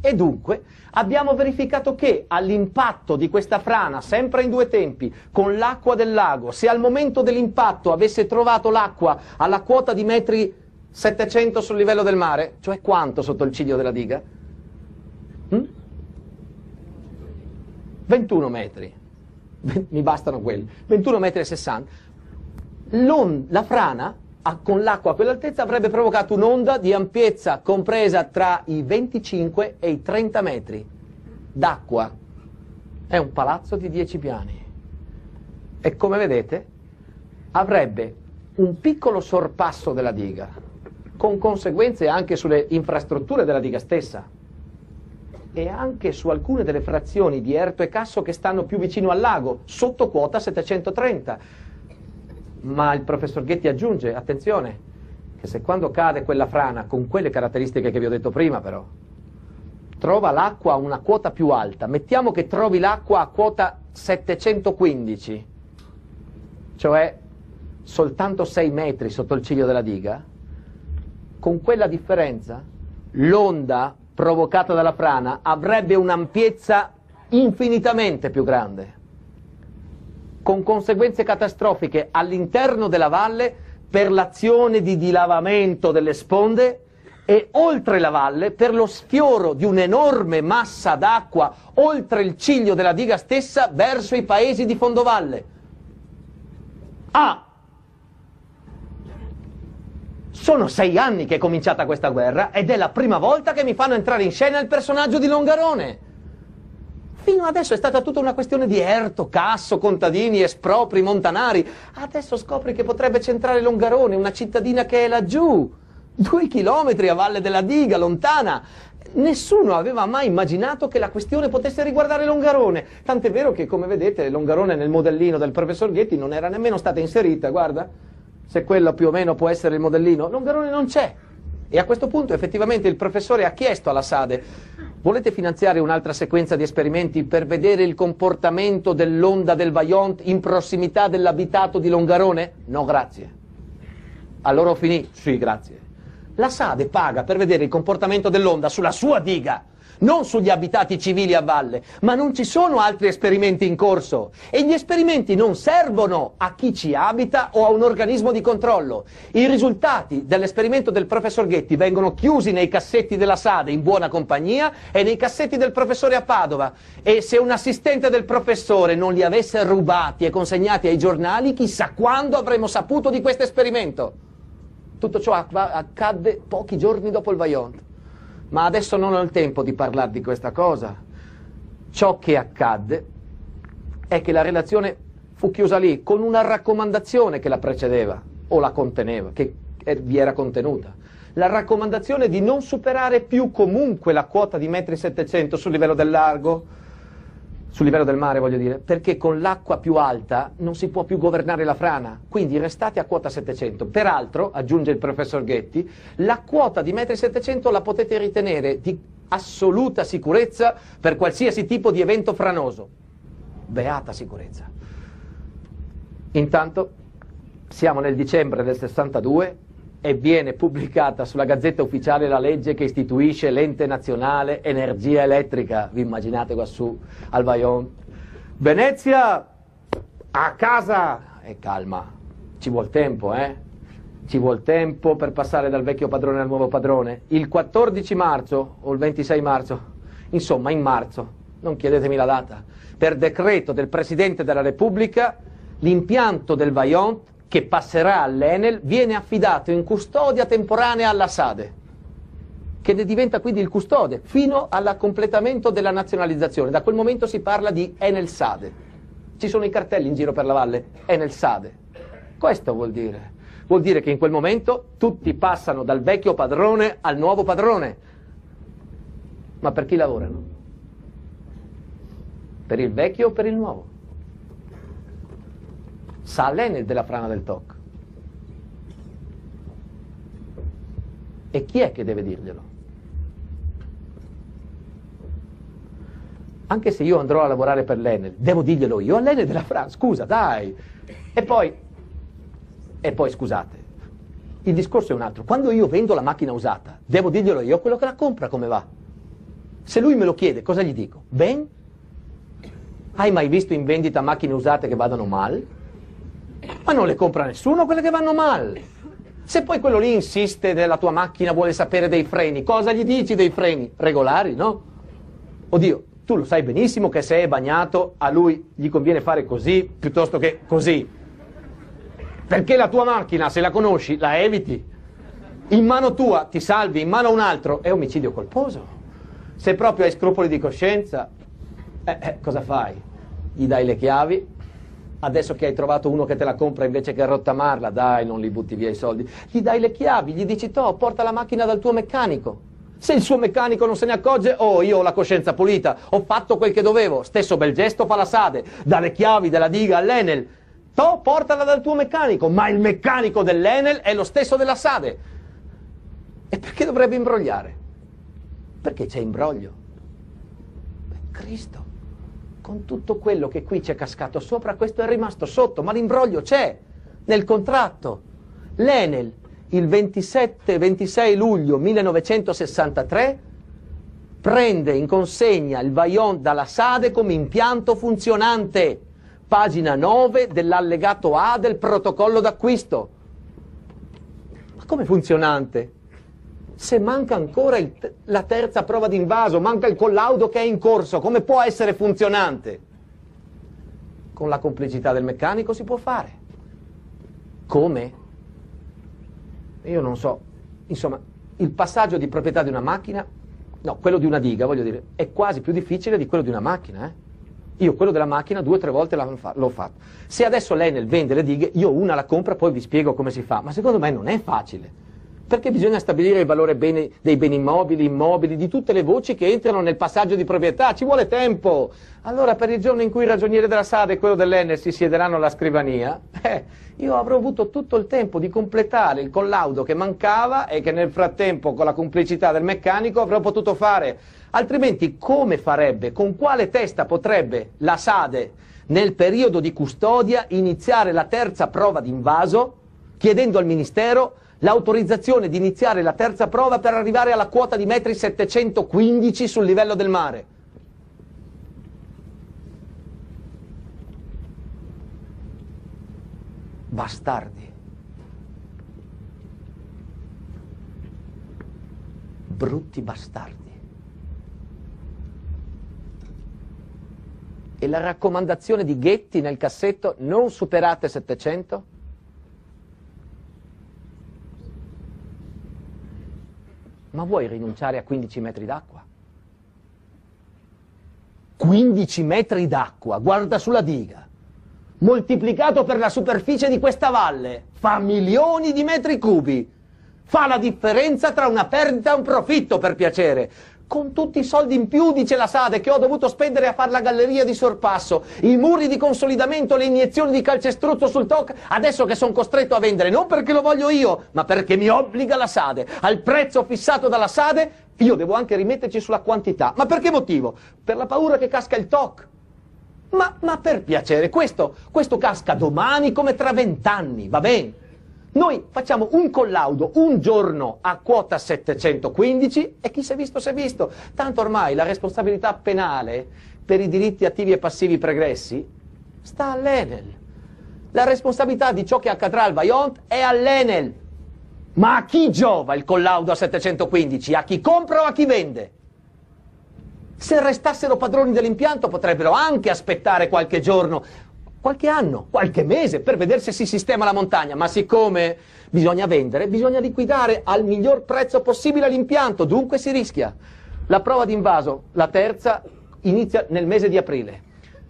E dunque abbiamo verificato che all'impatto di questa frana, sempre in due tempi, con l'acqua del lago, se al momento dell'impatto avesse trovato l'acqua alla quota di metri 700 sul livello del mare, cioè quanto sotto il ciglio della diga? 21 hm? metri, mi bastano quelli, 21 metri e 60. la frana con l'acqua a quell'altezza avrebbe provocato un'onda di ampiezza compresa tra i 25 e i 30 metri d'acqua. È un palazzo di 10 piani. E come vedete avrebbe un piccolo sorpasso della diga, con conseguenze anche sulle infrastrutture della diga stessa e anche su alcune delle frazioni di Erto e Casso che stanno più vicino al lago, sotto quota 730. Ma il professor Ghetti aggiunge, attenzione, che se quando cade quella frana, con quelle caratteristiche che vi ho detto prima però, trova l'acqua a una quota più alta, mettiamo che trovi l'acqua a quota 715, cioè soltanto 6 metri sotto il ciglio della diga, con quella differenza l'onda provocata dalla frana avrebbe un'ampiezza infinitamente più grande, con conseguenze catastrofiche all'interno della valle per l'azione di dilavamento delle sponde e oltre la valle per lo sfioro di un'enorme massa d'acqua oltre il ciglio della diga stessa verso i paesi di fondovalle. Ah, sono sei anni che è cominciata questa guerra ed è la prima volta che mi fanno entrare in scena il personaggio di Longarone. Fino adesso è stata tutta una questione di Erto, Casso, contadini, espropri, montanari. Adesso scopri che potrebbe centrare Longarone, una cittadina che è laggiù, due chilometri a valle della diga, lontana. Nessuno aveva mai immaginato che la questione potesse riguardare Longarone. Tant'è vero che, come vedete, Longarone nel modellino del professor Ghetti non era nemmeno stata inserita, guarda se quello più o meno può essere il modellino, Longarone non c'è. E a questo punto effettivamente il professore ha chiesto alla Sade, volete finanziare un'altra sequenza di esperimenti per vedere il comportamento dell'onda del Vaillant in prossimità dell'abitato di Longarone? No, grazie. Allora ho finito. Sì, grazie. La Sade paga per vedere il comportamento dell'onda sulla sua diga non sugli abitati civili a valle, ma non ci sono altri esperimenti in corso e gli esperimenti non servono a chi ci abita o a un organismo di controllo. I risultati dell'esperimento del professor Ghetti vengono chiusi nei cassetti della Sade in buona compagnia e nei cassetti del professore a Padova e se un assistente del professore non li avesse rubati e consegnati ai giornali, chissà quando avremmo saputo di questo esperimento. Tutto ciò accadde pochi giorni dopo il Vajont ma adesso non ho il tempo di parlare di questa cosa. Ciò che accadde è che la relazione fu chiusa lì con una raccomandazione che la precedeva o la conteneva, che vi era contenuta. la raccomandazione di non superare più comunque la quota di metri 700 sul livello del largo, sul livello del mare voglio dire, perché con l'acqua più alta non si può più governare la frana, quindi restate a quota 700. Peraltro, aggiunge il professor Ghetti, la quota di metri 700 la potete ritenere di assoluta sicurezza per qualsiasi tipo di evento franoso. Beata sicurezza. Intanto siamo nel dicembre del 62 e viene pubblicata sulla Gazzetta Ufficiale la legge che istituisce l'ente nazionale energia elettrica. Vi immaginate qua su al Vajont. Venezia a casa e calma. Ci vuol tempo, eh? Ci vuol tempo per passare dal vecchio padrone al nuovo padrone. Il 14 marzo o il 26 marzo, insomma in marzo, non chiedetemi la data, per decreto del Presidente della Repubblica, l'impianto del Vajont che passerà all'Enel viene affidato in custodia temporanea alla Sade, che ne diventa quindi il custode fino al completamento della nazionalizzazione. Da quel momento si parla di Enel Sade. Ci sono i cartelli in giro per la valle, Enel Sade. Questo vuol dire. Vuol dire che in quel momento tutti passano dal vecchio padrone al nuovo padrone. Ma per chi lavorano? Per il vecchio o per il nuovo? Sa l'Enel della frana del TOC. E chi è che deve dirglielo? Anche se io andrò a lavorare per l'Enel, devo dirglielo io all'Enel della frana, scusa, dai. E poi, e poi scusate, il discorso è un altro. Quando io vendo la macchina usata, devo dirglielo io a quello che la compra come va. Se lui me lo chiede, cosa gli dico? Ben? Hai mai visto in vendita macchine usate che vadano male? Ma non le compra nessuno quelle che vanno male. Se poi quello lì insiste della tua macchina, vuole sapere dei freni, cosa gli dici dei freni? Regolari, no? Oddio, tu lo sai benissimo che se è bagnato a lui gli conviene fare così piuttosto che così. Perché la tua macchina, se la conosci, la eviti. In mano tua ti salvi, in mano a un altro è omicidio colposo. Se proprio hai scrupoli di coscienza, eh, eh, cosa fai? Gli dai le chiavi adesso che hai trovato uno che te la compra invece che rottamarla, dai, non li butti via i soldi, gli dai le chiavi, gli dici to, porta la macchina dal tuo meccanico. Se il suo meccanico non se ne accorge, oh, io ho la coscienza pulita, ho fatto quel che dovevo, stesso bel gesto fa la Sade, dà le chiavi della diga all'Enel, to, portala dal tuo meccanico, ma il meccanico dell'Enel è lo stesso della Sade. E perché dovrebbe imbrogliare? Perché c'è imbroglio? Cristo con tutto quello che qui c'è cascato sopra, questo è rimasto sotto, ma l'imbroglio c'è nel contratto. L'Enel, il 27-26 luglio 1963, prende in consegna il Vaillant dalla Sade come impianto funzionante, pagina 9 dell'allegato A del protocollo d'acquisto. Ma come funzionante? Se manca ancora il, la terza prova d'invaso, manca il collaudo che è in corso, come può essere funzionante? Con la complicità del meccanico si può fare. Come? Io non so. Insomma, il passaggio di proprietà di una macchina, no, quello di una diga, voglio dire, è quasi più difficile di quello di una macchina, eh? Io quello della macchina due o tre volte l'ho fatto. Se adesso l'Enel vende le dighe, io una la compro e poi vi spiego come si fa, ma secondo me non è facile perché bisogna stabilire il valore bene, dei beni mobili, immobili, di tutte le voci che entrano nel passaggio di proprietà, ci vuole tempo. Allora per il giorno in cui il ragioniere della SAD e quello dell'Enel si siederanno alla scrivania, eh, io avrò avuto tutto il tempo di completare il collaudo che mancava e che nel frattempo con la complicità del meccanico avrò potuto fare. Altrimenti come farebbe, con quale testa potrebbe la SADE nel periodo di custodia iniziare la terza prova d'invaso chiedendo al Ministero l'autorizzazione di iniziare la terza prova per arrivare alla quota di metri 715 sul livello del mare. Bastardi. Brutti bastardi. E la raccomandazione di Ghetti nel cassetto non superate 700? Ma vuoi rinunciare a 15 metri d'acqua? 15 metri d'acqua, guarda sulla diga, moltiplicato per la superficie di questa valle, fa milioni di metri cubi. Fa la differenza tra una perdita e un profitto, per piacere con tutti i soldi in più, dice la Sade, che ho dovuto spendere a fare la galleria di sorpasso, i muri di consolidamento, le iniezioni di calcestruzzo sul TOC, adesso che sono costretto a vendere, non perché lo voglio io, ma perché mi obbliga la Sade. Al prezzo fissato dalla Sade, io devo anche rimetterci sulla quantità. Ma per che motivo? Per la paura che casca il TOC. Ma, ma per piacere, questo, questo casca domani come tra vent'anni, va bene? Noi facciamo un collaudo un giorno a quota 715 e chi si è visto si è visto. Tanto ormai la responsabilità penale per i diritti attivi e passivi pregressi sta all'Enel. La responsabilità di ciò che accadrà al Vaillant è all'Enel. Ma a chi giova il collaudo a 715? A chi compra o a chi vende? Se restassero padroni dell'impianto potrebbero anche aspettare qualche giorno qualche anno, qualche mese per vedere se si sistema la montagna, ma siccome bisogna vendere, bisogna liquidare al miglior prezzo possibile l'impianto, dunque si rischia. La prova d'invaso, la terza, inizia nel mese di aprile.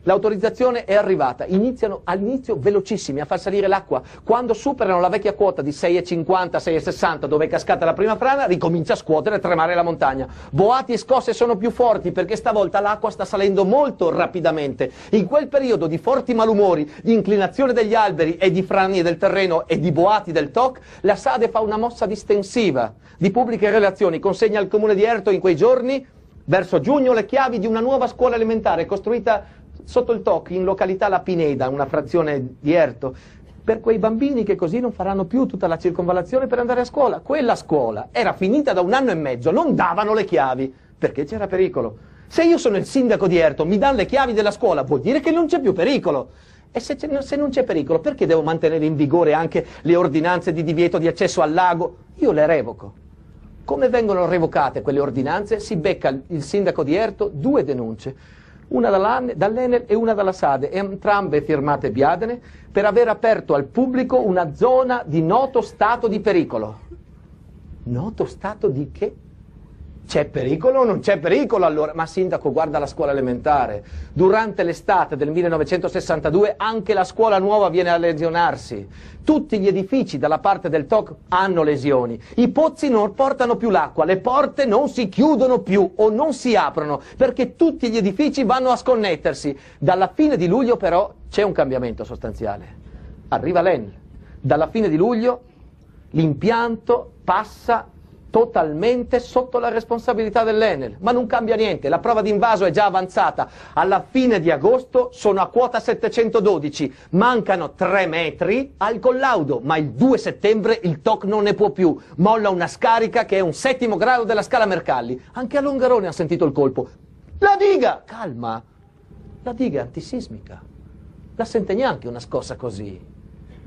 L'autorizzazione è arrivata, iniziano all'inizio velocissimi a far salire l'acqua. Quando superano la vecchia quota di 6,50, 6,60 dove è cascata la prima frana, ricomincia a scuotere e tremare la montagna. Boati e scosse sono più forti perché stavolta l'acqua sta salendo molto rapidamente. In quel periodo di forti malumori, di inclinazione degli alberi e di franie del terreno e di boati del TOC, la Sade fa una mossa distensiva di pubbliche relazioni, consegna al comune di Erto in quei giorni verso giugno le chiavi di una nuova scuola elementare costruita sotto il TOC in località La Pineda, una frazione di Erto, per quei bambini che così non faranno più tutta la circonvallazione per andare a scuola. Quella scuola era finita da un anno e mezzo, non davano le chiavi, perché c'era pericolo. Se io sono il sindaco di Erto, mi danno le chiavi della scuola, vuol dire che non c'è più pericolo. E se, se, non c'è pericolo, perché devo mantenere in vigore anche le ordinanze di divieto di accesso al lago? Io le revoco. Come vengono revocate quelle ordinanze? Si becca il sindaco di Erto due denunce una dall'Enel e una dalla Sade, entrambe firmate Biadene, per aver aperto al pubblico una zona di noto stato di pericolo. Noto stato di che? C'è pericolo o non c'è pericolo allora? Ma sindaco, guarda la scuola elementare. Durante l'estate del 1962 anche la scuola nuova viene a lesionarsi. Tutti gli edifici dalla parte del TOC hanno lesioni. I pozzi non portano più l'acqua, le porte non si chiudono più o non si aprono perché tutti gli edifici vanno a sconnettersi. Dalla fine di luglio però c'è un cambiamento sostanziale. Arriva l'EN. Dalla fine di luglio l'impianto passa totalmente sotto la responsabilità dell'Enel, ma non cambia niente, la prova d'invaso è già avanzata, alla fine di agosto sono a quota 712, mancano 3 metri al collaudo, ma il 2 settembre il TOC non ne può più, molla una scarica che è un settimo grado della scala Mercalli, anche a Longarone ha sentito il colpo. La diga! Calma, la diga è antisismica, la sente neanche una scossa così.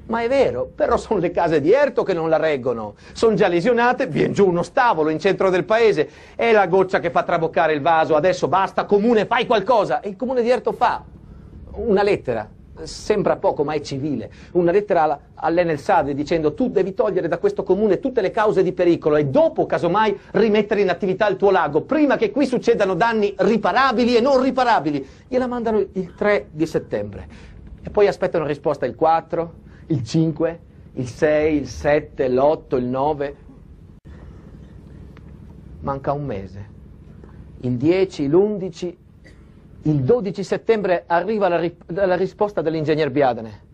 Ma è vero, però sono le case di Erto che non la reggono. Sono già lesionate, viene giù uno stavolo in centro del paese. È la goccia che fa traboccare il vaso. Adesso basta, comune, fai qualcosa. E il comune di Erto fa una lettera. Sembra poco, ma è civile. Una lettera all'Enel Sade dicendo tu devi togliere da questo comune tutte le cause di pericolo e dopo, casomai, rimettere in attività il tuo lago, prima che qui succedano danni riparabili e non riparabili. Gliela mandano il 3 di settembre. E poi aspettano risposta il 4, il 5, il 6, il 7, l'8, il 9. Manca un mese. Il 10, l'11, il 12 settembre arriva la, ri- la risposta dell'ingegner Biadene.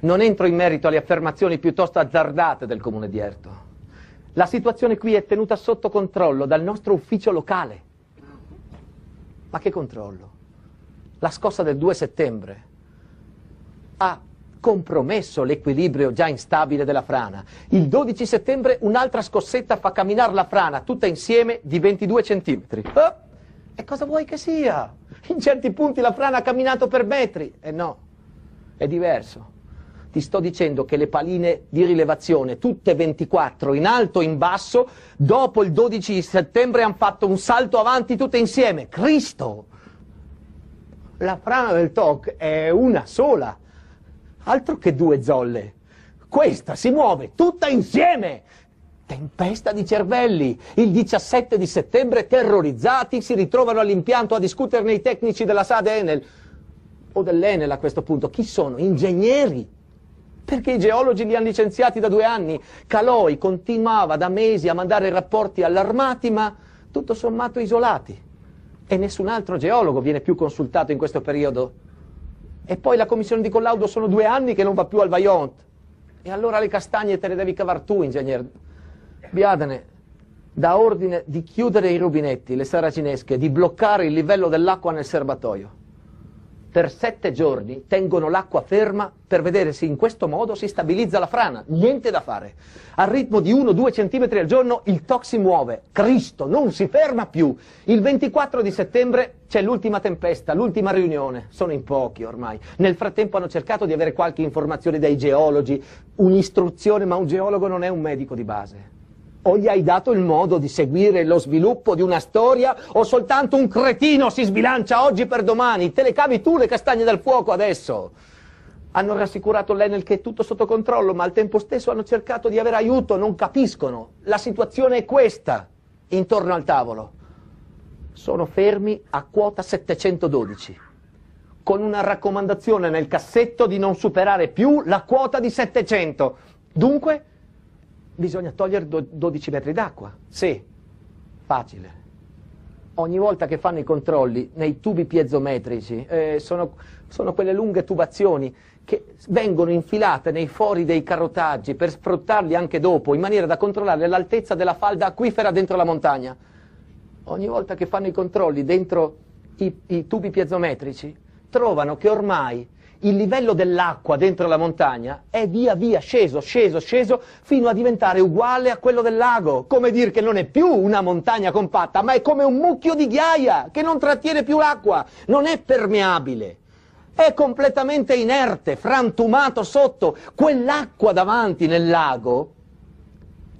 Non entro in merito alle affermazioni piuttosto azzardate del comune di Erto. La situazione qui è tenuta sotto controllo dal nostro ufficio locale. Ma che controllo? La scossa del 2 settembre ha compromesso l'equilibrio già instabile della frana. Il 12 settembre un'altra scossetta fa camminare la frana tutta insieme di 22 centimetri. Oh, e cosa vuoi che sia? In certi punti la frana ha camminato per metri. E eh no, è diverso. Ti sto dicendo che le paline di rilevazione, tutte 24, in alto e in basso, dopo il 12 settembre hanno fatto un salto avanti tutte insieme. Cristo! La frana del TOC è una sola. Altro che due zolle. Questa si muove tutta insieme. Tempesta di cervelli. Il 17 di settembre terrorizzati si ritrovano all'impianto a discuterne i tecnici della SAD Enel. O dell'Enel a questo punto. Chi sono? Ingegneri. perché i geologi li hanno licenziati da due anni. Caloi continuava da mesi a mandare rapporti allarmati, ma tutto sommato isolati. E nessun altro geologo viene più consultato in questo periodo. E poi la commissione di collaudo sono due anni che non va più al Vaillant. E allora le castagne te le devi cavar tu, ingegner. Biadene dà ordine di chiudere i rubinetti, le saracinesche, di bloccare il livello dell'acqua nel serbatoio per sette giorni tengono l'acqua ferma per vedere se in questo modo si stabilizza la frana. Niente da fare. Al ritmo di 1-2 cm al giorno il TOC si muove. Cristo, non si ferma più. Il 24 di settembre c'è l'ultima tempesta, l'ultima riunione. Sono in pochi ormai. Nel frattempo hanno cercato di avere qualche informazione dai geologi, un'istruzione, ma un geologo non è un medico di base o gli hai dato il modo di seguire lo sviluppo di una storia o soltanto un cretino si sbilancia oggi per domani? Te le cavi tu le castagne dal fuoco adesso? Hanno rassicurato l'Enel che è tutto sotto controllo, ma al tempo stesso hanno cercato di avere aiuto, non capiscono. La situazione è questa, intorno al tavolo. Sono fermi a quota 712, con una raccomandazione nel cassetto di non superare più la quota di 700. Dunque, bisogna togliere 12 metri d'acqua. Sì, facile. Ogni volta che fanno i controlli nei tubi piezometrici, eh, sono, sono quelle lunghe tubazioni che vengono infilate nei fori dei carotaggi per sfruttarli anche dopo, in maniera da controllare l'altezza della falda acquifera dentro la montagna. Ogni volta che fanno i controlli dentro i, i tubi piezometrici, trovano che ormai il livello dell'acqua dentro la montagna è via via sceso, sceso, sceso, fino a diventare uguale a quello del lago. Come dire che non è più una montagna compatta, ma è come un mucchio di ghiaia che non trattiene più l'acqua, non è permeabile. È completamente inerte, frantumato sotto. Quell'acqua davanti nel lago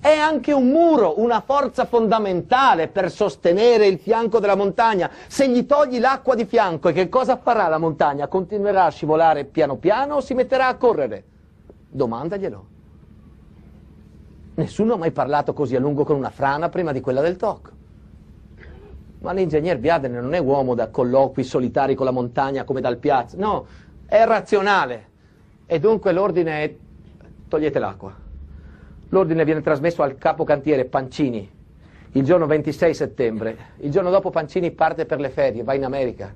è anche un muro, una forza fondamentale per sostenere il fianco della montagna. Se gli togli l'acqua di fianco, che cosa farà la montagna? Continuerà a scivolare piano piano o si metterà a correre? Domandaglielo. Nessuno ha mai parlato così a lungo con una frana prima di quella del TOC. Ma l'ingegner Biadene non è uomo da colloqui solitari con la montagna come dal piazza, no, è razionale. E dunque l'ordine è togliete l'acqua. L'ordine viene trasmesso al capo cantiere Pancini il giorno 26 settembre. Il giorno dopo Pancini parte per le ferie, va in America.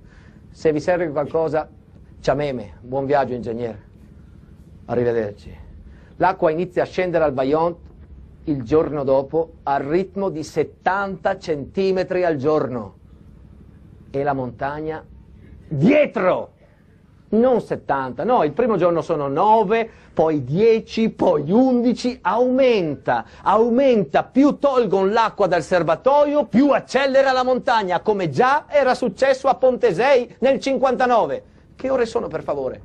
Se vi serve qualcosa, ciameme. Buon viaggio, ingegnere. Arrivederci. L'acqua inizia a scendere al Bayont il giorno dopo al ritmo di 70 centimetri al giorno. E la montagna dietro! Non 70, no, il primo giorno sono 9, poi 10, poi 11, aumenta, aumenta, più tolgono l'acqua dal serbatoio, più accelera la montagna, come già era successo a Pontesei nel 59. Che ore sono per favore?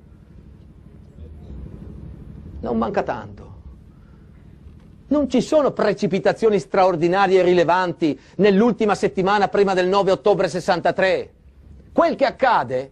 Non manca tanto. Non ci sono precipitazioni straordinarie e rilevanti nell'ultima settimana prima del 9 ottobre 63. Quel che accade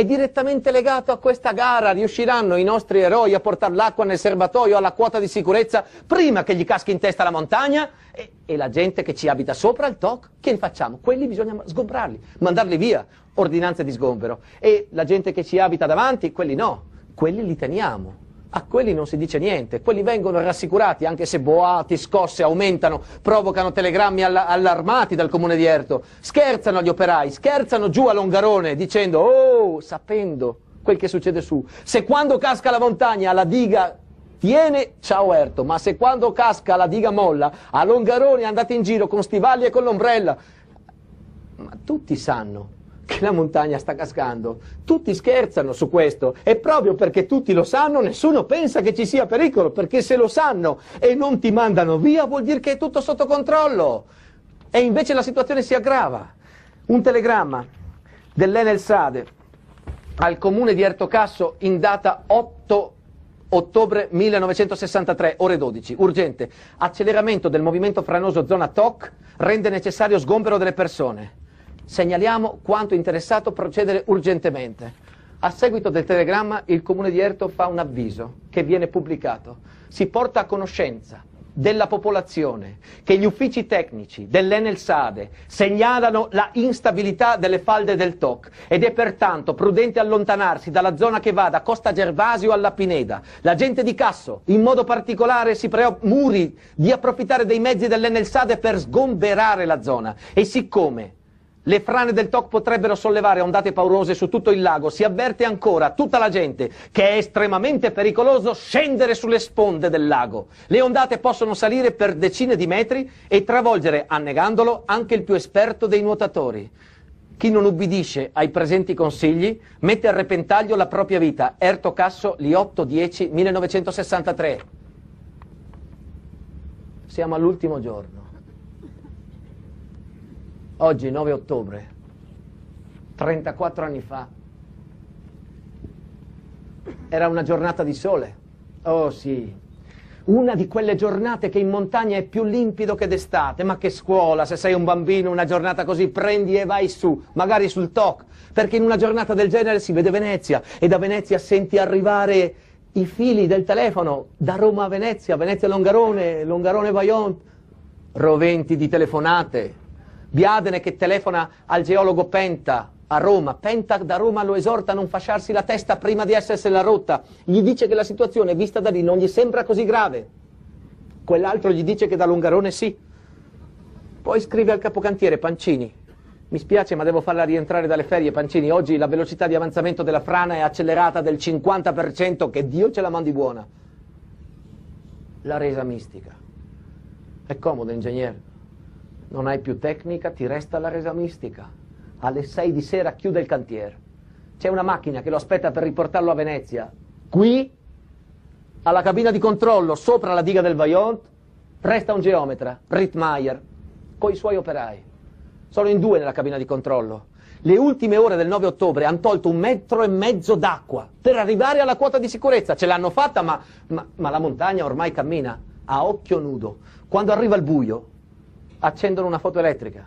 è direttamente legato a questa gara. Riusciranno i nostri eroi a portare l'acqua nel serbatoio alla quota di sicurezza prima che gli caschi in testa la montagna? E, e la gente che ci abita sopra il TOC, che facciamo? Quelli bisogna sgombrarli, mandarli via, ordinanze di sgombero. E la gente che ci abita davanti, quelli no, quelli li teniamo. A quelli non si dice niente, quelli vengono rassicurati anche se boati, scosse aumentano, provocano telegrammi all allarmati dal comune di Erto. Scherzano agli operai, scherzano giù a Longarone dicendo oh, sapendo quel che succede su. Se quando casca la montagna la diga tiene, ciao Erto, ma se quando casca la diga molla, a Longarone andate in giro con stivali e con l'ombrella. Ma tutti sanno che la montagna sta cascando. Tutti scherzano su questo e proprio perché tutti lo sanno nessuno pensa che ci sia pericolo, perché se lo sanno e non ti mandano via vuol dire che è tutto sotto controllo. E invece la situazione si aggrava. Un telegramma dell'Enel Sade al comune di Ertocasso in data 8 ottobre 1963, ore 12. Urgente. Acceleramento del movimento franoso zona TOC rende necessario sgombero delle persone segnaliamo quanto interessato procedere urgentemente. A seguito del telegramma il Comune di Erto fa un avviso che viene pubblicato. Si porta a conoscenza della popolazione che gli uffici tecnici dell'Enel Sade segnalano la instabilità delle falde del TOC ed è pertanto prudente allontanarsi dalla zona che va da Costa Gervasio alla Pineda. La gente di Casso, in modo particolare, si preoccupa di approfittare dei mezzi dell'Enel Sade per sgomberare la zona e siccome le frane del TOC potrebbero sollevare ondate paurose su tutto il lago. Si avverte ancora tutta la gente che è estremamente pericoloso scendere sulle sponde del lago. Le ondate possono salire per decine di metri e travolgere, annegandolo, anche il più esperto dei nuotatori. Chi non ubbidisce ai presenti consigli mette a repentaglio la propria vita. Erto Casso, Liotto 10, 1963. Siamo all'ultimo giorno. Oggi, 9 ottobre, 34 anni fa, era una giornata di sole. Oh sì, una di quelle giornate che in montagna è più limpido che d'estate. Ma che scuola, se sei un bambino, una giornata così prendi e vai su, magari sul TOC, perché in una giornata del genere si vede Venezia e da Venezia senti arrivare i fili del telefono da Roma a Venezia, Venezia Longarone, Longarone Vaillant, roventi di telefonate, Biadene che telefona al geologo Penta a Roma, Penta da Roma lo esorta a non fasciarsi la testa prima di essersela rotta, gli dice che la situazione vista da lì non gli sembra così grave, quell'altro gli dice che da Longarone sì. Poi scrive al capocantiere Pancini, mi spiace ma devo farla rientrare dalle ferie Pancini, oggi la velocità di avanzamento della frana è accelerata del 50%, che Dio ce la mandi buona. La resa mistica. È comodo, ingegnere non hai più tecnica, ti resta la resa mistica. Alle 6 di sera chiude il cantiere. C'è una macchina che lo aspetta per riportarlo a Venezia. Qui, alla cabina di controllo, sopra la diga del Vaillant, resta un geometra, Rittmeier, con i suoi operai. Sono in due nella cabina di controllo. Le ultime ore del 9 ottobre hanno tolto un metro e mezzo d'acqua per arrivare alla quota di sicurezza. Ce l'hanno fatta, ma, ma, ma la montagna ormai cammina a occhio nudo. Quando arriva il buio, accendono una foto elettrica.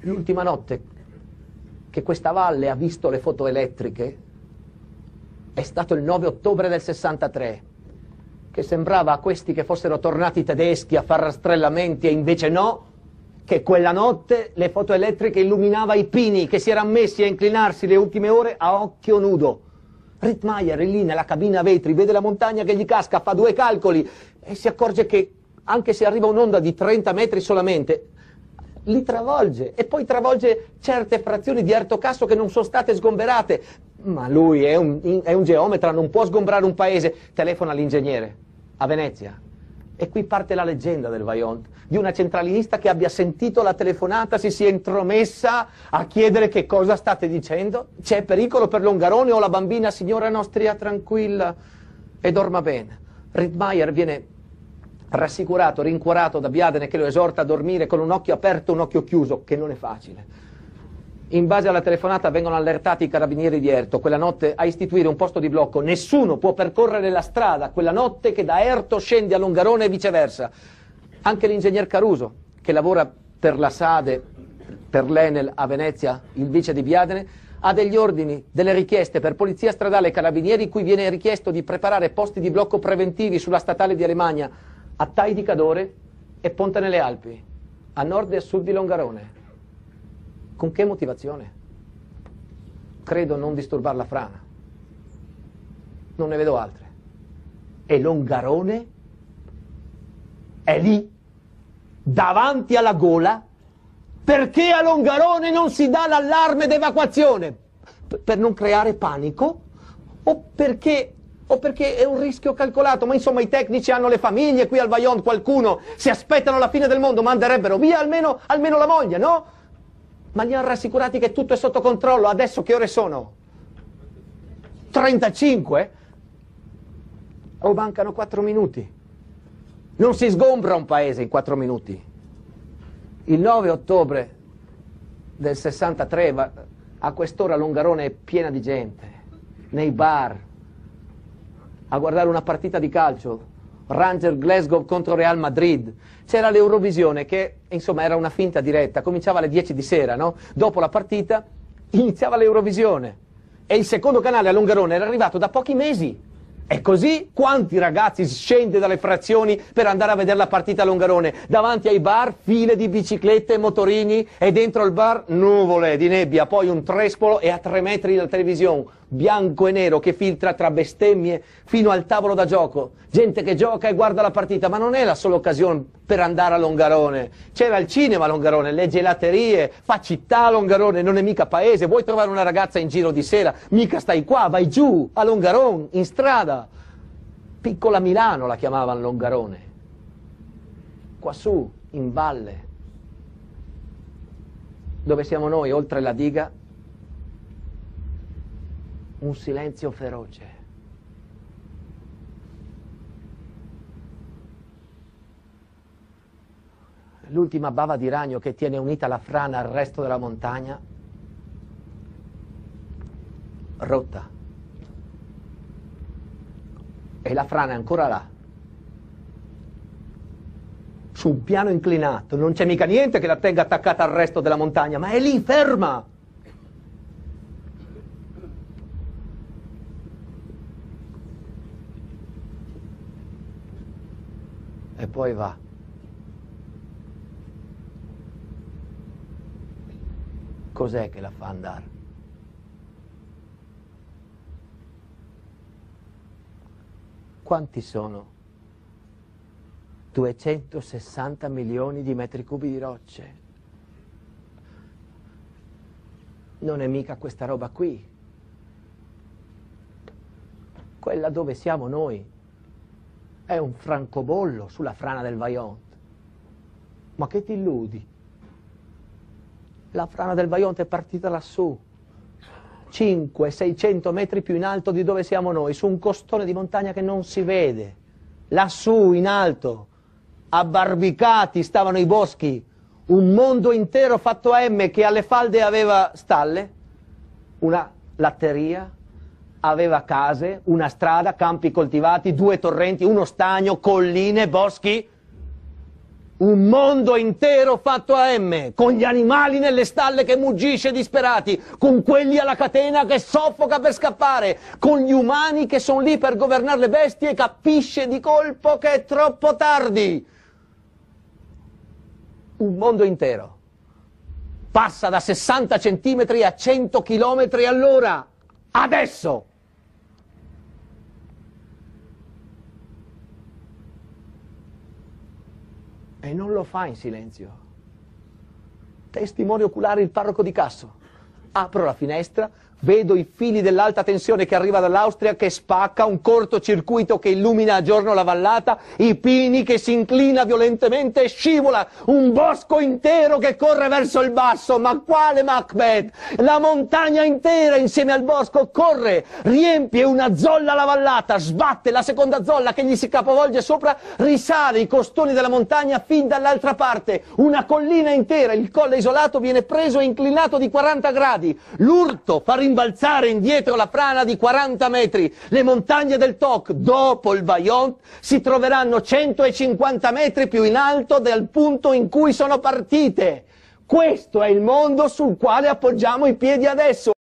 L'ultima notte che questa valle ha visto le foto elettriche è stato il 9 ottobre del 63, che sembrava a questi che fossero tornati tedeschi a far rastrellamenti e invece no, che quella notte le foto elettriche illuminava i pini che si erano messi a inclinarsi le ultime ore a occhio nudo. Rittmeier è lì nella cabina a vetri, vede la montagna che gli casca, fa due calcoli e si accorge che anche se arriva un'onda di 30 metri solamente, li travolge e poi travolge certe frazioni di Ertocasso che non sono state sgomberate. Ma lui è un, è un geometra, non può sgombrare un paese. Telefona all'ingegnere a Venezia. E qui parte la leggenda del Vaillant, di una centralinista che abbia sentito la telefonata, si sia intromessa a chiedere che cosa state dicendo. C'è pericolo per l'Ongarone o la bambina, signora nostria, tranquilla e dorma bene. Rittmeier viene rassicurato, rincuorato da Biadene che lo esorta a dormire con un occhio aperto e un occhio chiuso, che non è facile. In base alla telefonata vengono allertati i carabinieri di Erto quella notte a istituire un posto di blocco. Nessuno può percorrere la strada quella notte che da Erto scende a Longarone e viceversa. Anche l'ingegner Caruso, che lavora per la Sade, per l'Enel a Venezia, il vice di Biadene, ha degli ordini, delle richieste per polizia stradale e carabinieri cui viene richiesto di preparare posti di blocco preventivi sulla statale di Alemagna a Tai di Cadore e Ponte nelle Alpi, a nord e a sud di Longarone. Con che motivazione? Credo non disturbare la frana. Non ne vedo altre. E Longarone è lì, davanti alla gola, perché a Longarone non si dà l'allarme d'evacuazione? per non creare panico? O perché o perché è un rischio calcolato, ma insomma i tecnici hanno le famiglie, qui al Vaillant qualcuno si aspettano la fine del mondo, manderebbero via almeno, almeno la moglie, no? Ma li hanno rassicurati che tutto è sotto controllo, adesso che ore sono? 35? O mancano 4 minuti? Non si sgombra un paese in 4 minuti. Il 9 ottobre del 63 a quest'ora Longarone è piena di gente, nei bar, a guardare una partita di calcio, Ranger Glasgow contro Real Madrid. C'era l'Eurovisione che, insomma, era una finta diretta, cominciava alle 10 di sera, no? Dopo la partita iniziava l'Eurovisione. E il secondo canale a Longarone era arrivato da pochi mesi. E così quanti ragazzi scende dalle frazioni per andare a vedere la partita a Longarone? Davanti ai bar file di biciclette e motorini e dentro il bar nuvole di nebbia, poi un trespolo e a tre metri la televisione, bianco e nero che filtra tra bestemmie fino al tavolo da gioco. Gente che gioca e guarda la partita, ma non è la sola occasione per andare a Longarone. C'era il cinema a Longarone, le gelaterie, fa città a Longarone, non è mica paese. Vuoi trovare una ragazza in giro di sera? Mica stai qua, vai giù a Longarone, in strada. Piccola Milano la chiamavano Longarone. Quassù, in valle, dove siamo noi, oltre la diga, un silenzio feroce. L'ultima bava di ragno che tiene unita la frana al resto della montagna, rotta. E la frana è ancora là. Su un piano inclinato, non c'è mica niente che la tenga attaccata al resto della montagna, ma è lì ferma. E poi va. Cos'è che la fa andare? Quanti sono? 260 milioni di metri cubi di rocce. Non è mica questa roba qui. Quella dove siamo noi è un francobollo sulla frana del Vaillant. Ma che ti illudi? La frana del Vaillant è partita lassù, 500-600 metri più in alto di dove siamo noi, su un costone di montagna che non si vede. Lassù, in alto, abbarbicati stavano i boschi, un mondo intero fatto a M che alle falde aveva stalle, una latteria, aveva case, una strada, campi coltivati, due torrenti, uno stagno, colline, boschi. Un mondo intero fatto a M, con gli animali nelle stalle che muggisce disperati, con quelli alla catena che soffoca per scappare, con gli umani che sono lì per governare le bestie e capisce di colpo che è troppo tardi. Un mondo intero. Passa da 60 centimetri a 100 chilometri all'ora. Adesso! E non lo fa in silenzio. Testimone oculare il parroco di Casso. Apro la finestra, Vedo i fili dell'alta tensione che arriva dall'Austria che spacca, un cortocircuito che illumina a giorno la vallata, i pini che si inclina violentemente e scivola, un bosco intero che corre verso il basso. Ma quale Macbeth? La montagna intera insieme al bosco corre, riempie una zolla la vallata, sbatte la seconda zolla che gli si capovolge sopra, risale i costoni della montagna fin dall'altra parte. Una collina intera, il colle isolato viene preso e inclinato di 40 gradi. L'urto fa rimbalzare rimbalzare indietro la frana di 40 metri. Le montagne del Toc, dopo il Vaillant, si troveranno 150 metri più in alto del punto in cui sono partite. Questo è il mondo sul quale appoggiamo i piedi adesso.